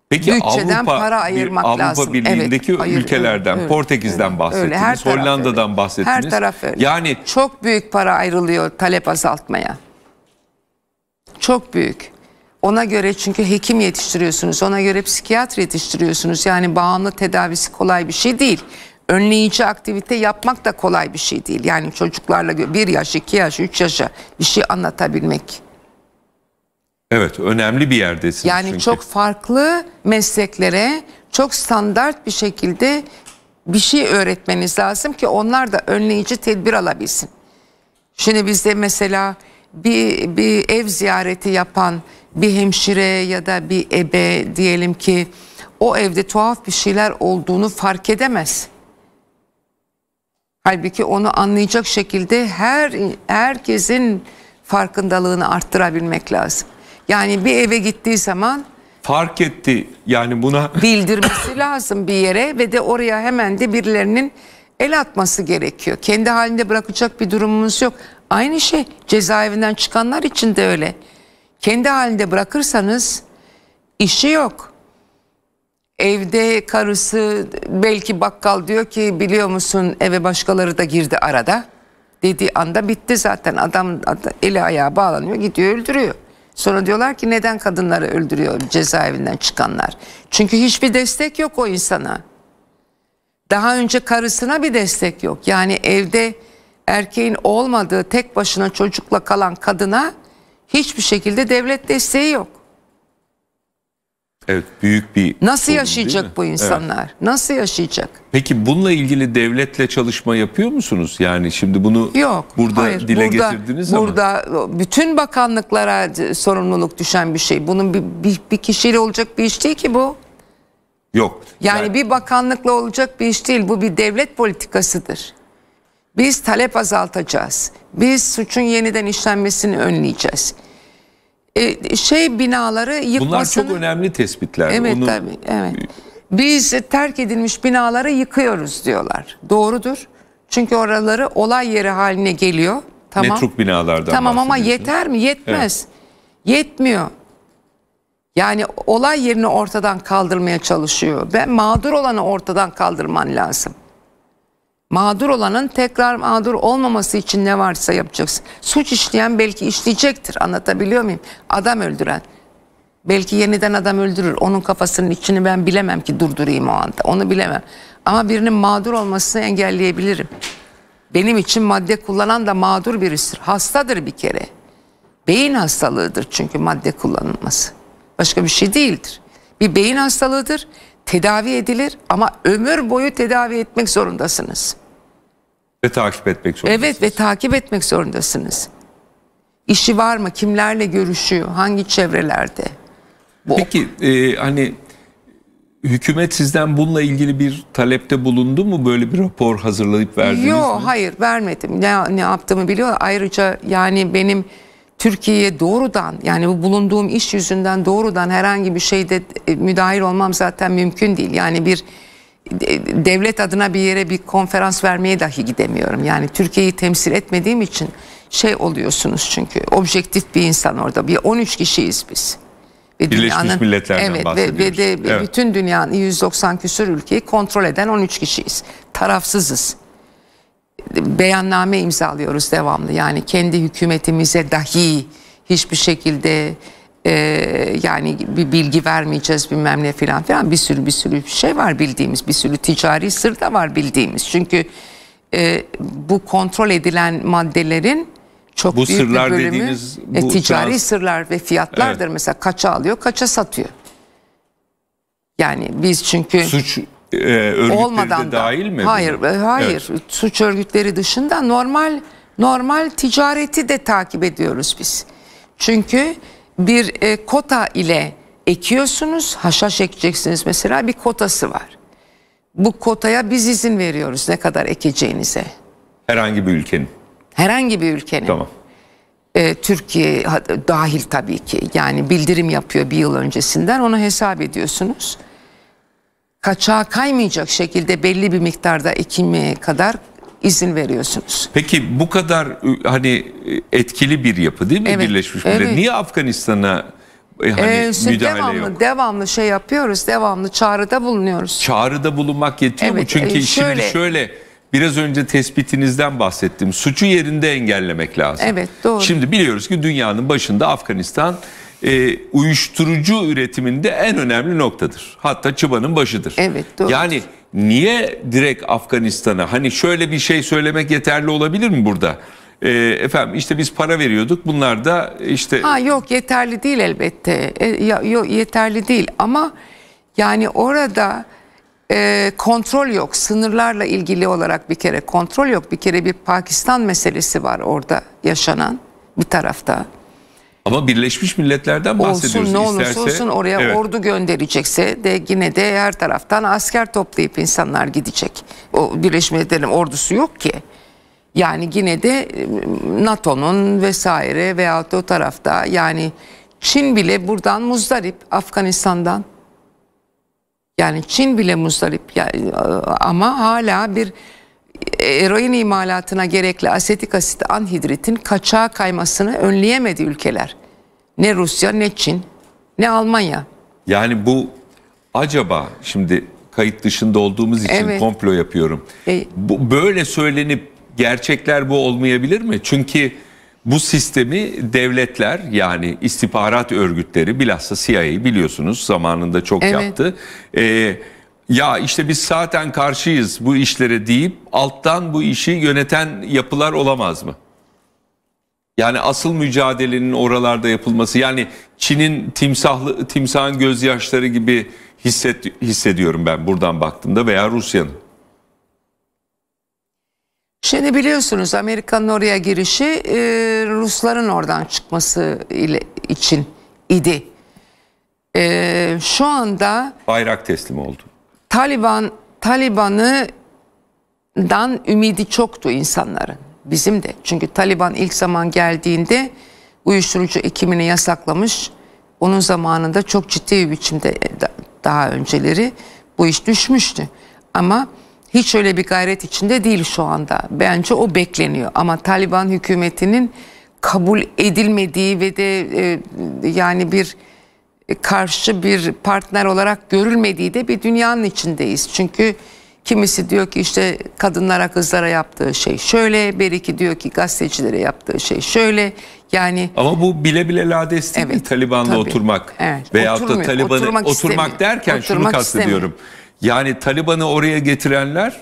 Peki bütçeden Avrupa, para bir ayırmak Avrupa lazım. Birliği'ndeki Evet, ülkelerden, öyle, Portekiz'den öyle, bahsettiniz, öyle, her Hollanda'dan öyle. bahsettiniz. Her taraf öyle. Yani çok büyük para ayrılıyor talep azaltmaya. Çok büyük. Ona göre çünkü hekim yetiştiriyorsunuz, ona göre psikiyatr yetiştiriyorsunuz. Yani bağımlı tedavisi kolay bir şey değil. Önleyici aktivite yapmak da kolay bir şey değil. Yani çocuklarla bir yaş, iki yaş, üç yaşa bir şey anlatabilmek. evet önemli bir yerdesiniz Yani çünkü. çok farklı mesleklere çok standart bir şekilde bir şey öğretmeniz lazım ki onlar da önleyici tedbir alabilsin. Şimdi bizde mesela bir, bir ev ziyareti yapan bir hemşire ya da bir ebe diyelim ki o evde tuhaf bir şeyler olduğunu fark edemez. Halbuki onu anlayacak şekilde her herkesin farkındalığını arttırabilmek lazım. Yani bir eve gittiği zaman fark etti. Yani buna [laughs] bildirmesi lazım bir yere ve de oraya hemen de birilerinin el atması gerekiyor. Kendi halinde bırakacak bir durumumuz yok. Aynı şey cezaevinden çıkanlar için de öyle. Kendi halinde bırakırsanız işi yok. Evde karısı belki bakkal diyor ki biliyor musun eve başkaları da girdi arada. Dediği anda bitti zaten adam ad- eli ayağı bağlanıyor gidiyor öldürüyor. Sonra diyorlar ki neden kadınları öldürüyor cezaevinden çıkanlar? Çünkü hiçbir destek yok o insana. Daha önce karısına bir destek yok. Yani evde erkeğin olmadığı tek başına çocukla kalan kadına hiçbir şekilde devlet desteği yok. Evet büyük bir Nasıl sorun, yaşayacak bu Evet. insanlar? Nasıl yaşayacak? Peki bununla ilgili devletle çalışma yapıyor musunuz? Yani şimdi bunu Yok. burada hayır. dile burada, getirdiniz ama. Burada bütün bakanlıklara sorumluluk düşen bir şey. Bunun bir, bir, bir kişiyle olacak bir iş değil ki bu. Yok. Yani bir bakanlıkla olacak bir iş değil. Bu bir devlet politikasıdır. Biz talep azaltacağız. Biz suçun yeniden işlenmesini önleyeceğiz. E, şey binaları Bunlar yıkmasını... çok önemli tespitler. Evet Onu- tabii. Evet. Biz terk edilmiş binaları yıkıyoruz diyorlar. Doğrudur. Çünkü oraları olay yeri haline geliyor. Tamam. Metruk binalardan Tamam ama yeter mi? Yetmez. Yetmiyor. Yani olay yerini ortadan kaldırmaya çalışıyor. Ben mağdur olanı ortadan kaldırman lazım. Mağdur olanın tekrar mağdur olmaması için ne varsa yapacaksın. Suç işleyen belki işleyecektir. Anlatabiliyor muyum? Adam öldüren. Belki yeniden adam öldürür. Onun kafasının içini ben bilemem ki durdurayım o anda. Onu bilemem. Ama birinin mağdur olmasını engelleyebilirim. Benim için madde kullanan da mağdur birisidir. Hastadır bir kere. Beyin hastalığıdır çünkü madde kullanılması. Başka bir şey değildir. Bir beyin hastalığıdır. Tedavi edilir ama ömür boyu tedavi etmek zorundasınız. Ve takip etmek zorundasınız. Evet ve takip etmek zorundasınız. İşi var mı? Kimlerle görüşüyor? Hangi çevrelerde? Bu Peki e, hani hükümet sizden bununla ilgili bir talepte bulundu mu? Böyle bir rapor hazırlayıp verdiniz Yok mi? hayır vermedim. Ne, ne yaptığımı biliyor. Ayrıca yani benim Türkiye'ye doğrudan yani bu bulunduğum iş yüzünden doğrudan herhangi bir şeyde e, müdahil olmam zaten mümkün değil. Yani bir e, devlet adına bir yere bir konferans vermeye dahi gidemiyorum. Yani Türkiye'yi temsil etmediğim için şey oluyorsunuz çünkü objektif bir insan orada. Bir 13 kişiyiz biz. Ve Birleşmiş Milletler'den evet, ve, ve bahsediyoruz. de Evet. bütün dünyanın 190 küsur ülkeyi kontrol eden 13 kişiyiz. Tarafsızız beyanname imzalıyoruz devamlı. Yani kendi hükümetimize dahi hiçbir şekilde e, yani bir bilgi vermeyeceğiz bilmem ne filan filan bir sürü bir sürü şey var bildiğimiz bir sürü ticari sır da var bildiğimiz. Çünkü e, bu kontrol edilen maddelerin çok Bu büyük sırlar bir bölümü dediğiniz e, bu ticari trans- sırlar ve fiyatlardır. Evet. Mesela kaça alıyor kaça satıyor. Yani biz çünkü Suç e, örgütleri olmadan de da dahil mi? Hayır, e, hayır. Evet. Suç örgütleri dışında normal normal ticareti de takip ediyoruz biz. Çünkü bir e, kota ile ekiyorsunuz, haşhaş ekeceksiniz mesela bir kotası var. Bu kotaya biz izin veriyoruz ne kadar ekeceğinize. Herhangi bir ülkenin. Herhangi bir ülkenin. Tamam. E, Türkiye dahil tabii ki yani bildirim yapıyor bir yıl öncesinden onu hesap ediyorsunuz. Kaçağa kaymayacak şekilde belli bir miktarda ekilmeye kadar izin veriyorsunuz. Peki bu kadar e, hani e, etkili bir yapı değil mi Evet, Birleşmiş Milletler? evet. Niye Afganistan'a e, hani Ee, müdahale devamlı yok? devamlı şey yapıyoruz, devamlı çağrıda bulunuyoruz. Çağrıda bulunmak yetiyor mu? Evet, Çünkü e, şimdi şöyle- şöyle biraz önce tespitinizden bahsettim. Suçu yerinde engellemek lazım. Evet, doğru. Şimdi biliyoruz ki dünyanın başında Afganistan e, uyuşturucu üretiminde en önemli noktadır. Hatta çıbanın başıdır. Evet, doğru. Yani niye direkt Afganistan'a hani şöyle bir şey söylemek yeterli olabilir mi burada? E, efendim işte biz para veriyorduk bunlar da işte Ha yok yeterli değil elbette. E, ya, yok yeterli değil ama yani orada e, kontrol yok. Sınırlarla ilgili olarak bir kere kontrol yok. Bir kere bir Pakistan meselesi var orada yaşanan bir tarafta. Ama Birleşmiş Milletler'den bahsediyoruz. Olsun ne olursa İsterse- olsun oraya Evet. ordu gönderecekse de yine de her taraftan asker toplayıp insanlar gidecek. O Birleşmiş Milletler'in ordusu yok ki. Yani yine de e, NATO'nun vesaire veyahut da o tarafta yani Çin bile buradan muzdarip Afganistan'dan. Yani Çin bile muzdarip yani, e, ama hala bir eroin imalatına gerekli asetik asit anhidritin kaçağa kaymasını önleyemedi ülkeler. Ne Rusya ne Çin ne Almanya. Yani bu acaba şimdi kayıt dışında olduğumuz için Evet. komplo yapıyorum. E- bu böyle söylenip gerçekler bu olmayabilir mi? Çünkü bu sistemi devletler yani istihbarat örgütleri bilhassa CIA biliyorsunuz zamanında çok Evet. yaptı. Ee, ya işte biz zaten karşıyız bu işlere deyip alttan bu işi yöneten yapılar olamaz mı? Yani asıl mücadelenin oralarda yapılması yani Çin'in timsahlı timsahın gözyaşları gibi hisset, hissediyorum ben buradan baktığımda veya Rusya'nın. Şimdi biliyorsunuz Amerika'nın oraya girişi e, Rusların oradan çıkması ile için idi. E, şu anda Bayrak teslim oldu. Taliban Taliban'ı dan ümidi çoktu insanların. Bizim de. Çünkü Taliban ilk zaman geldiğinde uyuşturucu ekimini yasaklamış. Onun zamanında çok ciddi bir biçimde daha önceleri bu iş düşmüştü. Ama hiç öyle bir gayret içinde değil şu anda. Bence o bekleniyor. Ama Taliban hükümetinin kabul edilmediği ve de e, yani bir karşı bir partner olarak görülmediği de bir dünyanın içindeyiz. Çünkü kimisi diyor ki işte kadınlara kızlara yaptığı şey şöyle, beriki diyor ki gazetecilere yaptığı şey şöyle. Yani Ama bu bile bile lades değil mi? Evet, Taliban'la tabii. oturmak. Evet, Veyahut da Taliban'ı oturmak oturmak, derken şunu Oturmak kastediyorum. Yani Taliban'ı oraya getirenler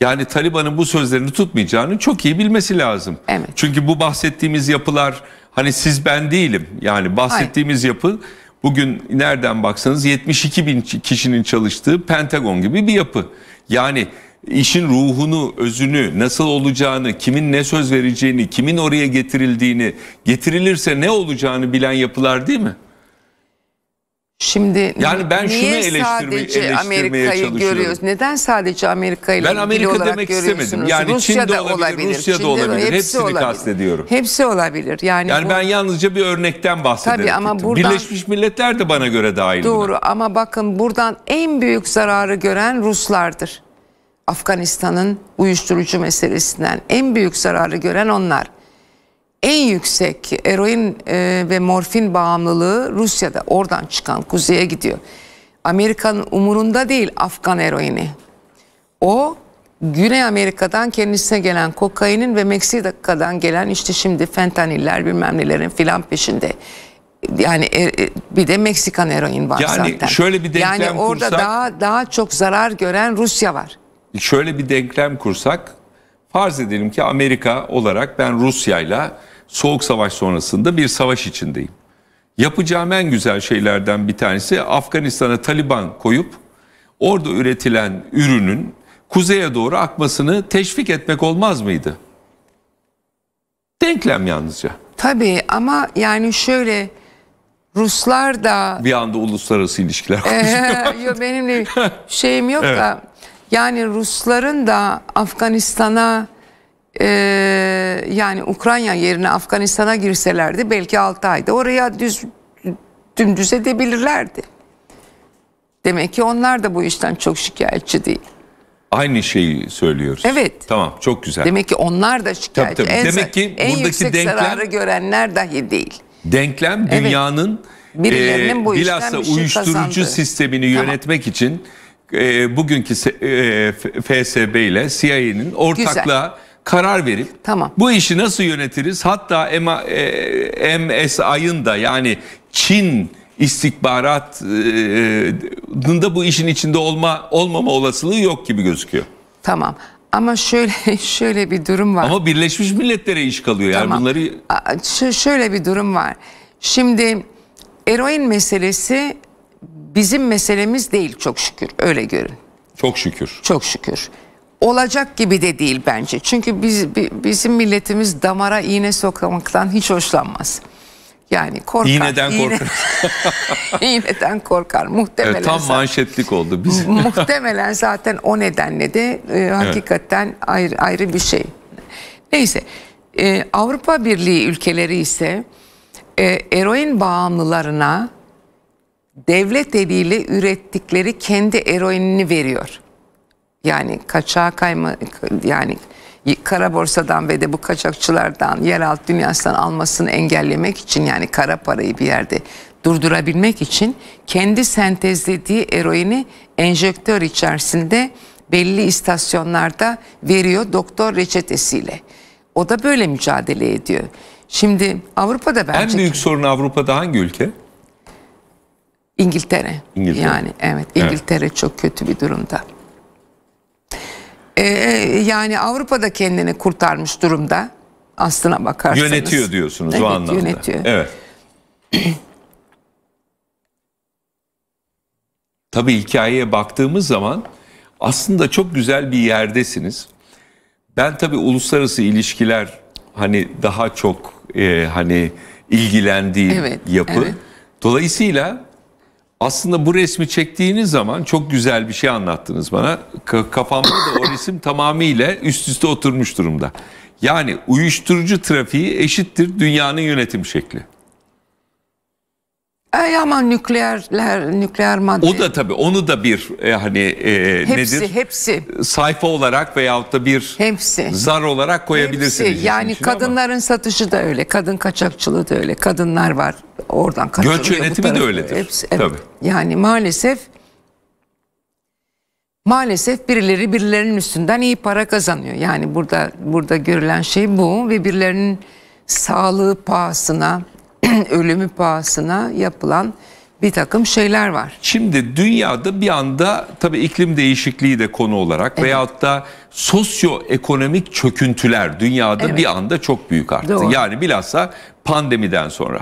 yani Taliban'ın bu sözlerini tutmayacağını çok iyi bilmesi lazım. Evet. Çünkü bu bahsettiğimiz yapılar hani siz ben değilim. Yani bahsettiğimiz yapı bugün nereden baksanız 72 bin kişinin çalıştığı Pentagon gibi bir yapı. Yani işin ruhunu, özünü, nasıl olacağını, kimin ne söz vereceğini, kimin oraya getirildiğini, getirilirse ne olacağını bilen yapılar değil mi? Şimdi Yani ben şunu niye eleştirme- sadece eleştirmeye Amerika'yı görüyoruz? Neden sadece Amerika ile Ben Amerika demek istemedim. Yani Rusya Çin'de da olabilir, Rusya da Çin'de olabilir. hepsi Hepsini olabilir. kastediyorum. Hepsi olabilir. Yani, Yani bu ben yalnızca bir örnekten bahsederek Tabii ama gittim. buradan- Birleşmiş Milletler de bana göre dahil buna. doğru ama bakın buradan en büyük zararı gören Ruslardır. Afganistan'ın uyuşturucu meselesinden en büyük zararı gören onlar. En yüksek eroin e, ve morfin bağımlılığı Rusya'da. Oradan çıkan kuzeye gidiyor. Amerika'nın umurunda değil Afgan eroini. O Güney Amerika'dan kendisine gelen kokainin ve Meksika'dan gelen işte şimdi fentaniller bilmem nelerin filan peşinde. Yani e, e, bir de Meksikan eroin var Yani zaten. şöyle bir denklem Yani orada kursak- daha daha çok zarar gören Rusya var. Şöyle bir denklem kursak farz edelim ki Amerika olarak ben Rusya'yla Soğuk Savaş sonrasında bir savaş içindeyim. Yapacağım en güzel şeylerden bir tanesi Afganistan'a Taliban koyup orada üretilen ürünün kuzeye doğru akmasını teşvik etmek olmaz mıydı? Denklem yalnızca. Tabii ama yani şöyle Ruslar da Bir anda uluslararası ilişkiler [laughs] Ee, yo, benim şeyim yok da yani Rusların da Afganistan'a e, yani Ukrayna yerine Afganistan'a girselerdi belki 6 ayda oraya düz dümdüz edebilirlerdi. Demek ki onlar da bu işten çok şikayetçi değil. Aynı şeyi söylüyoruz. Evet. Tamam çok güzel. Demek ki onlar da şikayetçi. Tabii, tabii. En, Demek ki en buradaki yüksek denklem- zararı görenler dahi değil. Denklem Evet. dünyanın Birilerinin bu işten bilhassa şey uyuşturucu kazandığı. sistemini Tamam. yönetmek için e, bugünkü e, FSB ile CIA'nin ortaklığa karar verip Tamam. bu işi nasıl yönetiriz? Hatta EMA, e, MSI'ın da yani Çin istihbaratında bu işin içinde olma olmama olasılığı yok gibi gözüküyor. Tamam. Ama şöyle [laughs] şöyle bir durum var. Ama Birleşmiş Milletler'e iş kalıyor. Yani Tamam. bunları Aa, ş- şöyle bir durum var. Şimdi eroin meselesi bizim meselemiz değil çok şükür. Öyle görün. çok şükür. Çok şükür. Olacak gibi de değil bence. Çünkü biz bi- bizim milletimiz damara iğne sokmaktan hiç hoşlanmaz. Yani korkar. İğneden İğne- korkar. [laughs] İğneden korkar muhtemelen. Evet, tam zaten. manşetlik oldu. Biz Muhtemelen zaten o nedenle de e, hakikaten ayrı, ayrı bir şey. Neyse e, Avrupa Birliği ülkeleri ise e, eroin bağımlılarına devlet eliyle ürettikleri kendi eroinini veriyor. Yani kaçağa kayma yani kara borsadan ve de bu kaçakçılardan yeraltı dünyasından almasını engellemek için yani kara parayı bir yerde durdurabilmek için kendi sentezlediği eroini enjektör içerisinde belli istasyonlarda veriyor doktor reçetesiyle. O da böyle mücadele ediyor. Şimdi Avrupa'da bence en büyük sorun Avrupa'da hangi ülke? İngiltere. İngiltere. Yani evet İngiltere çok kötü bir durumda. Ee, yani Avrupa da kendini kurtarmış durumda aslına bakarsanız. Yönetiyor diyorsunuz evet, o anlamda. Yönetiyor. Evet. [clears throat] Tabii hikayeye baktığımız zaman aslında çok güzel bir yerdesiniz. Ben tabii uluslararası ilişkiler hani daha çok e, hani ilgilendiği evet, yapı. Evet. Dolayısıyla aslında bu resmi çektiğiniz zaman çok güzel bir şey anlattınız bana. Ka- kafamda da o resim tamamıyla üst üste oturmuş durumda. Yani uyuşturucu trafiği eşittir dünyanın yönetim şekli. Ay ama nükleerler, nükleer madde. O da tabii onu da bir e, hani e, hepsi, nedir? hepsi, Sayfa olarak veyahut da bir hepsi. zar olarak koyabilirsiniz. Hepsi. Yani içine ama kadınların satışı da öyle, kadın kaçakçılığı da öyle. Kadınlar var oradan kaçırılıyor. bu yönetimi de öyledir. Hepsi, evet. Tabii. Yani maalesef maalesef birileri birilerinin üstünden iyi para kazanıyor. Yani burada burada görülen şey bu ve birilerinin sağlığı pahasına, [clears throat] ölümü pahasına yapılan bir takım şeyler var. Şimdi dünyada bir anda tabii iklim değişikliği de konu olarak veyahut da sosyoekonomik çöküntüler dünyada Evet. bir anda çok büyük arttı. Doğru. Yani bilhassa pandemiden sonra.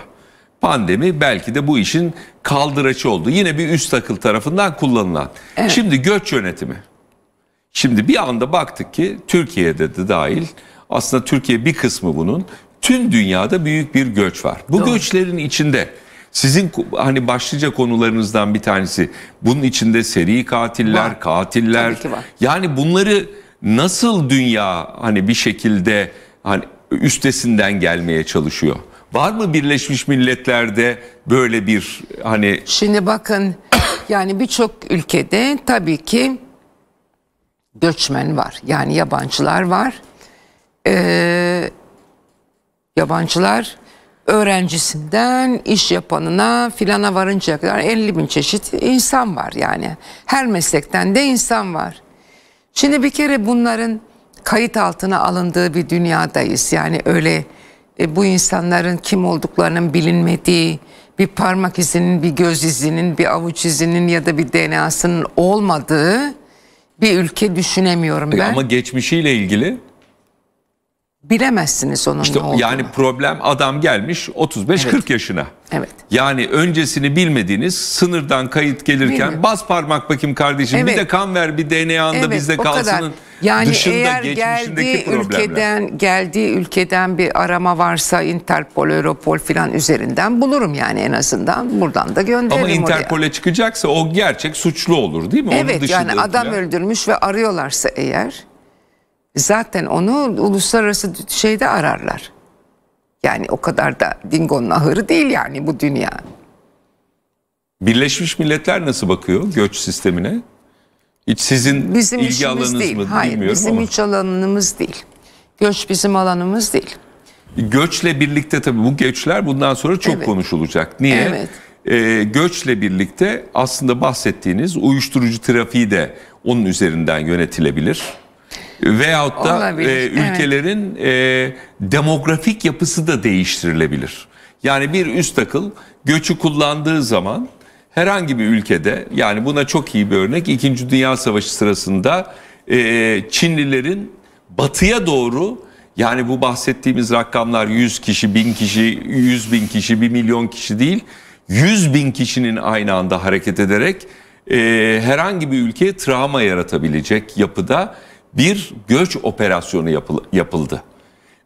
Pandemi belki de bu işin kaldıraçı oldu. Yine bir üst akıl tarafından kullanılan. Şimdi göç yönetimi. Şimdi bir anda baktık ki Türkiye'de de dahil aslında Türkiye bir kısmı bunun tüm dünyada büyük bir göç var. Bu göçlerin içinde sizin hani başlıca konularınızdan bir tanesi bunun içinde seri katiller, Var. katiller. Tabii ki var. Yani bunları nasıl dünya hani bir şekilde hani üstesinden gelmeye çalışıyor? Var mı Birleşmiş Milletler'de böyle bir hani Şimdi bakın [coughs] yani birçok ülkede tabii ki göçmen var. Yani yabancılar var. Ee, yabancılar öğrencisinden iş yapanına filana varıncaya kadar 50 bin çeşit insan var yani. Her meslekten de insan var. Şimdi bir kere bunların kayıt altına alındığı bir dünyadayız. Yani öyle e, bu insanların kim olduklarının bilinmediği, bir parmak izinin, bir göz izinin, bir avuç izinin ya da bir DNA'sının olmadığı bir ülke düşünemiyorum ben. ama geçmişiyle ilgili Bilemezsiniz onun İşte ne olduğunu. yani problem adam gelmiş 35-40 yaşına. Evet. Yani öncesini bilmediğiniz sınırdan kayıt gelirken Bilmiyorum. bas parmak bakayım kardeşim bir Evet. de kan ver bir DNA'nda Evet, bizde kalsının Yani dışında eğer geçmişindeki geldiği ülkeden geldiği ülkeden bir arama varsa Interpol, Europol filan üzerinden bulurum yani en azından buradan da gönderirim Ama. Interpol'e çıkacaksa o gerçek suçlu olur değil mi? Onun Evet dışında yani adam filan. öldürmüş ve arıyorlarsa eğer zaten onu uluslararası şeyde ararlar. Yani o kadar da dingonun ahırı değil yani bu dünya. Birleşmiş Milletler nasıl bakıyor göç sistemine? Hiç sizin Bizim ilgi alanınız değil. mı Hayır bilmiyorum bizim ama. hiç alanımız değil. Göç bizim alanımız değil. Göçle birlikte tabii bu göçler bundan sonra çok Evet. konuşulacak. Niye? Evet. Ee, göçle birlikte aslında bahsettiğiniz uyuşturucu trafiği de onun üzerinden yönetilebilir. Veyahut da Olabilir, e, evet. ülkelerin e, demografik yapısı da değiştirilebilir. Yani bir üst akıl göçü kullandığı zaman herhangi bir ülkede yani buna çok iyi bir örnek 2. Dünya Savaşı sırasında e, Çinlilerin batıya doğru yani bu bahsettiğimiz rakamlar 100 kişi, 1000 kişi, 100 bin kişi, 1 milyon kişi değil 100 bin kişinin aynı anda hareket ederek e, herhangi bir ülkeye travma yaratabilecek yapıda bir göç operasyonu yapıl- yapıldı.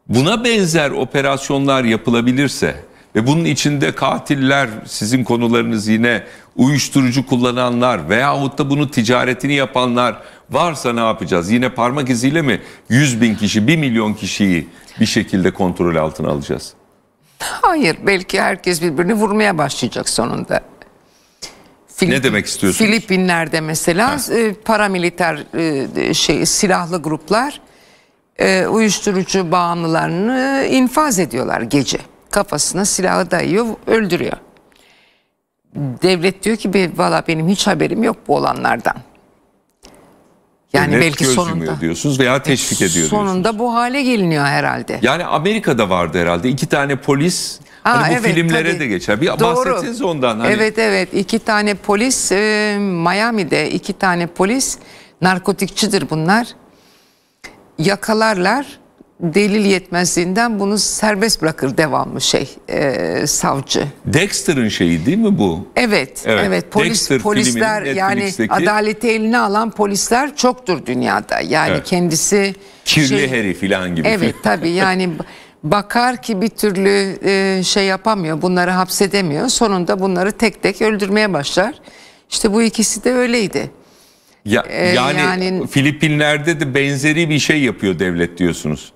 Buna benzer operasyonlar yapılabilirse ve bunun içinde katiller, sizin konularınız yine uyuşturucu kullananlar veyahut da bunu ticaretini yapanlar varsa ne yapacağız? Yine parmak iziyle mi 100 bin kişi, 1 milyon kişiyi bir şekilde kontrol altına alacağız? Hayır belki herkes birbirini vurmaya başlayacak sonunda. Filip- Ne demek istiyorsunuz? Filipinler'de mesela e, paramiliter e, şey silahlı gruplar e, uyuşturucu bağımlılarını infaz ediyorlar gece. Kafasına silahı dayıyor, öldürüyor. Devlet diyor ki "Be- valla benim hiç haberim yok bu olanlardan. Yani Devlet belki sonunda diyorsunuz veya teşvik ediyor diyorsunuz. sonunda bu hale geliniyor herhalde. Yani Amerika'da vardı herhalde iki tane polis Ha, hani bu evet, filmlere tabii. de geçer. Bir Doğru. bahsetseniz ondan. Hani Evet evet iki tane polis e, Miami'de iki tane polis narkotikçidir bunlar. Yakalarlar delil yetmezliğinden bunu serbest bırakır devamlı şey e, savcı. Dexter'ın şeyi değil mi bu? Evet, evet. Evet, Polis Dexter polisler yani adaleti eline alan polisler çoktur dünyada. Yani Evet. kendisi Kirli şey- Harry falan gibi. Evet tabii yani bakar ki bir türlü e, şey yapamıyor, bunları hapsedemiyor. Sonunda bunları tek tek öldürmeye başlar. İşte bu ikisi de öyleydi. Ya, Ee, yani, yani- Filipinler'de de benzeri bir şey yapıyor devlet diyorsunuz.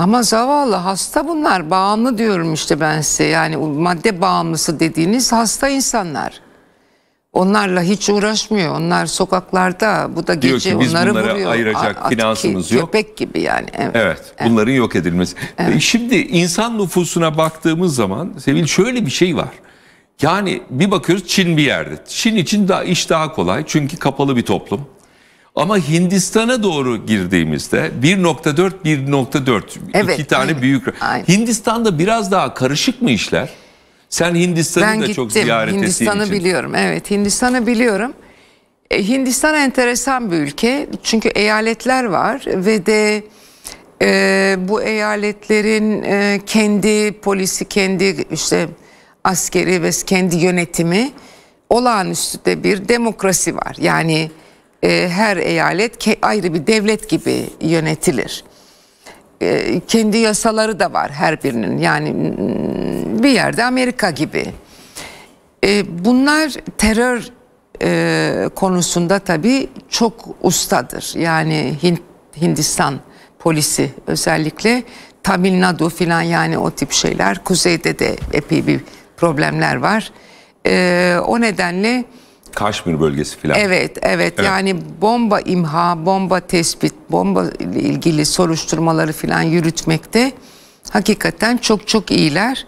Ama zavallı hasta bunlar. Bağımlı diyorum işte ben size. Yani madde bağımlısı dediğiniz hasta insanlar. Onlarla hiç uğraşmıyor. Onlar sokaklarda. Bu da Diyor gece ki biz onları bunlara vuruyor. ayıracak At- finansımız ke- yok. Köpek gibi yani. Evet. Evet, bunların yok edilmesi. E, Şimdi insan nüfusuna baktığımız zaman Sevil şöyle bir şey var. Yani bir bakıyoruz Çin bir yerde. Çin için daha iş daha kolay çünkü kapalı bir toplum. Ama Hindistan'a doğru girdiğimizde 1.4 1.4 Evet, iki tane aynen, büyük. aynen. Hindistan'da biraz daha karışık mı işler? Sen Hindistan'ı Ben da gittim. çok ziyaret ettiğin Hindistan'ı için. biliyorum. Evet, Hindistan'ı biliyorum. E, Hindistan enteresan bir ülke. Çünkü eyaletler var ve de e, bu eyaletlerin e, kendi polisi, kendi işte askeri ve kendi yönetimi olağanüstü de bir demokrasi var. Yani e, her eyalet ayrı bir devlet gibi yönetilir. E, kendi yasaları da var her birinin. Yani mm, bir yerde Amerika gibi. E, bunlar terör e, konusunda tabii çok ustadır. Yani Hint, Hindistan polisi özellikle Tamil Nadu filan yani o tip şeyler. Kuzeyde de epey bir problemler var. E, o nedenle Kaşmir bölgesi falan. Evet, evet, yani bomba imha, bomba tespit, bomba ile ilgili soruşturmaları falan yürütmekte hakikaten çok çok iyiler.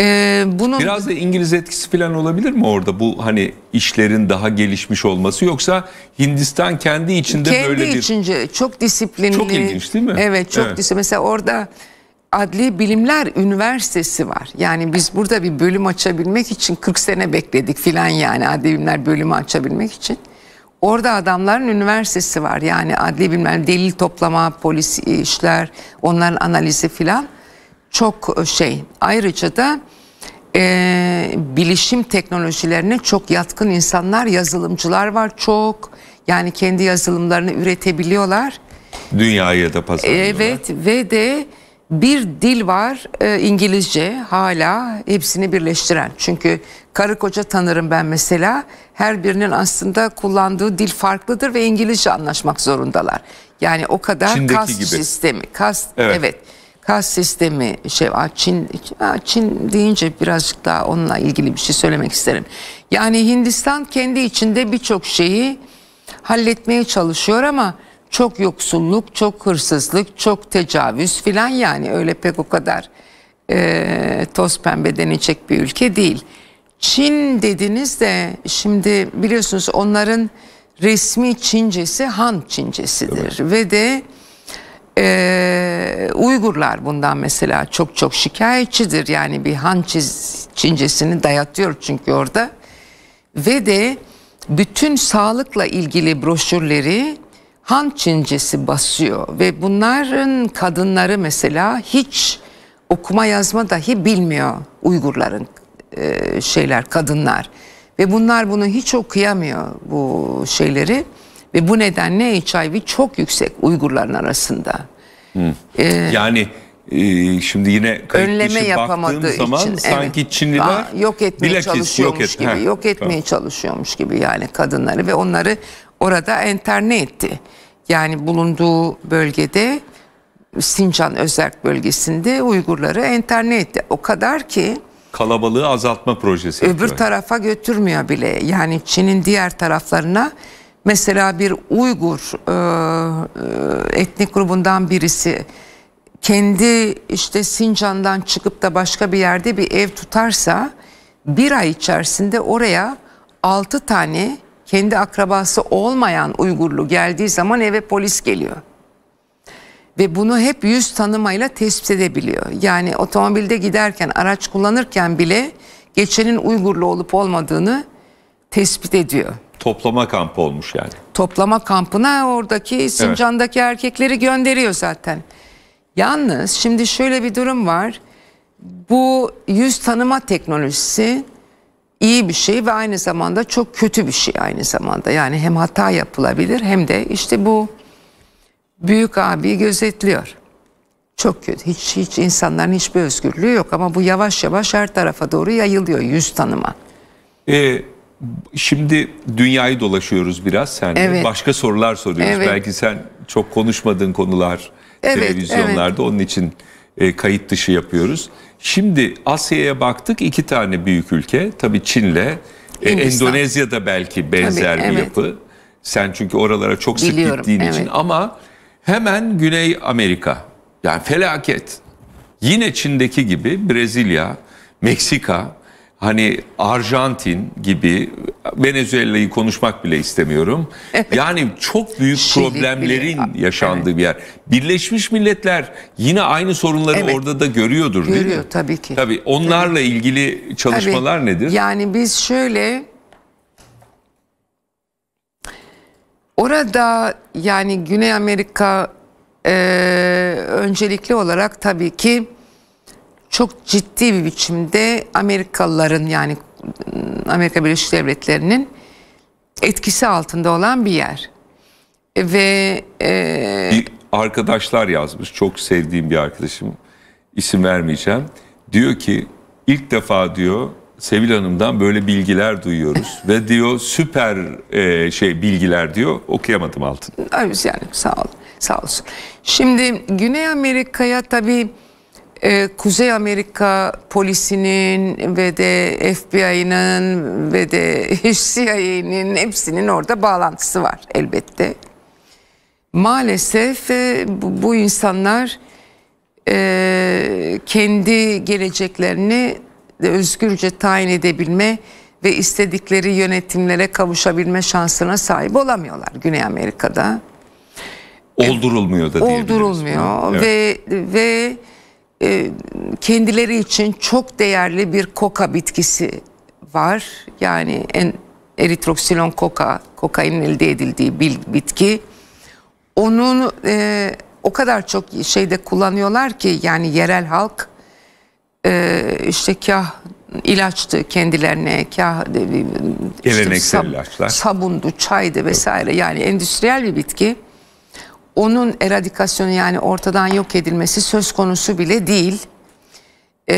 Ee, bunun Biraz da İngiliz etkisi falan olabilir mi orada bu hani işlerin daha gelişmiş olması yoksa Hindistan kendi içinde kendi böyle bir içince çok disiplinli. Çok ilginç değil mi? Evet, çok Evet. disiplinli. Mesela orada Adli Bilimler Üniversitesi var. Yani biz burada bir bölüm açabilmek için 40 sene bekledik filan yani Adli Bilimler bölümü açabilmek için. Orada adamların üniversitesi var. Yani adli bilimler, delil toplama, polis işler, onların analizi filan çok şey. Ayrıca da e, bilişim teknolojilerine çok yatkın insanlar, yazılımcılar var çok. Yani kendi yazılımlarını üretebiliyorlar. dünyaya da pazarlıyorlar. Evet ve de bir dil var e, İngilizce hala hepsini birleştiren. Çünkü karı koca tanırım ben mesela. Her birinin aslında kullandığı dil farklıdır ve İngilizce anlaşmak zorundalar. Yani o kadar Çin'deki kas gibi. sistemi, kas Evet. evet. Kas sistemi şey Çin Çin deyince birazcık daha onunla ilgili bir şey söylemek isterim. Yani Hindistan kendi içinde birçok şeyi halletmeye çalışıyor ama çok yoksulluk, çok hırsızlık, çok tecavüz filan yani öyle pek o kadar e, toz pembe denilecek bir ülke değil. Çin dediniz de şimdi biliyorsunuz onların resmi Çincesi Han Çincesidir ve de ee, Uygurlar bundan mesela çok çok şikayetçidir. Yani bir Han çiz- Çincesini dayatıyor çünkü orada. Ve de bütün sağlıkla ilgili broşürleri Han Çincesi basıyor. Ve bunların kadınları mesela hiç okuma yazma dahi bilmiyor Uygurların e, şeyler kadınlar. Ve bunlar bunu hiç okuyamıyor bu şeyleri. Ve bu nedenle HIV çok yüksek Uygurların arasında. Yani e, şimdi yine Önleme yapamadığı zaman için sanki evet. Çinliler Aa, yok etmeye bilakis çalışıyormuş yok et- gibi, Heh, yok etmeye tamam. çalışıyormuş gibi yani kadınları ve onları orada enterne etti. Yani bulunduğu bölgede Sincan Özerk bölgesinde Uygurları enterne etti. O kadar ki Kalabalığı azaltma projesi. öbür yapıyor. tarafa götürmüyor bile. Yani Çin'in diğer taraflarına mesela bir Uygur e, e, etnik grubundan birisi kendi işte Sincan'dan çıkıp da başka bir yerde bir ev tutarsa bir ay içerisinde oraya altı tane kendi akrabası olmayan Uygurlu geldiği zaman eve polis geliyor. Ve bunu hep yüz tanımayla tespit edebiliyor. Yani otomobilde giderken, araç kullanırken bile geçenin Uygurlu olup olmadığını tespit ediyor. Toplama kampı olmuş yani. Toplama kampına oradaki Sincan'daki erkekleri gönderiyor zaten. Yalnız şimdi şöyle bir durum var. Bu yüz tanıma teknolojisi iyi bir şey ve aynı zamanda çok kötü bir şey aynı zamanda. Yani hem hata yapılabilir hem de işte bu büyük abi gözetliyor. Çok kötü. Hiç hiç insanların hiçbir özgürlüğü yok ama bu yavaş yavaş her tarafa doğru yayılıyor yüz tanıma. Ee, şimdi dünyayı dolaşıyoruz biraz sen. Evet. Başka sorular soruyoruz. Evet. Belki sen çok konuşmadığın konular Evet, televizyonlarda onun için e, kayıt dışı yapıyoruz. Şimdi Asya'ya baktık iki tane büyük ülke. Tabii Çin'le e. Endonezya'da belki benzer Tabii, bir evet. yapı. Sen çünkü oralara çok sık Biliyorum, gittiğin için evet. ama hemen Güney Amerika yani felaket. Yine Çin'deki gibi Brezilya, Meksika, hani Arjantin gibi Venezuela'yı konuşmak bile istemiyorum. Yani çok büyük problemlerin bile. yaşandığı bir yer. Birleşmiş Milletler yine aynı sorunları Evet. orada da görüyordur değil Görüyor, mi? tabii ki. Tabii onlarla ilgili çalışmalar Tabii. nedir? Yani biz şöyle orada yani Güney Amerika e, öncelikli olarak tabii ki çok ciddi bir biçimde Amerikalıların yani Amerika Birleşik Devletleri'nin etkisi altında olan bir yer. Ve e, Bir arkadaşlar yazmış. Çok sevdiğim bir arkadaşım. İsim vermeyeceğim. Diyor ki ilk defa diyor Sevil Hanım'dan böyle bilgiler duyuyoruz [laughs] ve diyor süper e, şey bilgiler diyor. Okuyamadım altını. Ay, Yani sağ ol, sağ olsun. Şimdi Güney Amerika'ya tabii e, Kuzey Amerika polisinin ve de FBI'nin ve de [laughs] CIA'nin hepsinin orada bağlantısı var elbette. Maalesef e, bu, bu insanlar e, kendi geleceklerini de özgürce tayin edebilme ve istedikleri yönetimlere kavuşabilme şansına sahip olamıyorlar Güney Amerika'da. Oldurulmuyor da diyebiliriz. Oldurulmuyor Evet. ve ve e, kendileri için çok değerli bir koka bitkisi var. Yani en eritroksilon koka, kokainin elde edildiği bir bitki. Onun e, o kadar çok şeyde kullanıyorlar ki yani yerel halk e, işte kah ilaçtı kendilerine kah e, Geleneksel ilaçlar. sabundu, çaydı vesaire yani endüstriyel bir bitki. Onun eradikasyonu yani ortadan yok edilmesi söz konusu bile değil. Ee,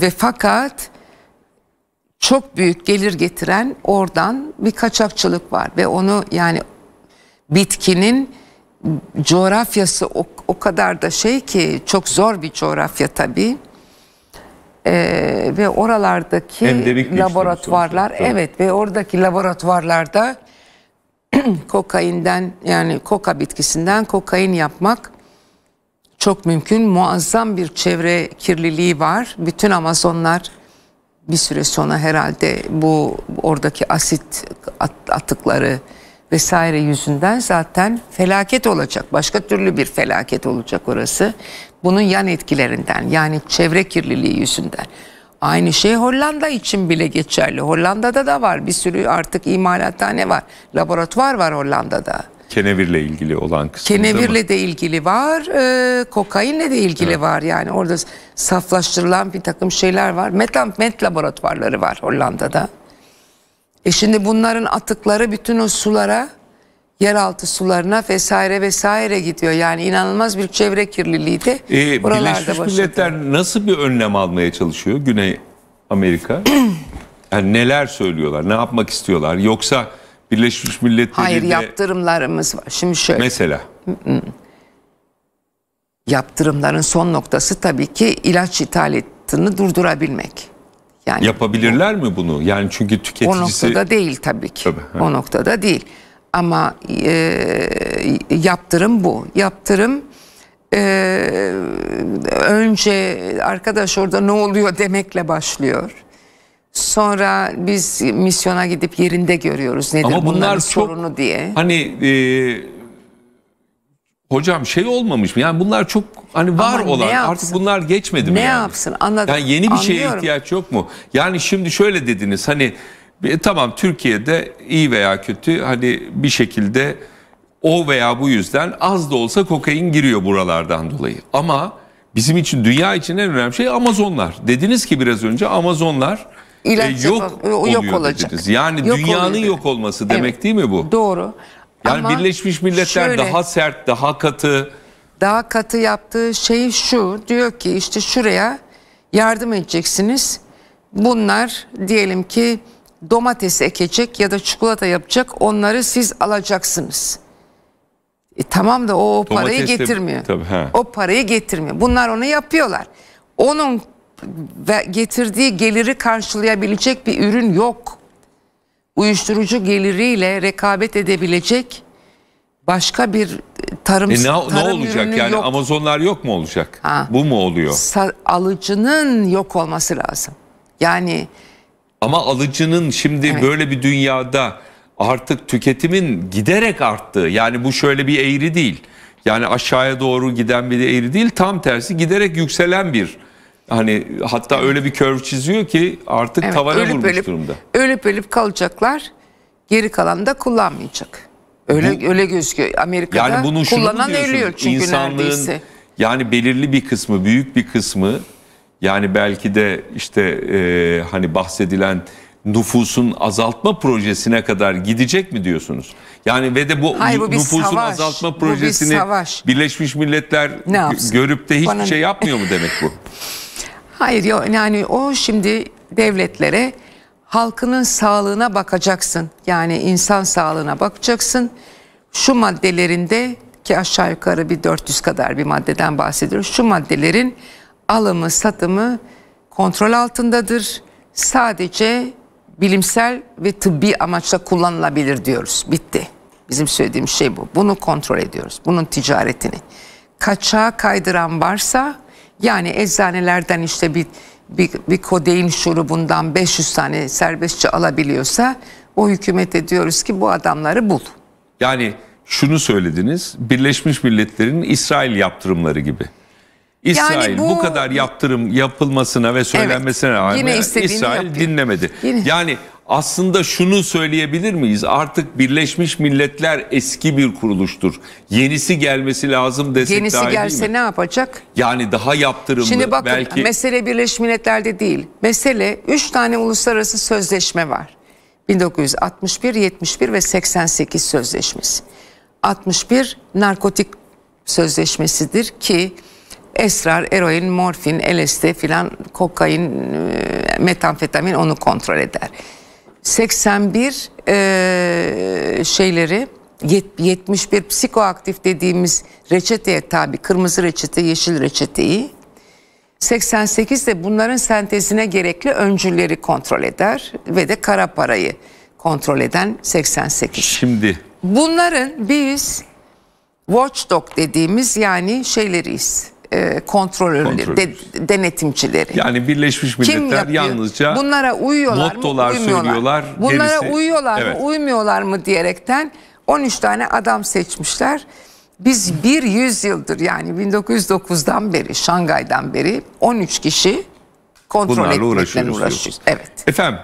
ve fakat çok büyük gelir getiren oradan bir kaçakçılık var ve onu yani bitkinin coğrafyası o, o kadar da şey ki çok zor bir coğrafya tabii. Ee, ve oralardaki laboratuvarlar evet ve oradaki laboratuvarlarda [clears throat] kokainden yani koka bitkisinden kokain yapmak çok mümkün. Muazzam bir çevre kirliliği var. Bütün Amazonlar bir süre sonra herhalde bu oradaki asit at- atıkları vesaire yüzünden zaten felaket olacak. Başka türlü bir felaket olacak orası. Bunun yan etkilerinden yani çevre kirliliği yüzünden. Aynı şey Hollanda için bile geçerli. Hollanda'da da var bir sürü artık imalathane var. Laboratuvar var Hollanda'da. Kenevirle ilgili olan kısmı. Kenevirle de ilgili var, e, kokainle de ilgili var. Yani orada saflaştırılan bir takım şeyler var. Met, met laboratuvarları var Hollanda'da. E şimdi bunların atıkları bütün o sulara, yeraltı sularına vesaire vesaire gidiyor. Yani inanılmaz bir çevre kirliliği de Ee, buralarda Birleşmiş başladı. Milletler nasıl bir önlem almaya çalışıyor Güney Amerika? [clears throat] yani neler söylüyorlar, ne yapmak istiyorlar? Yoksa Birleşmiş Milletler'i Hayır de yaptırımlarımız var. Şimdi şöyle mesela yaptırımların son noktası tabii ki ilaç ithalatını durdurabilmek. Yani yapabilirler mi bunu? Yani çünkü O tüketicisi noktada değil tabii ki. Tabii, o noktada değil. Ama e, yaptırım bu. Yaptırım e, önce arkadaş orada ne oluyor demekle başlıyor. Sonra biz misyona gidip yerinde görüyoruz nedir Ama bunlar bunların çok sorunu diye. hani e, hocam şey olmamış mı? Yani bunlar çok hani var Ama olan artık bunlar geçmedi mi? Ne yani? yapsın? Anladım. Yani yeni bir şeye Anlıyorum. ihtiyaç yok mu? Yani şimdi şöyle dediniz hani e, tamam Türkiye'de iyi veya kötü hani bir şekilde o veya bu yüzden az da olsa kokain giriyor buralardan dolayı. Ama bizim için dünya için en önemli şey Amazonlar. Dediniz ki biraz önce Amazonlar e, yok yok olacak. dediniz. Yani Yok dünyanın oluyor. yok olması demek Evet. değil mi bu? Doğru. Yani Ama Birleşmiş Milletler şöyle, daha sert, daha katı. daha katı yaptığı şey şu. Diyor ki işte şuraya yardım edeceksiniz. Bunlar diyelim ki domates ekecek ya da çikolata yapacak. Onları siz alacaksınız. E tamam da o, o parayı Domates de- getirmiyor. tabii, he. o parayı getirmiyor. Bunlar onu yapıyorlar. Onun ve getirdiği geliri karşılayabilecek bir ürün yok. Uyuşturucu geliriyle rekabet edebilecek başka bir tarım E ne, ne tarım olacak ürünü yani yok. Amazonlar yok mu olacak? Ha. Bu mu oluyor? Sa- alıcının yok olması lazım. Yani Ama alıcının şimdi Evet. böyle bir dünyada artık tüketimin giderek arttığı yani bu şöyle bir eğri değil. Yani aşağıya doğru giden bir eğri değil tam tersi giderek yükselen bir hani hatta öyle bir curve çiziyor ki artık evet, tavana ölüp vurmuş ölüp, durumda. ölüp ölüp kalacaklar. Geri kalan da kullanmayacak. Öyle öyle gözüküyor. Amerika'da Yani bunu şunu mu kullanan ölüyor çünkü neredeyse. yani belirli bir kısmı, büyük bir kısmı yani belki de işte e, hani bahsedilen nüfusun azaltma projesine kadar gidecek mi diyorsunuz? Yani ve de bu Hayır, bu nüfusun savaş. azaltma Bu projesini savaş. Birleşmiş Milletler görüp de hiçbir Bana şey yapmıyor mu demek bu? Hayır ya- yani o şimdi devletlere halkının sağlığına bakacaksın. Yani insan sağlığına bakacaksın. Şu maddelerinde ki aşağı yukarı bir 400 kadar bir maddeden bahsediyoruz. Şu maddelerin alımı, satımı kontrol altındadır. Sadece bilimsel ve tıbbi amaçla kullanılabilir diyoruz. Bitti. Bizim söylediğimiz şey bu. Bunu kontrol ediyoruz. Bunun ticaretini. Kaçağa kaydıran varsa yani eczanelerden işte bir, bir, bir kodein şurubundan 500 tane serbestçe alabiliyorsa o hükümete diyoruz ki bu adamları bul. Yani şunu söylediniz Birleşmiş Milletler'in İsrail yaptırımları gibi. İsrail bu, bu- kadar yaptırım yapılmasına ve söylenmesine Evet, rağmen İsrail yapıyor. dinlemedi. Yine. Yani aslında şunu söyleyebilir miyiz? Artık Birleşmiş Milletler eski bir kuruluştur. Yenisi gelmesi lazım desek Yenisi daha iyi değil gelse mi? ne yapacak? Yani daha yaptırımlı Şimdi bakın belki mesele Birleşmiş Milletler'de değil. Mesele 3 tane uluslararası sözleşme var. 1961, 71 ve 88 sözleşmesi. 61 narkotik sözleşmesidir ki esrar, eroin, morfin, LSD filan kokain, e, metamfetamin onu kontrol eder. 81 e, şeyleri yet- 71 psikoaktif dediğimiz reçeteye tabi kırmızı reçete, yeşil reçeteyi 88 de bunların sentezine gerekli öncülleri kontrol eder ve de kara parayı kontrol eden 88. şimdi Bunların biz watchdog dediğimiz yani şeyleriyiz. E, kontrolörleri, de- denetimcileri. yani Birleşmiş Kim Milletler yapıyor? yalnızca Bunlara uyuyorlar mottolar mı? Uymuyorlar. söylüyorlar, Bunlara gerisi- uyuyorlar Evet. mı? Uymuyorlar mı diyerekten 13 tane adam seçmişler. Biz bir yüzyıldır yani 1909'dan beri Şangay'dan beri 13 kişi kontrol Bunlarla etmekle uğraşıyoruz uğraşıyoruz. Evet. Efendim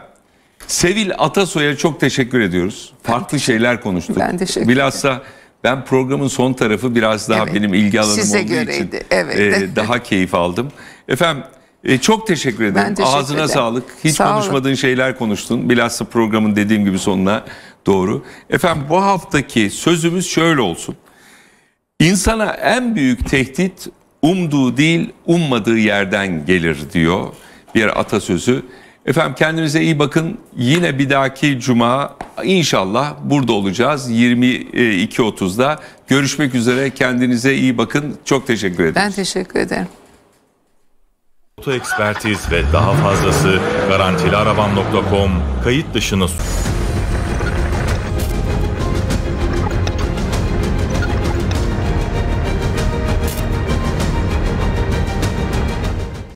Sevil Atasoy'a çok teşekkür ediyoruz. Farklı şeyler konuştuk. Ben teşekkür Bilhassa ben programın son tarafı biraz daha Evet. benim ilgi alanım Size olduğu göreydi. için Evet. e, daha keyif aldım. Efendim e, çok teşekkür ederim. Ben teşekkür Ağzına ederim. sağlık. Hiç Sağ olun. konuşmadığın şeyler konuştun. Bilhassa programın dediğim gibi sonuna doğru. Efendim bu haftaki sözümüz şöyle olsun. İnsana en büyük tehdit umduğu değil ummadığı yerden gelir diyor bir atasözü. Efendim kendinize iyi bakın. Yine bir dahaki cuma inşallah burada olacağız 22.30'da. Görüşmek üzere. Kendinize iyi bakın. Çok teşekkür ederim. Ben teşekkür ederim. Oto ekspertiz ve daha fazlası garantiliarabam.com kayıt dışını sunuyor.